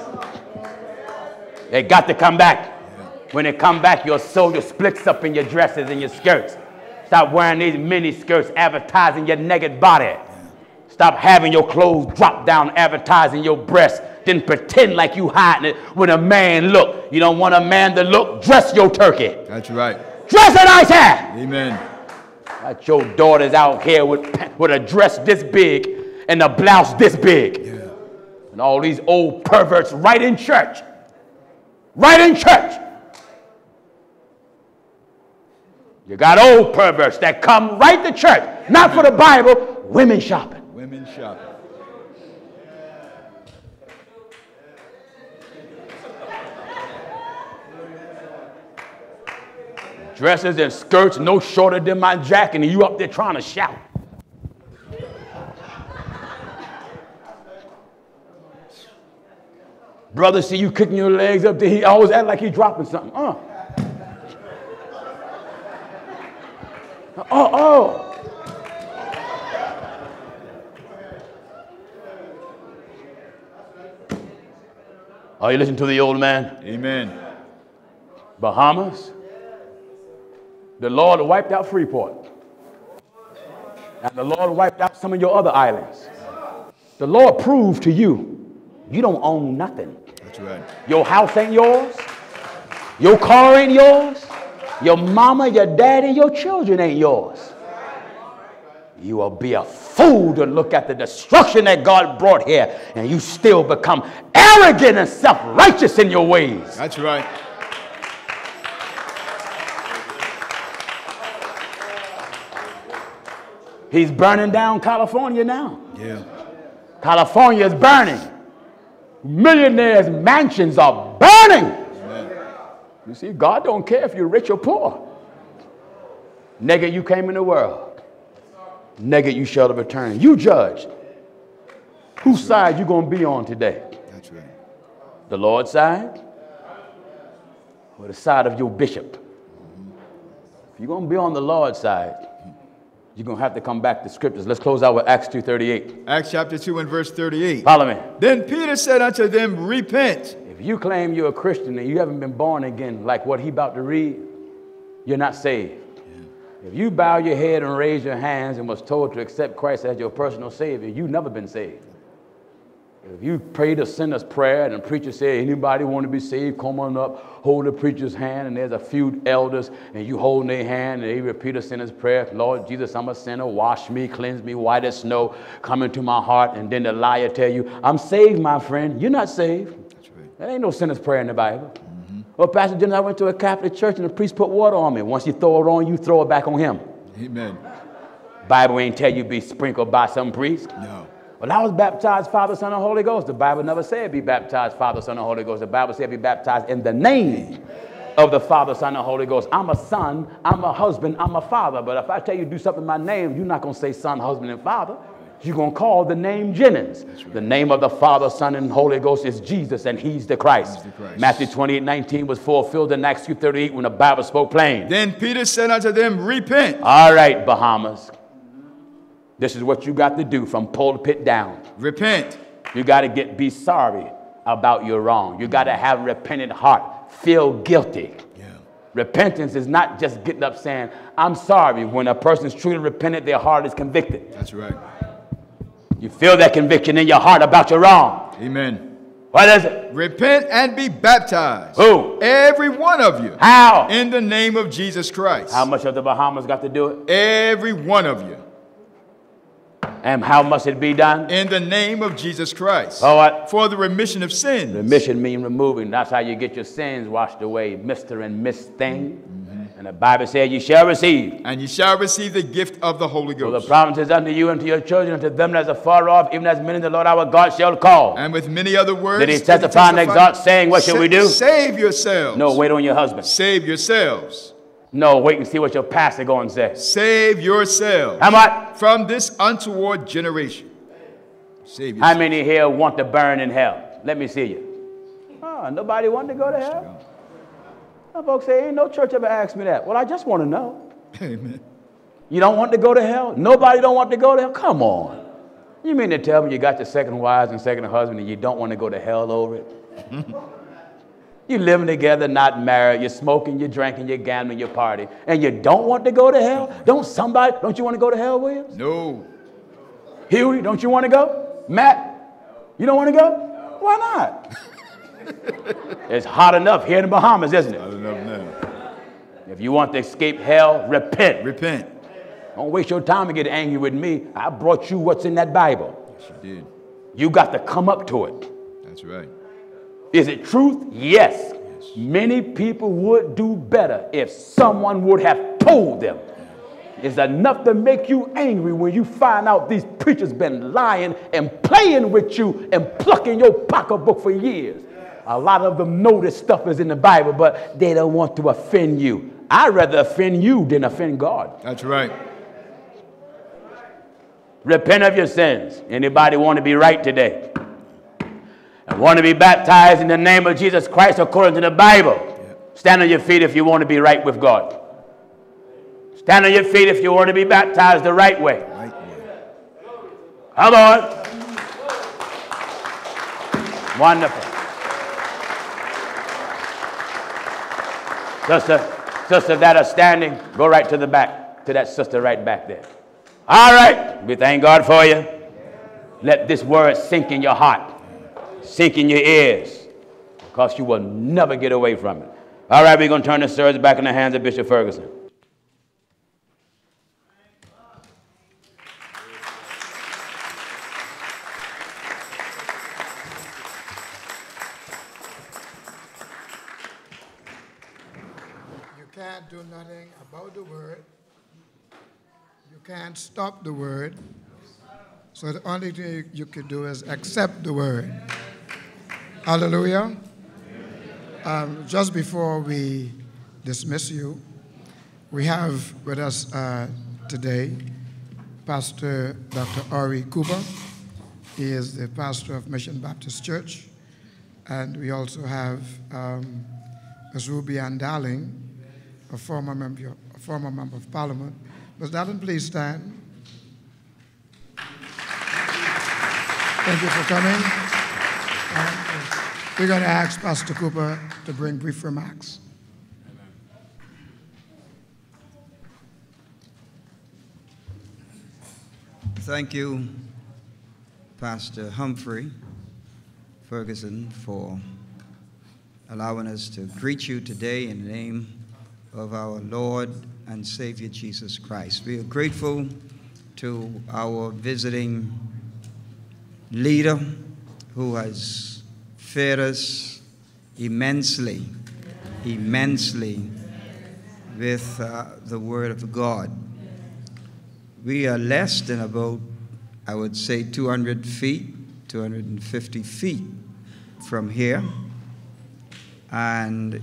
S1: They got to come back. When they come back, your soul just splits up in your dresses and your skirts. Stop wearing these mini skirts advertising your naked body. Stop having your clothes drop down advertising your breasts. Then pretend like you hiding it when a man look. You don't want a man to look, dress your turkey.
S2: That's right.
S1: Dress a nice hair.
S2: Amen.
S1: Got your daughters out here with, with a dress this big and a blouse this big.
S2: Yeah.
S1: And all these old perverts right in church. Right in church. You got old perverts that come right to church, not for the Bible, women shopping.
S2: Women shopping.
S1: Dresses and skirts no shorter than my jacket, and you up there trying to shout. Brother, see you kicking your legs up there. He always act like he dropping something. Uh. Oh, oh. Are you listening to the old man?
S2: Amen.
S1: Bahamas. The Lord wiped out Freeport. And the Lord wiped out some of your other islands. The Lord proved to you you don't own nothing.
S2: That's right.
S1: Your house ain't yours. Your car ain't yours. Your mama, your daddy, your children ain't yours. You will be a fool to look at the destruction that God brought here and you still become arrogant and self righteous in your ways.
S2: That's right.
S1: He's burning down California now.
S2: Yeah.
S1: California is burning. Millionaires' mansions are burning. You see, God don't care if you're rich or poor. Nigga, you came in the world. Nigga, you shall return. You judge. Whose side you gonna be on today?
S2: That's right.
S1: The Lord's side or the side of your bishop? If you're gonna be on the Lord's side, you're gonna have to come back to scriptures. Let's close out with Acts 2:38.
S2: Acts chapter 2 and verse 38.
S1: Follow me.
S2: Then Peter said unto them, Repent.
S1: If you claim you're a Christian and you haven't been born again, like what he about to read, you're not saved. If you bow your head and raise your hands and was told to accept Christ as your personal Savior, you've never been saved. If you prayed a sinner's prayer and the preacher said, anybody want to be saved, come on up, hold the preacher's hand, and there's a few elders, and you hold their hand, and they repeat a sinner's prayer, Lord Jesus, I'm a sinner, wash me, cleanse me, white as snow, come into my heart, and then the liar tell you, I'm saved, my friend. You're not saved. There ain't no sinner's prayer in the Bible. Well, Pastor Jim, I went to a Catholic church and the priest put water on me. Once you throw it on you, throw it back on him.
S2: Amen.
S1: Bible ain't tell you be sprinkled by some priest.
S2: No.
S1: Well, I was baptized Father, Son, and Holy Ghost. The Bible never said be baptized Father, Son, and Holy Ghost. The Bible said be baptized in the name of the Father, Son, and Holy Ghost. I'm a son, I'm a husband, I'm a father. But if I tell you do something in my name, you're not going to say son, husband, and father. You're going to call the name Jennings. The name of the Father, Son, and Holy Ghost is Jesus, and He's the Christ.
S2: He's the Christ.
S1: Matthew 28 19 was fulfilled in Acts 2 38 when the Bible spoke plain.
S2: Then Peter said unto them, Repent.
S1: All right, Bahamas. This is what you got to do from pulpit down.
S2: Repent.
S1: You got to get be sorry about your wrong. You got to have a repentant heart. Feel guilty.
S2: Yeah.
S1: Repentance is not just getting up saying, I'm sorry. When a person's truly repentant, their heart is convicted.
S2: That's right.
S1: You feel that conviction in your heart about your wrong.
S2: Amen.
S1: What is it?
S2: Repent and be baptized.
S1: Who?
S2: Every one of you.
S1: How?
S2: In the name of Jesus Christ.
S1: How much of the Bahamas got to do it?
S2: Every one of you.
S1: And how must it be done?
S2: In the name of Jesus Christ.
S1: For what?
S2: For the remission of sins.
S1: Remission mean removing. That's how you get your sins washed away, Mr. and Miss Thing. Mm-hmm. And the Bible said, You shall receive.
S2: And you shall receive the gift of the Holy Ghost.
S1: For the
S2: Ghost.
S1: promises unto you and to your children and to them that are far off, even as many the Lord our God shall call.
S2: And with many other words.
S1: Did he testify and exhort, saying, What shall we do?
S2: Save yourselves.
S1: No, wait on your husband.
S2: Save yourselves.
S1: No, wait and see what your pastor going to say.
S2: Save yourselves.
S1: How much?
S2: From this untoward generation. Save
S1: How many here want to burn in hell? Let me see you. Oh, nobody want to go to hell? Some folks say, Ain't no church ever asked me that. Well, I just want to know.
S2: Amen.
S1: You don't want to go to hell? Nobody don't want to go to hell? Come on. You mean to tell me you got your second wives and second husband and you don't want to go to hell over it? you living together, not married, you're smoking, you're drinking, you're gambling, you're partying, and you don't want to go to hell? Don't somebody, don't you want to go to hell, Williams?
S2: No.
S1: Huey, don't you want to go? Matt, you don't want to go? Why not? it's hot enough here in the Bahamas, isn't it?
S2: enough now.
S1: If you want to escape hell, repent.
S2: Repent.
S1: Don't waste your time and get angry with me. I brought you what's in that Bible.
S2: Yes, you did.
S1: You got to come up to it.
S2: That's right.
S1: Is it truth? Yes. Many people would do better if someone would have told them is enough to make you angry when you find out these preachers been lying and playing with you and plucking your pocketbook for years. A lot of them know this stuff is in the Bible, but they don't want to offend you. I'd rather offend you than offend God.
S2: That's right.
S1: Repent of your sins. Anybody want to be right today? And want to be baptized in the name of Jesus Christ according to the Bible? Stand on your feet if you want to be right with God. Stand on your feet if you want to be baptized the right way.
S2: Right way.
S1: Come on. Wonderful. Sister, sister that are standing, go right to the back, to that sister right back there. All right. We thank God for you. Let this word sink in your heart, sink in your ears, because you will never get away from it. All right, we're going to turn the service back in the hands of Bishop Ferguson.
S3: You can't do nothing about the word. You can't stop the word. So the only thing you can do is accept the word. Hallelujah. Um, just before we dismiss you, we have with us uh, today Pastor Dr. Ari Cooper. He is the pastor of Mission Baptist Church. And we also have um, Ms. Ruby Ann Darling, a former member, a former member of Parliament. Ms. Darling, please stand. Thank you for coming. We're going to ask Pastor Cooper to bring brief remarks.
S4: Thank you, Pastor Humphrey Ferguson, for allowing us to greet you today in the name of our Lord and Savior Jesus Christ. We are grateful to our visiting leader who has fed us immensely, immensely with uh, the Word of God. We are less than about, I would say, 200 feet, 250 feet from here. And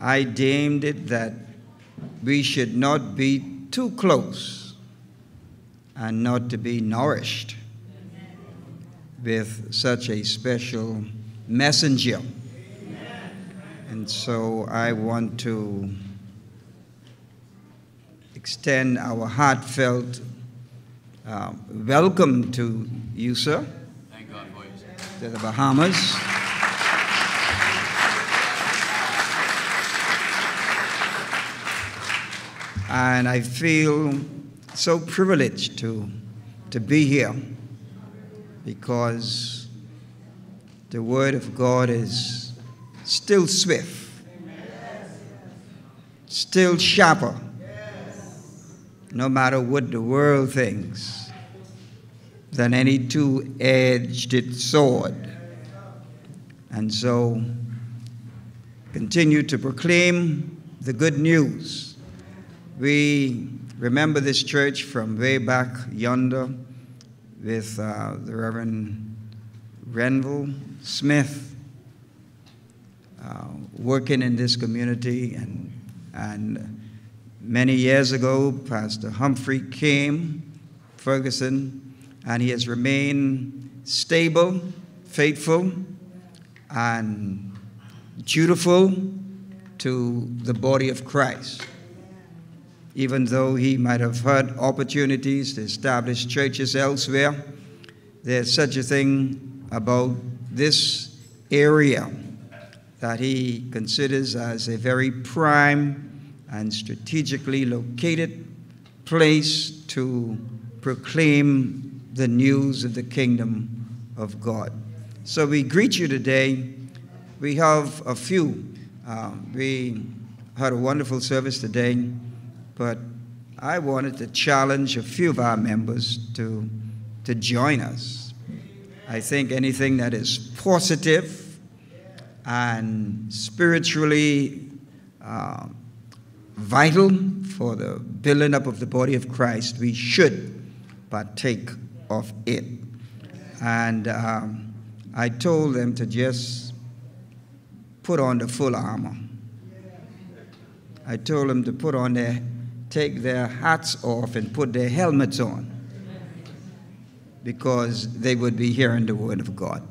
S4: I deemed it that we should not be too close and not to be nourished with such a special messenger. And so I want to extend our heartfelt uh, welcome to you, sir,
S5: Thank God for you, sir.
S4: to the Bahamas. And I feel so privileged to, to be here because the Word of God is still swift, still sharper, no matter what the world thinks, than any two edged sword. And so, continue to proclaim the good news. We remember this church from way back yonder with uh, the Reverend Renville Smith uh, working in this community. And, and many years ago, Pastor Humphrey came, Ferguson, and he has remained stable, faithful, and dutiful to the body of Christ. Even though he might have had opportunities to establish churches elsewhere, there's such a thing about this area that he considers as a very prime and strategically located place to proclaim the news of the kingdom of God. So we greet you today. We have a few. Uh, we had a wonderful service today, but I wanted to challenge a few of our members to, to join us. I think anything that is positive and spiritually uh, vital for the building up of the body of Christ, we should partake of it. And um, I told them to just put on the full armor. I told them to put on their, take their hats off and put their helmets on because they would be hearing the word of God.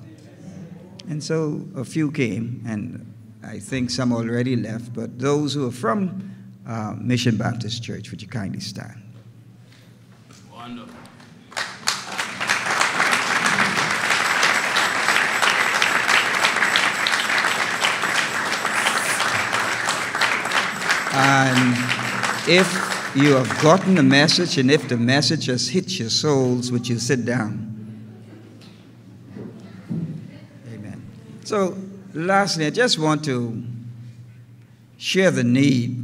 S4: And so a few came, and I think some already left, but those who are from uh, Mission Baptist Church, would you kindly stand? Wonderful. And if you have gotten the message, and if the message has hit your souls, would you sit down? Amen. So, lastly, I just want to share the need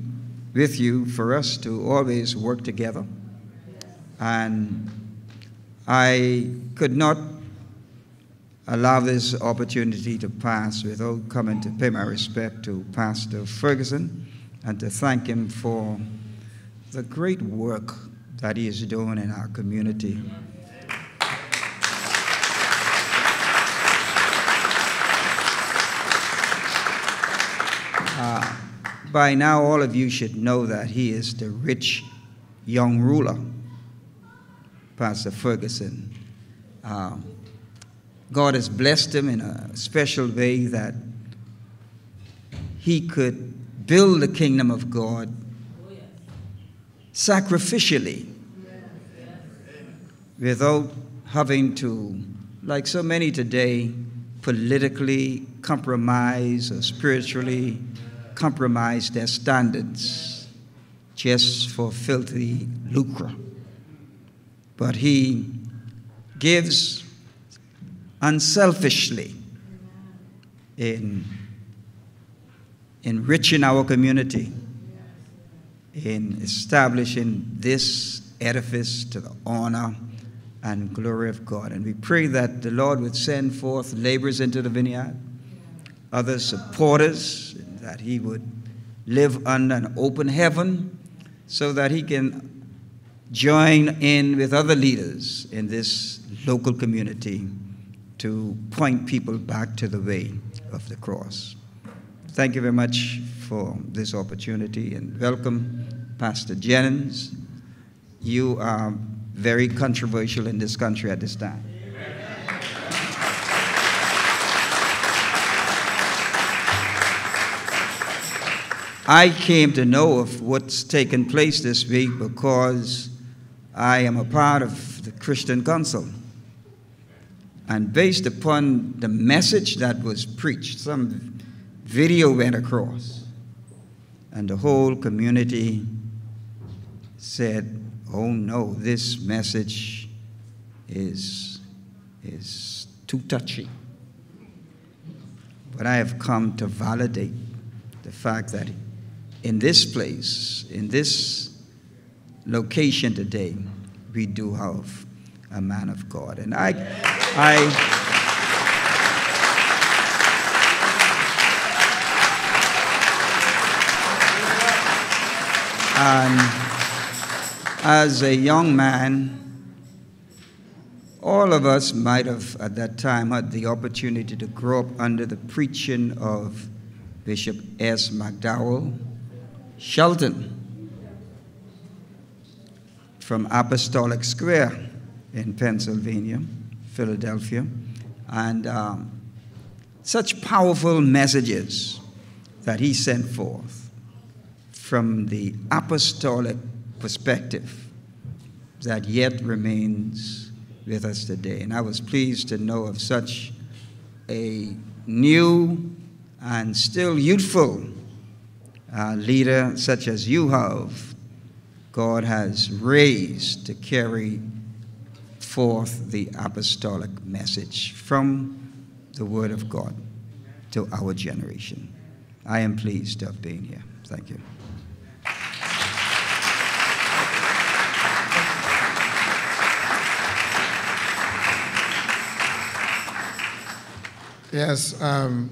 S4: with you for us to always work together. And I could not allow this opportunity to pass without coming to pay my respect to Pastor Ferguson and to thank him for the great work that he is doing in our community. Uh, by now, all of you should know that he is the rich young ruler, Pastor Ferguson. Uh, God has blessed him in a special way that he could build the kingdom of God sacrificially without having to, like so many today, politically compromise or spiritually compromise their standards just for filthy lucre. But he gives unselfishly in enriching our community, in establishing this edifice to the honor and glory of God. And we pray that the Lord would send forth laborers into the vineyard, other supporters that he would live under an open heaven so that he can join in with other leaders in this local community to point people back to the way of the cross. Thank you very much for this opportunity and welcome, Pastor Jennings. You are very controversial in this country at this time. I came to know of what's taken place this week because I am a part of the Christian Council. And based upon the message that was preached, some video went across, and the whole community said, Oh no, this message is, is too touchy. But I have come to validate the fact that in this place, in this location today, we do have a man of God. And I, I, and as a young man, all of us might have at that time had the opportunity to grow up under the preaching of Bishop S. McDowell Shelton from Apostolic Square in Pennsylvania, Philadelphia, and um, such powerful messages that he sent forth from the apostolic perspective that yet remains with us today. And I was pleased to know of such a new and still youthful uh, leader such as you have, God has raised to carry forth the apostolic message from the Word of God to our generation. I am pleased to have been here. Thank you.
S3: Yes, um,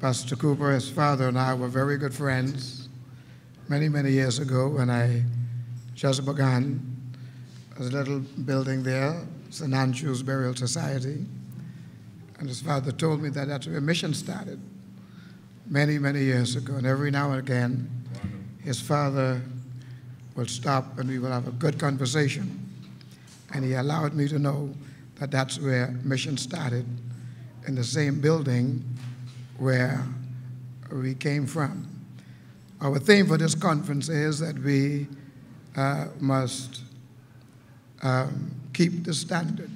S3: Pastor Cooper, his father, and I were very good friends. many, many years ago when I just began a little building there, St. Andrew's Burial Society. And his father told me that that's where mission started many, many years ago. And every now and again, his father will stop and we will have a good conversation. And he allowed me to know that that's where mission started in the same building where we came from. Our theme for this conference is that we uh, must um, keep the standard,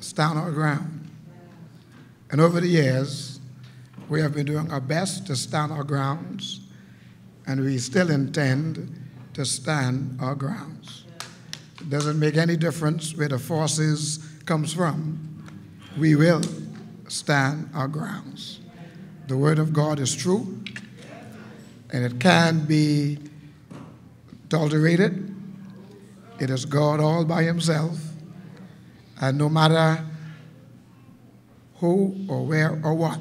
S3: stand our ground. And over the years, we have been doing our best to stand our grounds, and we still intend to stand our grounds. It doesn't make any difference where the forces comes from. We will stand our grounds. The word of God is true, and it can't be tolerated. It is God all by himself, and no matter who or where or what,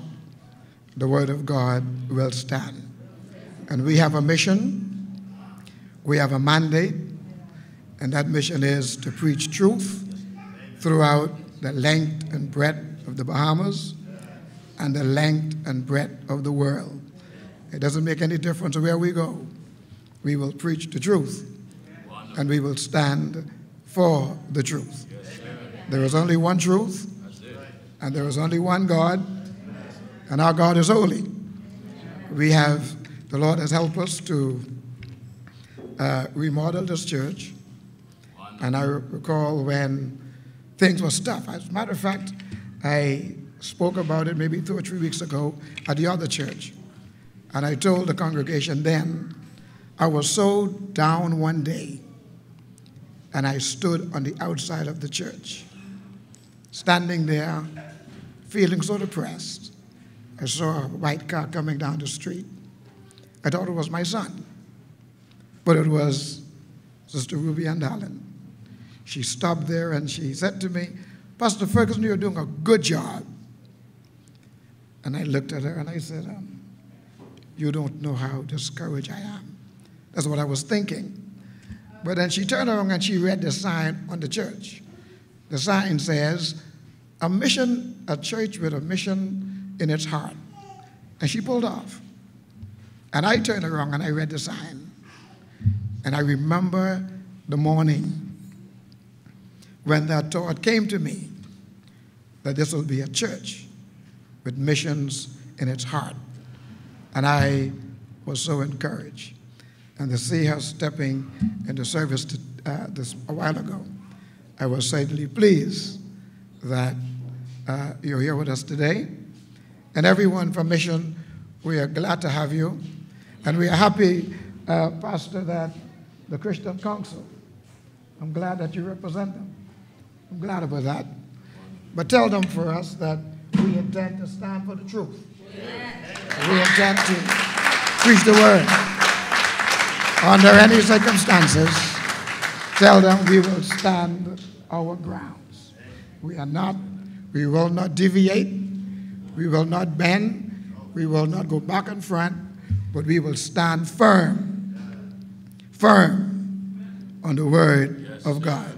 S3: the word of God will stand. And we have a mission, we have a mandate, and that mission is to preach truth throughout the length and breadth of the Bahamas and the length and breadth of the world. It doesn't make any difference where we go. We will preach the truth and we will stand for the truth. There is only one truth and there is only one God, and our God is holy. We have, the Lord has helped us to uh, remodel this church. And I recall when things were tough. As a matter of fact, I spoke about it maybe two or three weeks ago at the other church. And I told the congregation then, I was so down one day, and I stood on the outside of the church, standing there, feeling so depressed. I saw a white car coming down the street. I thought it was my son, but it was Sister Ruby and Allen. She stopped there and she said to me, Pastor Ferguson, you're doing a good job. And I looked at her and I said, um, You don't know how discouraged I am. That's what I was thinking. But then she turned around and she read the sign on the church. The sign says, A mission, a church with a mission in its heart. And she pulled off. And I turned around and I read the sign. And I remember the morning when that thought came to me that this will be a church with missions in its heart. And I was so encouraged. And to see her stepping into service to, uh, this, a while ago, I was certainly pleased that uh, you're here with us today. And everyone from Mission, we are glad to have you. And we are happy, uh, Pastor, that the Christian Council, I'm glad that you represent them. I'm glad about that. But tell them for us that we intend to stand for the truth. We intend to preach the word. Under any circumstances, tell them we will stand our grounds. We are not, we will not deviate, we will not bend, we will not go back and front, but we will stand firm, firm on the word of God.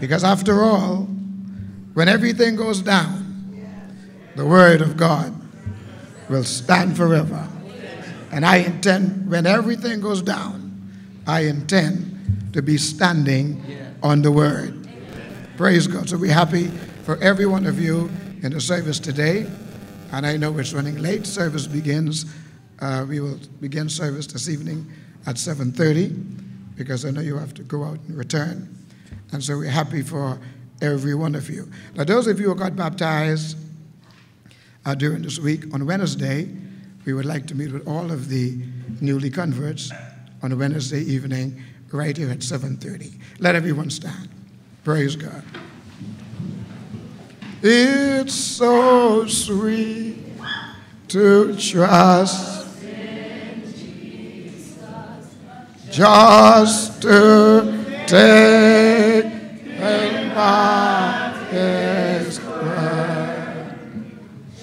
S3: Because after all, when everything goes down, the word of God will stand forever. And I intend, when everything goes down, I intend to be standing on the word. Praise God. So we're happy for every one of you in the service today. And I know it's running late. Service begins. Uh, we will begin service this evening at 7:30 because I know you have to go out and return. And so we're happy for every one of you. Now, those of you who got baptized uh, during this week, on Wednesday, we would like to meet with all of the newly converts on Wednesday evening right here at 7.30. Let everyone stand. Praise God. It's so sweet to trust in Jesus, just to take and by his blood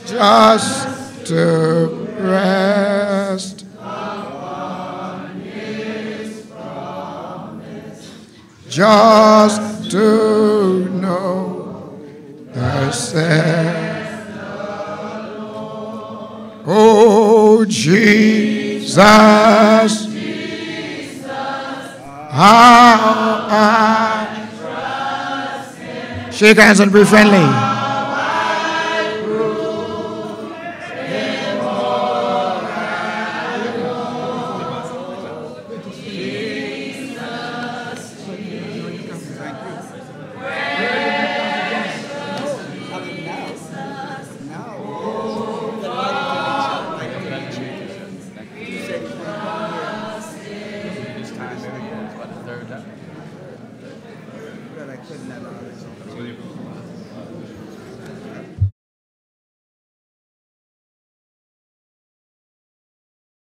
S3: just to rest. Just to know the says oh Jesus Jesus. How I shake hands and be friendly.